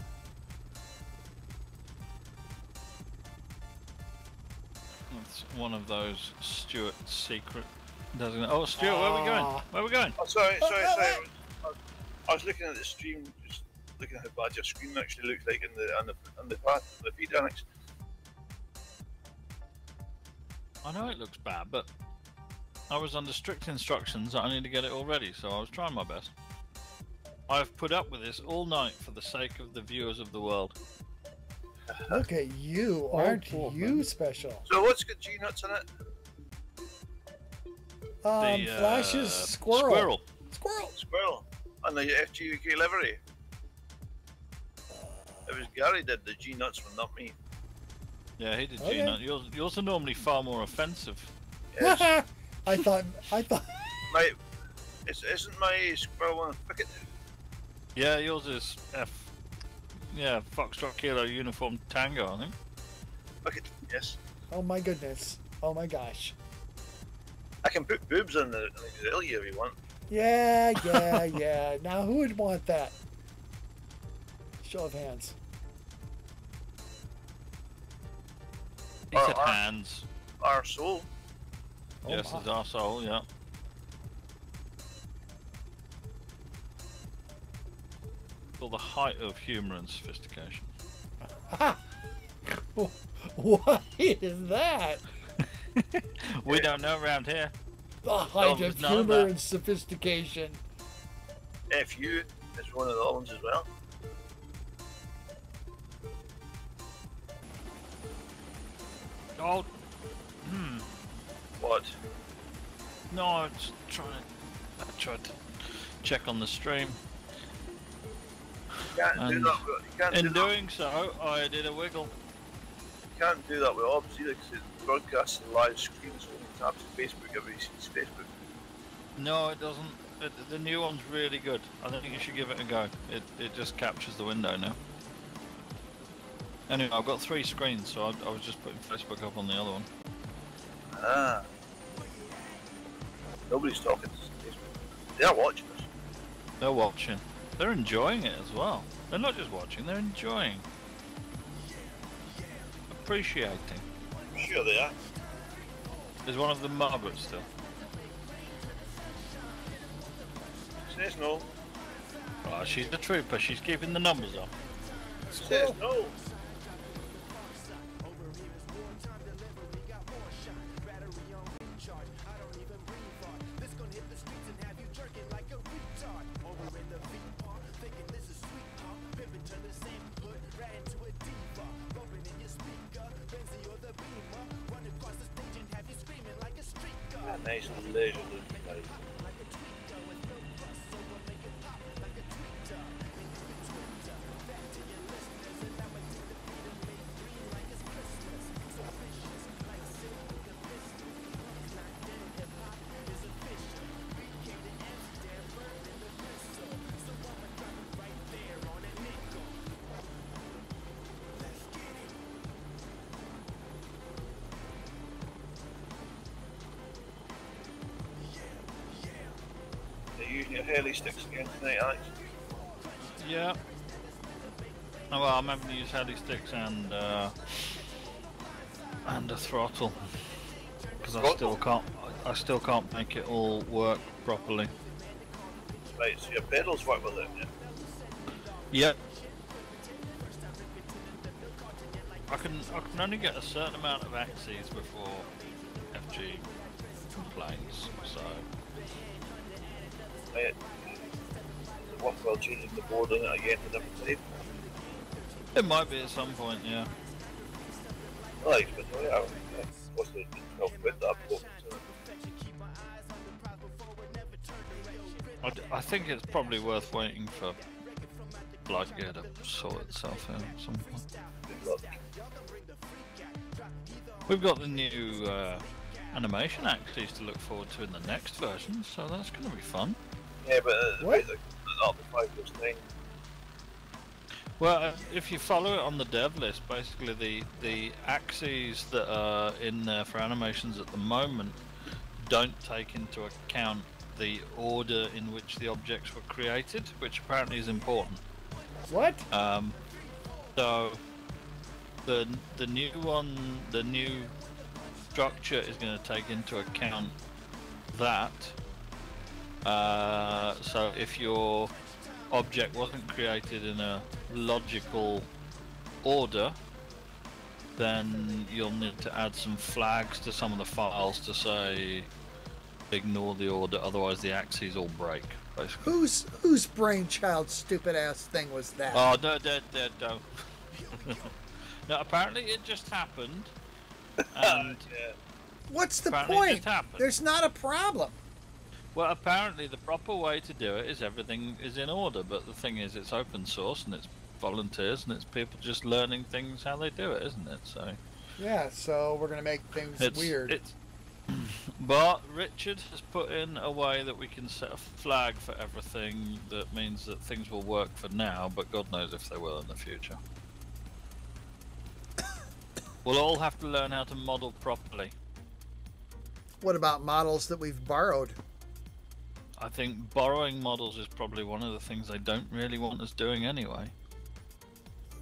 Speaker 3: It's one of those Stuart secret. Doesn't it? Oh, Stuart, where are we going?
Speaker 4: Ah.
Speaker 3: Where are we going?
Speaker 1: Oh, sorry,
Speaker 4: Oh,
Speaker 1: sorry,
Speaker 4: oh,
Speaker 1: sorry. I was, I was looking at the stream, just looking at how bad your screen actually looks like in the on the on the path, the feed, Alex.
Speaker 3: I know it looks bad, but I was under strict instructions that I need to get it all ready, so I was trying my best. I've put up with this all night for the sake of the viewers of the world.
Speaker 4: Look at you! Aren't
Speaker 2: poor
Speaker 4: you
Speaker 2: man.
Speaker 4: special?
Speaker 1: So what's got G nuts in it?
Speaker 4: Um,
Speaker 3: the, uh,
Speaker 4: Flash's squirrel.
Speaker 3: Squirrel.
Speaker 4: Squirrel.
Speaker 1: Squirrel and the FGUK livery. It was Gary did the G nuts one, not me.
Speaker 3: Yeah, he did
Speaker 4: Okay.
Speaker 3: G-Nut. Yours, yours are normally far more offensive.
Speaker 1: Yes.
Speaker 4: I thought. I thought.
Speaker 1: my, it's, isn't my squirrel one picket?
Speaker 3: Yeah, yours is F. Yeah, Foxtrot Kilo Uniform Tango, I think.
Speaker 1: Picket, yes.
Speaker 4: Oh my goodness. Oh my gosh.
Speaker 1: I can put boobs in the, in the auxiliary if you want.
Speaker 4: Yeah, yeah, yeah. Now who would want that? Show of hands.
Speaker 3: He
Speaker 1: Or-
Speaker 3: said
Speaker 1: or-
Speaker 3: hands.
Speaker 1: Our soul.
Speaker 4: Oh
Speaker 3: yes,
Speaker 4: my.
Speaker 3: our soul. yeah. For the height of humour and sophistication.
Speaker 4: What is that?
Speaker 3: We don't know around here.
Speaker 4: The height
Speaker 3: there's
Speaker 4: of humor and sophistication.
Speaker 1: FU is one of the ones as well.
Speaker 3: Oh,
Speaker 1: What?
Speaker 3: no, I was trying to. I tried to check on the stream.
Speaker 1: You can't do
Speaker 3: And
Speaker 1: that. You can't do
Speaker 3: In
Speaker 1: that.
Speaker 3: doing so, I did a wiggle.
Speaker 1: You can't do that with OBS either because it's broadcasting live screens when it taps Facebook. Everybody sees Facebook.
Speaker 3: No, it doesn't. It, the new one's really good. I think you should give it a go. It, it just captures the window now. Anyway, I've got three screens, so I, I was just putting Facebook up on the other one.
Speaker 1: Ah. Nobody's talking to Facebook. They are watching us.
Speaker 3: They're watching. They're enjoying it as well. They're not just watching, they're enjoying. Appreciating.
Speaker 1: Sure they are.
Speaker 3: Is one of them Margaret still?
Speaker 1: Says no.
Speaker 3: Oh, she's the trooper. She's keeping the numbers up.
Speaker 1: Says no. They're using your heli sticks again tonight, Alex.
Speaker 3: Yeah. Oh, well, I'm having to use heli sticks and uh, and a throttle because I still can't. I still can't make it all work properly.
Speaker 1: Right, so your pedals work with it, yeah?
Speaker 3: Yep. I can I can only get a certain amount of axes before FG complains. So
Speaker 1: Right. It worked changing the board on it again to different side.
Speaker 3: it might be at some point. Yeah.
Speaker 1: I like it, but yeah, yeah. What's the 12 quid that I've booked?
Speaker 3: I, d- I think it's probably worth waiting for Bloodgear to sort itself out at some point. We've got the new uh, animation axes to look forward to in the next version, so that's going to be fun.
Speaker 1: Yeah, but uh,
Speaker 4: What?
Speaker 1: right, not the five thing.
Speaker 3: Well, uh, if you follow it on the dev list, basically the the axes that are in there for animations at the moment don't take into account the order in which the objects were created, which apparently is important.
Speaker 4: What?
Speaker 3: Um, so the the new one, the new structure is going to take into account that. Uh, so if your object wasn't created in a logical order, then you'll need to add some flags to some of the files to say ignore the order, otherwise the axes all break. Basically.
Speaker 4: Whose whose brainchild stupid ass thing was that?
Speaker 3: Oh no, no, no, don't. no, apparently it just happened, and
Speaker 1: Yeah.
Speaker 4: What's the
Speaker 3: apparently it
Speaker 4: point?
Speaker 3: just happened.
Speaker 4: There's not a problem.
Speaker 3: Well, apparently the proper way to do it is everything is in order. But the thing is, it's open source and it's volunteers and it's people just learning things how they do it, isn't it? So
Speaker 4: Yeah, so we're gonna make things
Speaker 3: it's
Speaker 4: weird.
Speaker 3: It's, but Richard has put in a way that we can set a flag for everything that means that things will work for now, but God knows if they will in the future. We'll all have to learn how to model properly.
Speaker 4: What about models that we've borrowed?
Speaker 3: I think borrowing models is probably one of the things they don't really want us doing anyway.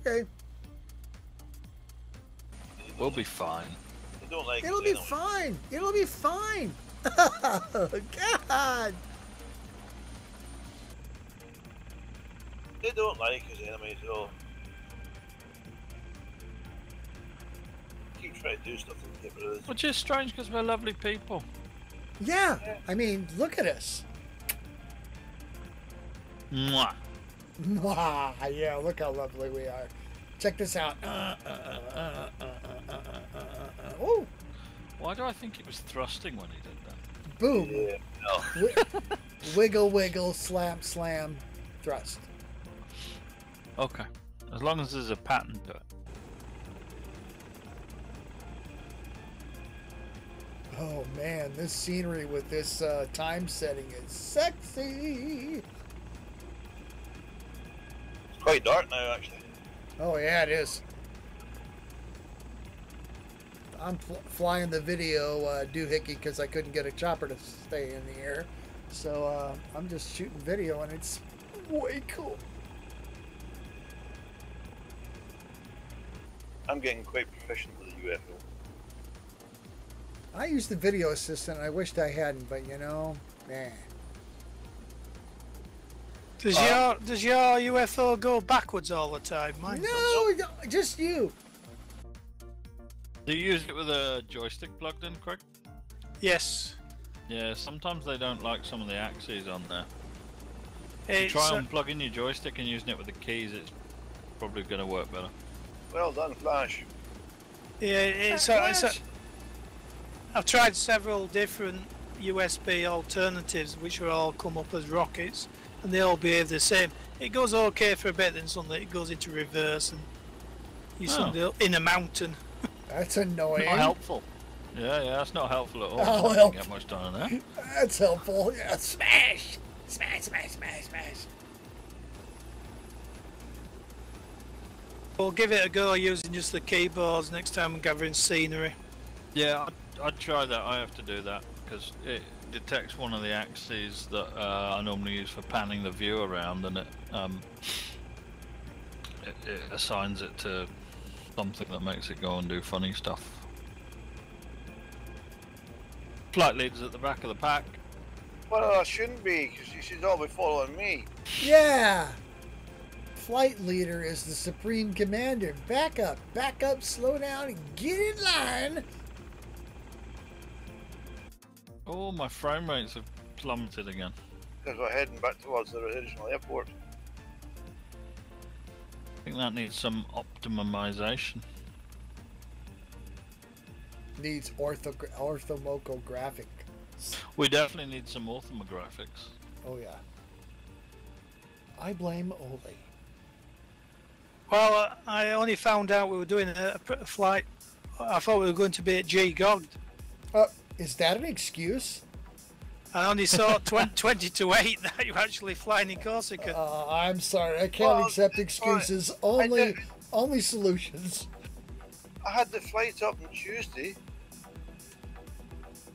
Speaker 4: Okay,
Speaker 3: We'll be fine.
Speaker 1: They don't like
Speaker 4: it'll be
Speaker 1: anyway.
Speaker 4: fine. It'll be fine. Oh God!
Speaker 1: They don't like us anyway, so. Keep trying to do stuff to get rid of us.
Speaker 3: Which is strange because we're lovely people.
Speaker 4: Yeah, I mean, look at us.
Speaker 3: Mwah.
Speaker 4: Mwah. Yeah, look how lovely we are. Check this out.
Speaker 3: Why do I think it was thrusting when he did that?
Speaker 4: Boom.
Speaker 1: Yeah,
Speaker 4: wiggle, wiggle, slam, slam, thrust.
Speaker 3: Okay. As long as there's a pattern to it.
Speaker 4: Oh man, this scenery with this uh, time setting is sexy.
Speaker 1: Quite dark now, actually.
Speaker 4: Oh yeah, it is. I'm fl- flying the video uh, doohickey because I couldn't get a chopper to stay in the air, so uh, I'm just shooting video and it's way cool.
Speaker 1: I'm getting quite proficient with the UFO.
Speaker 4: I use the video assistant. and I wished I hadn't, but you know, man.
Speaker 5: Does
Speaker 1: Uh,
Speaker 5: your does your UFO go backwards all the time? Mine does.
Speaker 4: No, no, just you.
Speaker 3: Do you use it with a joystick plugged in, Craig?
Speaker 5: Yes.
Speaker 3: Yeah, sometimes they don't like some of the axes on there. If you
Speaker 5: It's,
Speaker 3: try
Speaker 5: uh,
Speaker 3: unplugging your joystick and using it with the keys, it's probably going to work better.
Speaker 1: Well done, Flash.
Speaker 5: yeah, it's, a, it's a, I've tried several different USB alternatives, which will all come up as rockets, and they all behave the same. It goes okay for a bit, then suddenly it goes into reverse, and you
Speaker 3: Oh.
Speaker 5: suddenly in a mountain.
Speaker 4: That's annoying.
Speaker 3: Not helpful. Yeah, yeah, that's not helpful at all.
Speaker 4: Oh,
Speaker 3: I
Speaker 4: well.
Speaker 3: didn't get much done on there.
Speaker 4: That's helpful. Yeah, smash, smash, smash, smash, smash.
Speaker 5: We'll give it a go using just the keyboards next time I'm gathering scenery.
Speaker 3: Yeah, I'd, I'd try that. I have to do that because it detects one of the axes that uh, I normally use for panning the view around, and it, um, it it assigns it to something that makes it go and do funny stuff. Flight leaders at the back of the pack.
Speaker 1: Well, I shouldn't be, because you should all be following me.
Speaker 4: Yeah. Flight leader is the supreme commander. Back up, back up, slow down, and get in line.
Speaker 3: Oh, my frame rates have plummeted again.
Speaker 1: Because we're heading back towards the original airport.
Speaker 3: I think that needs some optimization.
Speaker 4: Needs ortho orthomographic.
Speaker 3: We definitely need some orthomographics.
Speaker 4: Oh yeah. I blame Oli.
Speaker 5: Well, uh, I only found out we were doing a, a a flight. I thought we were going to be at G Gog.
Speaker 4: Uh, is that an excuse?
Speaker 5: I only saw 20, 20 to 8 that you actually flying in Corsica.
Speaker 4: Uh, I'm sorry, I can't
Speaker 1: Well,
Speaker 4: accept excuses.
Speaker 1: fine.
Speaker 4: Only,
Speaker 1: did-
Speaker 4: only solutions.
Speaker 1: I had the flight up on Tuesday.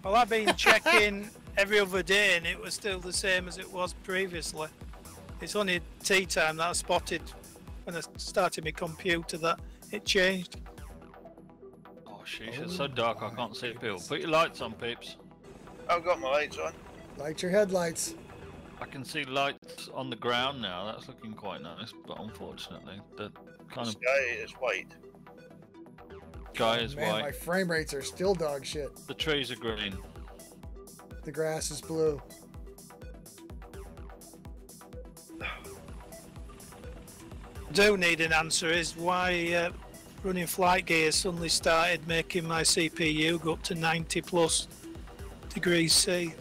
Speaker 5: Well, I've been checking every other day and it was still the same as it was previously. It's only tea time that I spotted when I started my computer that it changed.
Speaker 3: Oh, sheesh, it's so dark I can't see people. Put your lights on, peeps.
Speaker 1: I've got my lights on.
Speaker 4: Light your headlights.
Speaker 3: I can see lights on the ground now. That's looking quite nice, but unfortunately, the
Speaker 1: The
Speaker 3: kind of
Speaker 1: sky is white.
Speaker 3: sky is
Speaker 4: Man, my frame rates are still dog shit.
Speaker 3: The trees are green.
Speaker 4: The grass is blue.
Speaker 5: Do need an answer is why uh, running FlightGear suddenly started making my CPU go up to 90 plus degrees C.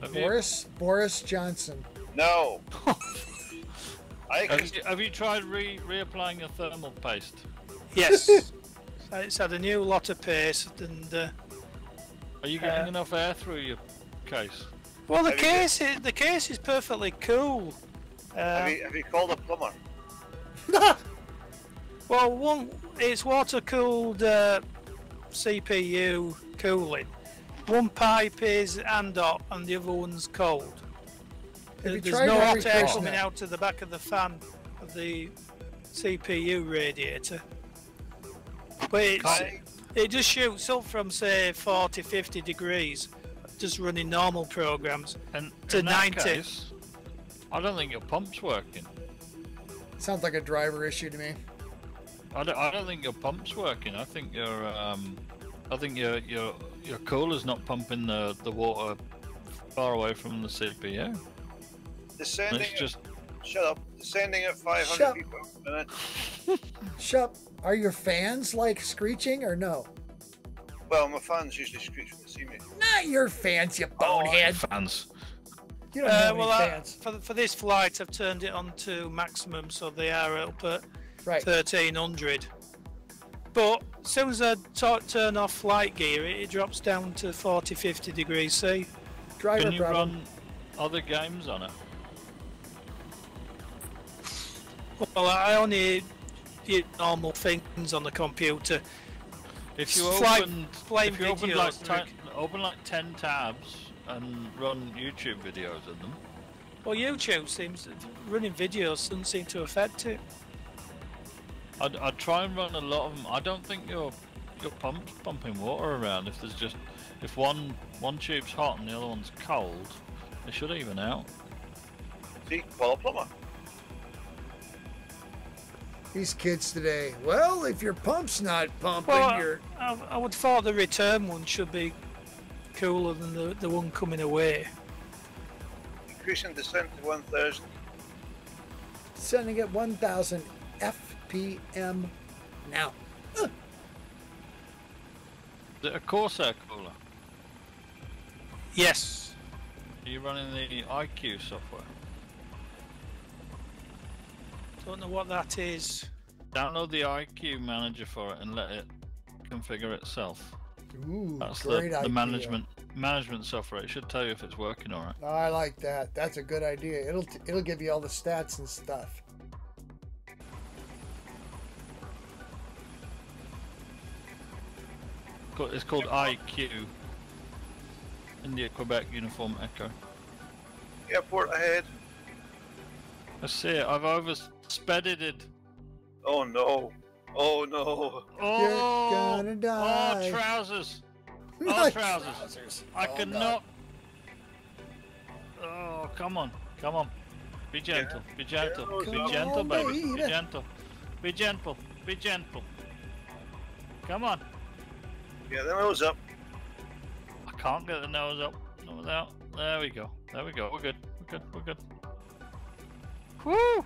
Speaker 3: Have you,
Speaker 4: Boris Boris Johnson.
Speaker 1: No. I can,
Speaker 3: have you, have you tried re reapplying your thermal paste?
Speaker 5: Yes, it's had a new lot of paste and uh,
Speaker 3: Are you getting
Speaker 5: Uh,
Speaker 3: enough air through your case?
Speaker 5: well the
Speaker 1: Have you
Speaker 5: case is, the case is perfectly cool. Uh,
Speaker 1: have, you, have you called a plumber?
Speaker 5: Well, one it's water cooled uh, CPU cooling. One pipe is and hot, and the other one's cold. There's no hot air
Speaker 4: Krishna?
Speaker 5: coming out of the back of the fan of the CPU radiator. But it's, it just shoots up from say 40, 50 degrees, just running normal programs.
Speaker 3: And
Speaker 5: To 90.
Speaker 3: case, I don't think your pump's working.
Speaker 4: Sounds like a driver issue to me.
Speaker 3: I don't, I don't think your pump's working. I think your um, I think your your your cooler's not pumping the the water far away from the CPU.
Speaker 1: descending
Speaker 3: It's just
Speaker 1: shut up. Descending at 500
Speaker 4: Shut-
Speaker 1: people a minute.
Speaker 4: Shup. Are your fans like screeching or no?
Speaker 1: Well, my fans usually screech when they see me.
Speaker 4: Not your fans, you
Speaker 3: Oh,
Speaker 4: bonehead.
Speaker 3: fans.
Speaker 4: You don't
Speaker 5: Uh,
Speaker 4: have
Speaker 5: well,
Speaker 4: any
Speaker 5: I, for, for this flight, I've turned it on to maximum, so they are up at
Speaker 4: Right.
Speaker 5: 1300. But as soon as I t- turn off FlightGear, it, it drops down to 40, 50 degrees C.
Speaker 4: Driver
Speaker 3: Can you
Speaker 4: problem.
Speaker 3: run other games on it?
Speaker 5: Well, I only use normal things on the computer.
Speaker 3: If you
Speaker 5: Flight-
Speaker 3: opened,
Speaker 5: flight
Speaker 3: if you opened like ten, open like ten tabs and run YouTube videos in them,
Speaker 5: Well, YouTube seems running videos doesn't seem to affect it.
Speaker 3: I'd, I'd try and run a lot of them. I don't think your your pump's pumping water around. If there's just if one one tube's hot and the other one's cold, they should even out.
Speaker 1: See, Paul Plumber.
Speaker 4: These kids today. Well, if your pump's not pumping,
Speaker 5: Well,
Speaker 4: you're.
Speaker 5: I, I would thought the return one should be cooler than the, the one coming away.
Speaker 1: Increasing descent to 1,000.
Speaker 4: Sending at 1,000 FPM now.
Speaker 3: Is it a Corsair cooler?
Speaker 5: Yes.
Speaker 3: Are you running the iCUE software?
Speaker 5: Don't know what that is.
Speaker 3: Download the iCUE manager for it and let it configure itself.
Speaker 4: Ooh,
Speaker 3: That's the,
Speaker 4: great
Speaker 3: the
Speaker 4: idea.
Speaker 3: management management software. It should tell you if it's working alright.
Speaker 4: I like that. That's a good idea. It'll t- it'll give you all the stats and stuff.
Speaker 3: Co- It's called iCUE. India Quebec Uniform Echo.
Speaker 1: Airport ahead.
Speaker 3: I see it. I've over spedded it.
Speaker 1: Oh no. Oh no.
Speaker 3: Oh,
Speaker 4: gonna die.
Speaker 3: oh trousers. Oh,
Speaker 4: My
Speaker 3: trousers. I
Speaker 4: Oh,
Speaker 3: cannot. Oh, come on, come on. Be gentle, be gentle,
Speaker 1: Come
Speaker 3: be
Speaker 1: on,
Speaker 3: gentle, baby. Be gentle, be gentle, be gentle. Come on.
Speaker 1: Get the nose up.
Speaker 3: I can't get the nose up. Not without. There we go. There we go. We're good. We're good. We're good. Woo!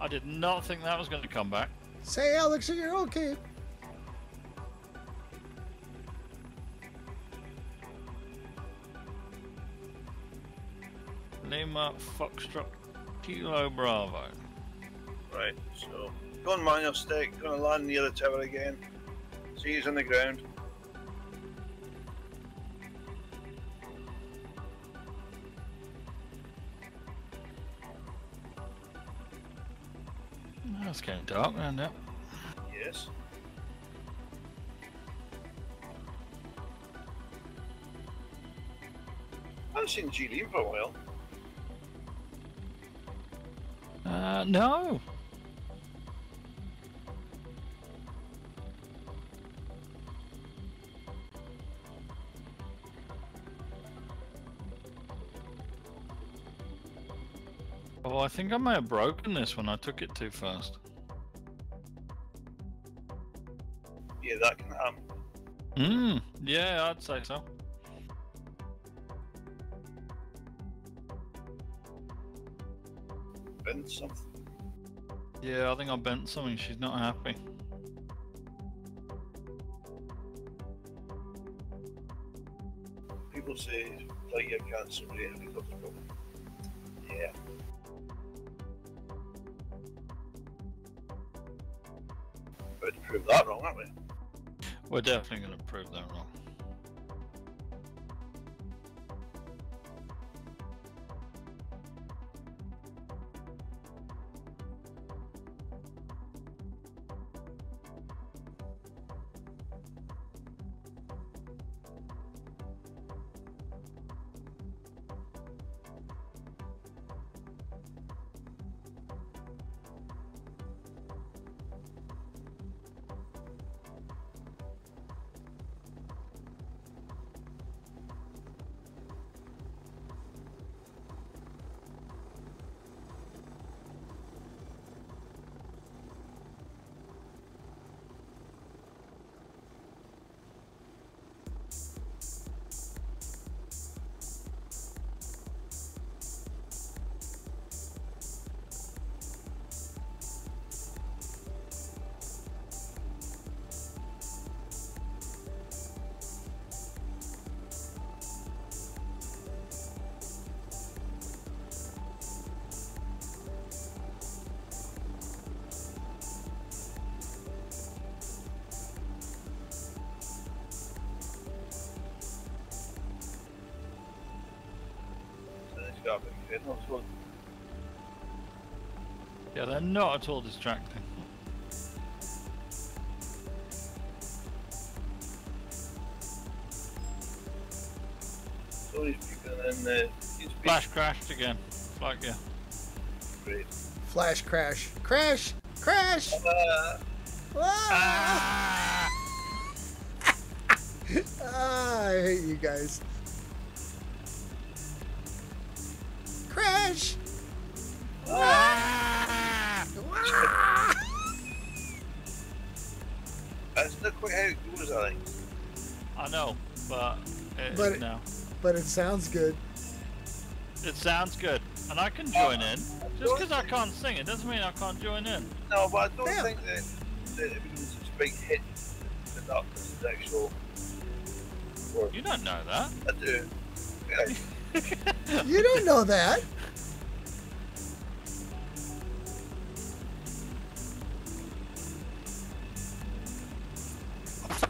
Speaker 3: I did not think that was going to come back.
Speaker 4: Say, Alex, you're okay.
Speaker 3: Lima Foxtrot Kilo Bravo.
Speaker 1: Right, so go on manual stick, gonna land near the other tower again. He's on the ground.
Speaker 3: Oh, it's getting dark around now.
Speaker 1: Yes. I haven't seen G for a while.
Speaker 3: Uh, no. Oh, I think I may have broken this when I took it too fast.
Speaker 1: Yeah, that can happen.
Speaker 3: Hmm. Yeah, I'd say so.
Speaker 1: Bend something.
Speaker 3: Yeah, I think I bent something. She's not happy.
Speaker 1: People say FlightGear cancel rate helicopter problem. Yeah. To prove that wrong, aren't we?
Speaker 3: We're definitely going to prove that wrong. Not at all distracting.
Speaker 1: so he's peeking in the. He's
Speaker 3: Flash crashed again. Like yeah.
Speaker 1: Great.
Speaker 4: Flash crash. Crash! Crash!
Speaker 1: Uh,
Speaker 4: Ah!
Speaker 3: Ah!
Speaker 4: Ah, I hate you guys. Crash!
Speaker 3: Ah!
Speaker 1: That's not quite how it goes, I think.
Speaker 3: I know, but it,
Speaker 4: But it-
Speaker 3: no.
Speaker 4: But it sounds good.
Speaker 3: It sounds good, and I can join in. Just because I can't sing, it doesn't mean I can't join in.
Speaker 1: No, but I don't
Speaker 4: Yeah.
Speaker 1: think that, that it was such a big hit that that was the actual. Or,
Speaker 3: You don't know that.
Speaker 1: I do. Yeah,
Speaker 4: You don't know that.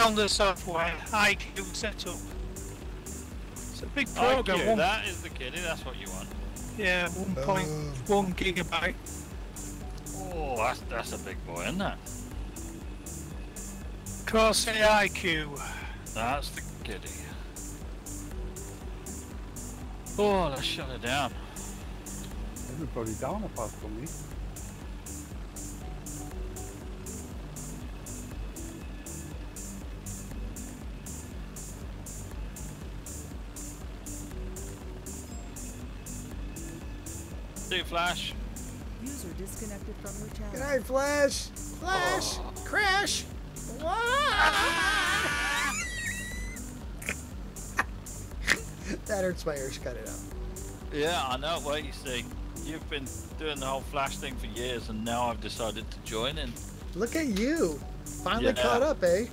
Speaker 5: I found the software iCUE setup. It's a big program.
Speaker 3: iCUE,
Speaker 5: one,
Speaker 3: that is the kiddie. That's what you want.
Speaker 5: yeah, 1.1 uh. gigabyte.
Speaker 3: Oh, that's that's a big boy, isn't it?
Speaker 5: Corsair iCUE.
Speaker 3: That's the kiddie. Oh, let's shut it down.
Speaker 2: Everybody down apart from me.
Speaker 3: See Flash.
Speaker 6: User disconnected from your
Speaker 4: Good night, Flash. Flash. Crash. Ah! that hurts my ears. Cut it out.
Speaker 3: Yeah, I know. Well, you see, you've been doing the whole Flash thing for years, and now I've decided to join in.
Speaker 4: Look at you. Finally
Speaker 3: Yeah.
Speaker 4: caught up, eh?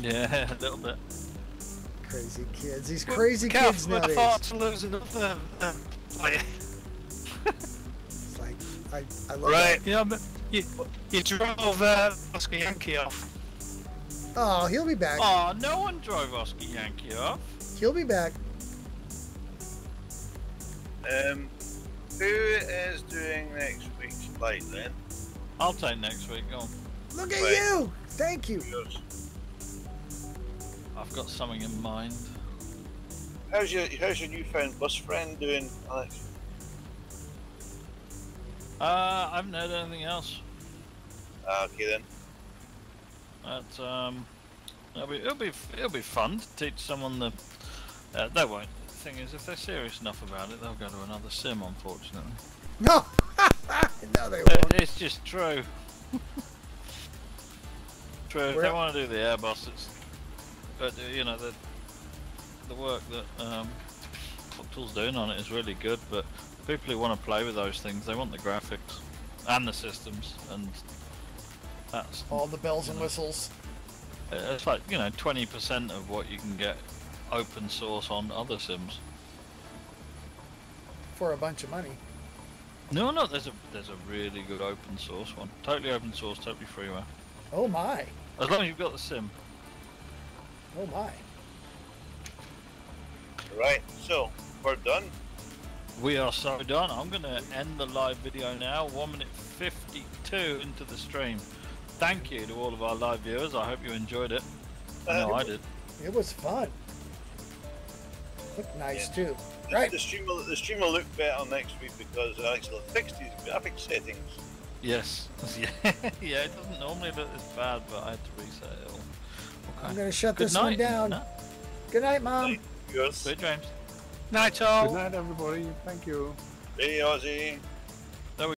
Speaker 3: Yeah, a little bit.
Speaker 4: Crazy kids. These crazy
Speaker 5: Careful
Speaker 4: kids
Speaker 5: with the
Speaker 4: nowadays.
Speaker 5: thoughts of losing another player.
Speaker 4: It's like I, I love
Speaker 1: Right.
Speaker 5: You know, but you, you drove uh, Oscar Yankee off.
Speaker 4: Oh, he'll be back.
Speaker 3: Oh, no one drove Oscar Yankee off.
Speaker 4: He'll be back.
Speaker 1: Um, who is doing next week's flight then?
Speaker 3: I'll take next week. Go on.
Speaker 4: Look at
Speaker 1: Right.
Speaker 4: you. Thank you.
Speaker 1: Yours.
Speaker 3: I've got something in mind.
Speaker 1: How's your How's your newfound bus friend doing, Alex?
Speaker 3: Uh, I haven't heard anything else.
Speaker 1: Ah, okay then.
Speaker 3: But um, it'll be it'll be it'll be fun to teach someone the. Uh, they won't. The thing is, if they're serious enough about it, they'll go to another sim. Unfortunately,
Speaker 4: No. no, they
Speaker 3: Uh,
Speaker 4: won't.
Speaker 3: it's just true. true. If
Speaker 4: Where-
Speaker 3: they want to do the Airbus, it's. But uh, you know the. The work that um, Cocktail's doing on it is really good, but people who want to play with those things, they want the graphics and the systems, and that's
Speaker 4: All the bells and whistles.
Speaker 3: Uh, It's like you know, twenty percent of what you can get open source on other sims.
Speaker 4: for a bunch of money.
Speaker 3: No, no, there's a there's a really good open source one. Totally open source, totally freeware.
Speaker 4: Oh my.
Speaker 3: As long as you've got the sim.
Speaker 4: Oh my.
Speaker 1: Right. So we're done.
Speaker 3: We are so done. I'm gonna end the live video now. One minute fifty-two into the stream. Thank you to all of our live viewers. I hope you enjoyed it. I know uh, I did.
Speaker 4: It was fun. Looked nice
Speaker 1: Yeah.
Speaker 4: too.
Speaker 1: The-
Speaker 4: Right.
Speaker 1: The stream will the stream will look better next week because Alex will have fixed his graphic settings.
Speaker 3: Yes. yeah. yeah. It doesn't normally look this bad, but I had to reset it all.
Speaker 4: I'm gonna shut
Speaker 3: Good
Speaker 4: this
Speaker 3: night.
Speaker 4: one down.
Speaker 3: No?
Speaker 4: Good night, mom.
Speaker 1: Right. Yours.
Speaker 3: Sweet dreams.
Speaker 5: Night
Speaker 2: Good night, everybody. Thank you.
Speaker 1: Hey, Ozzy.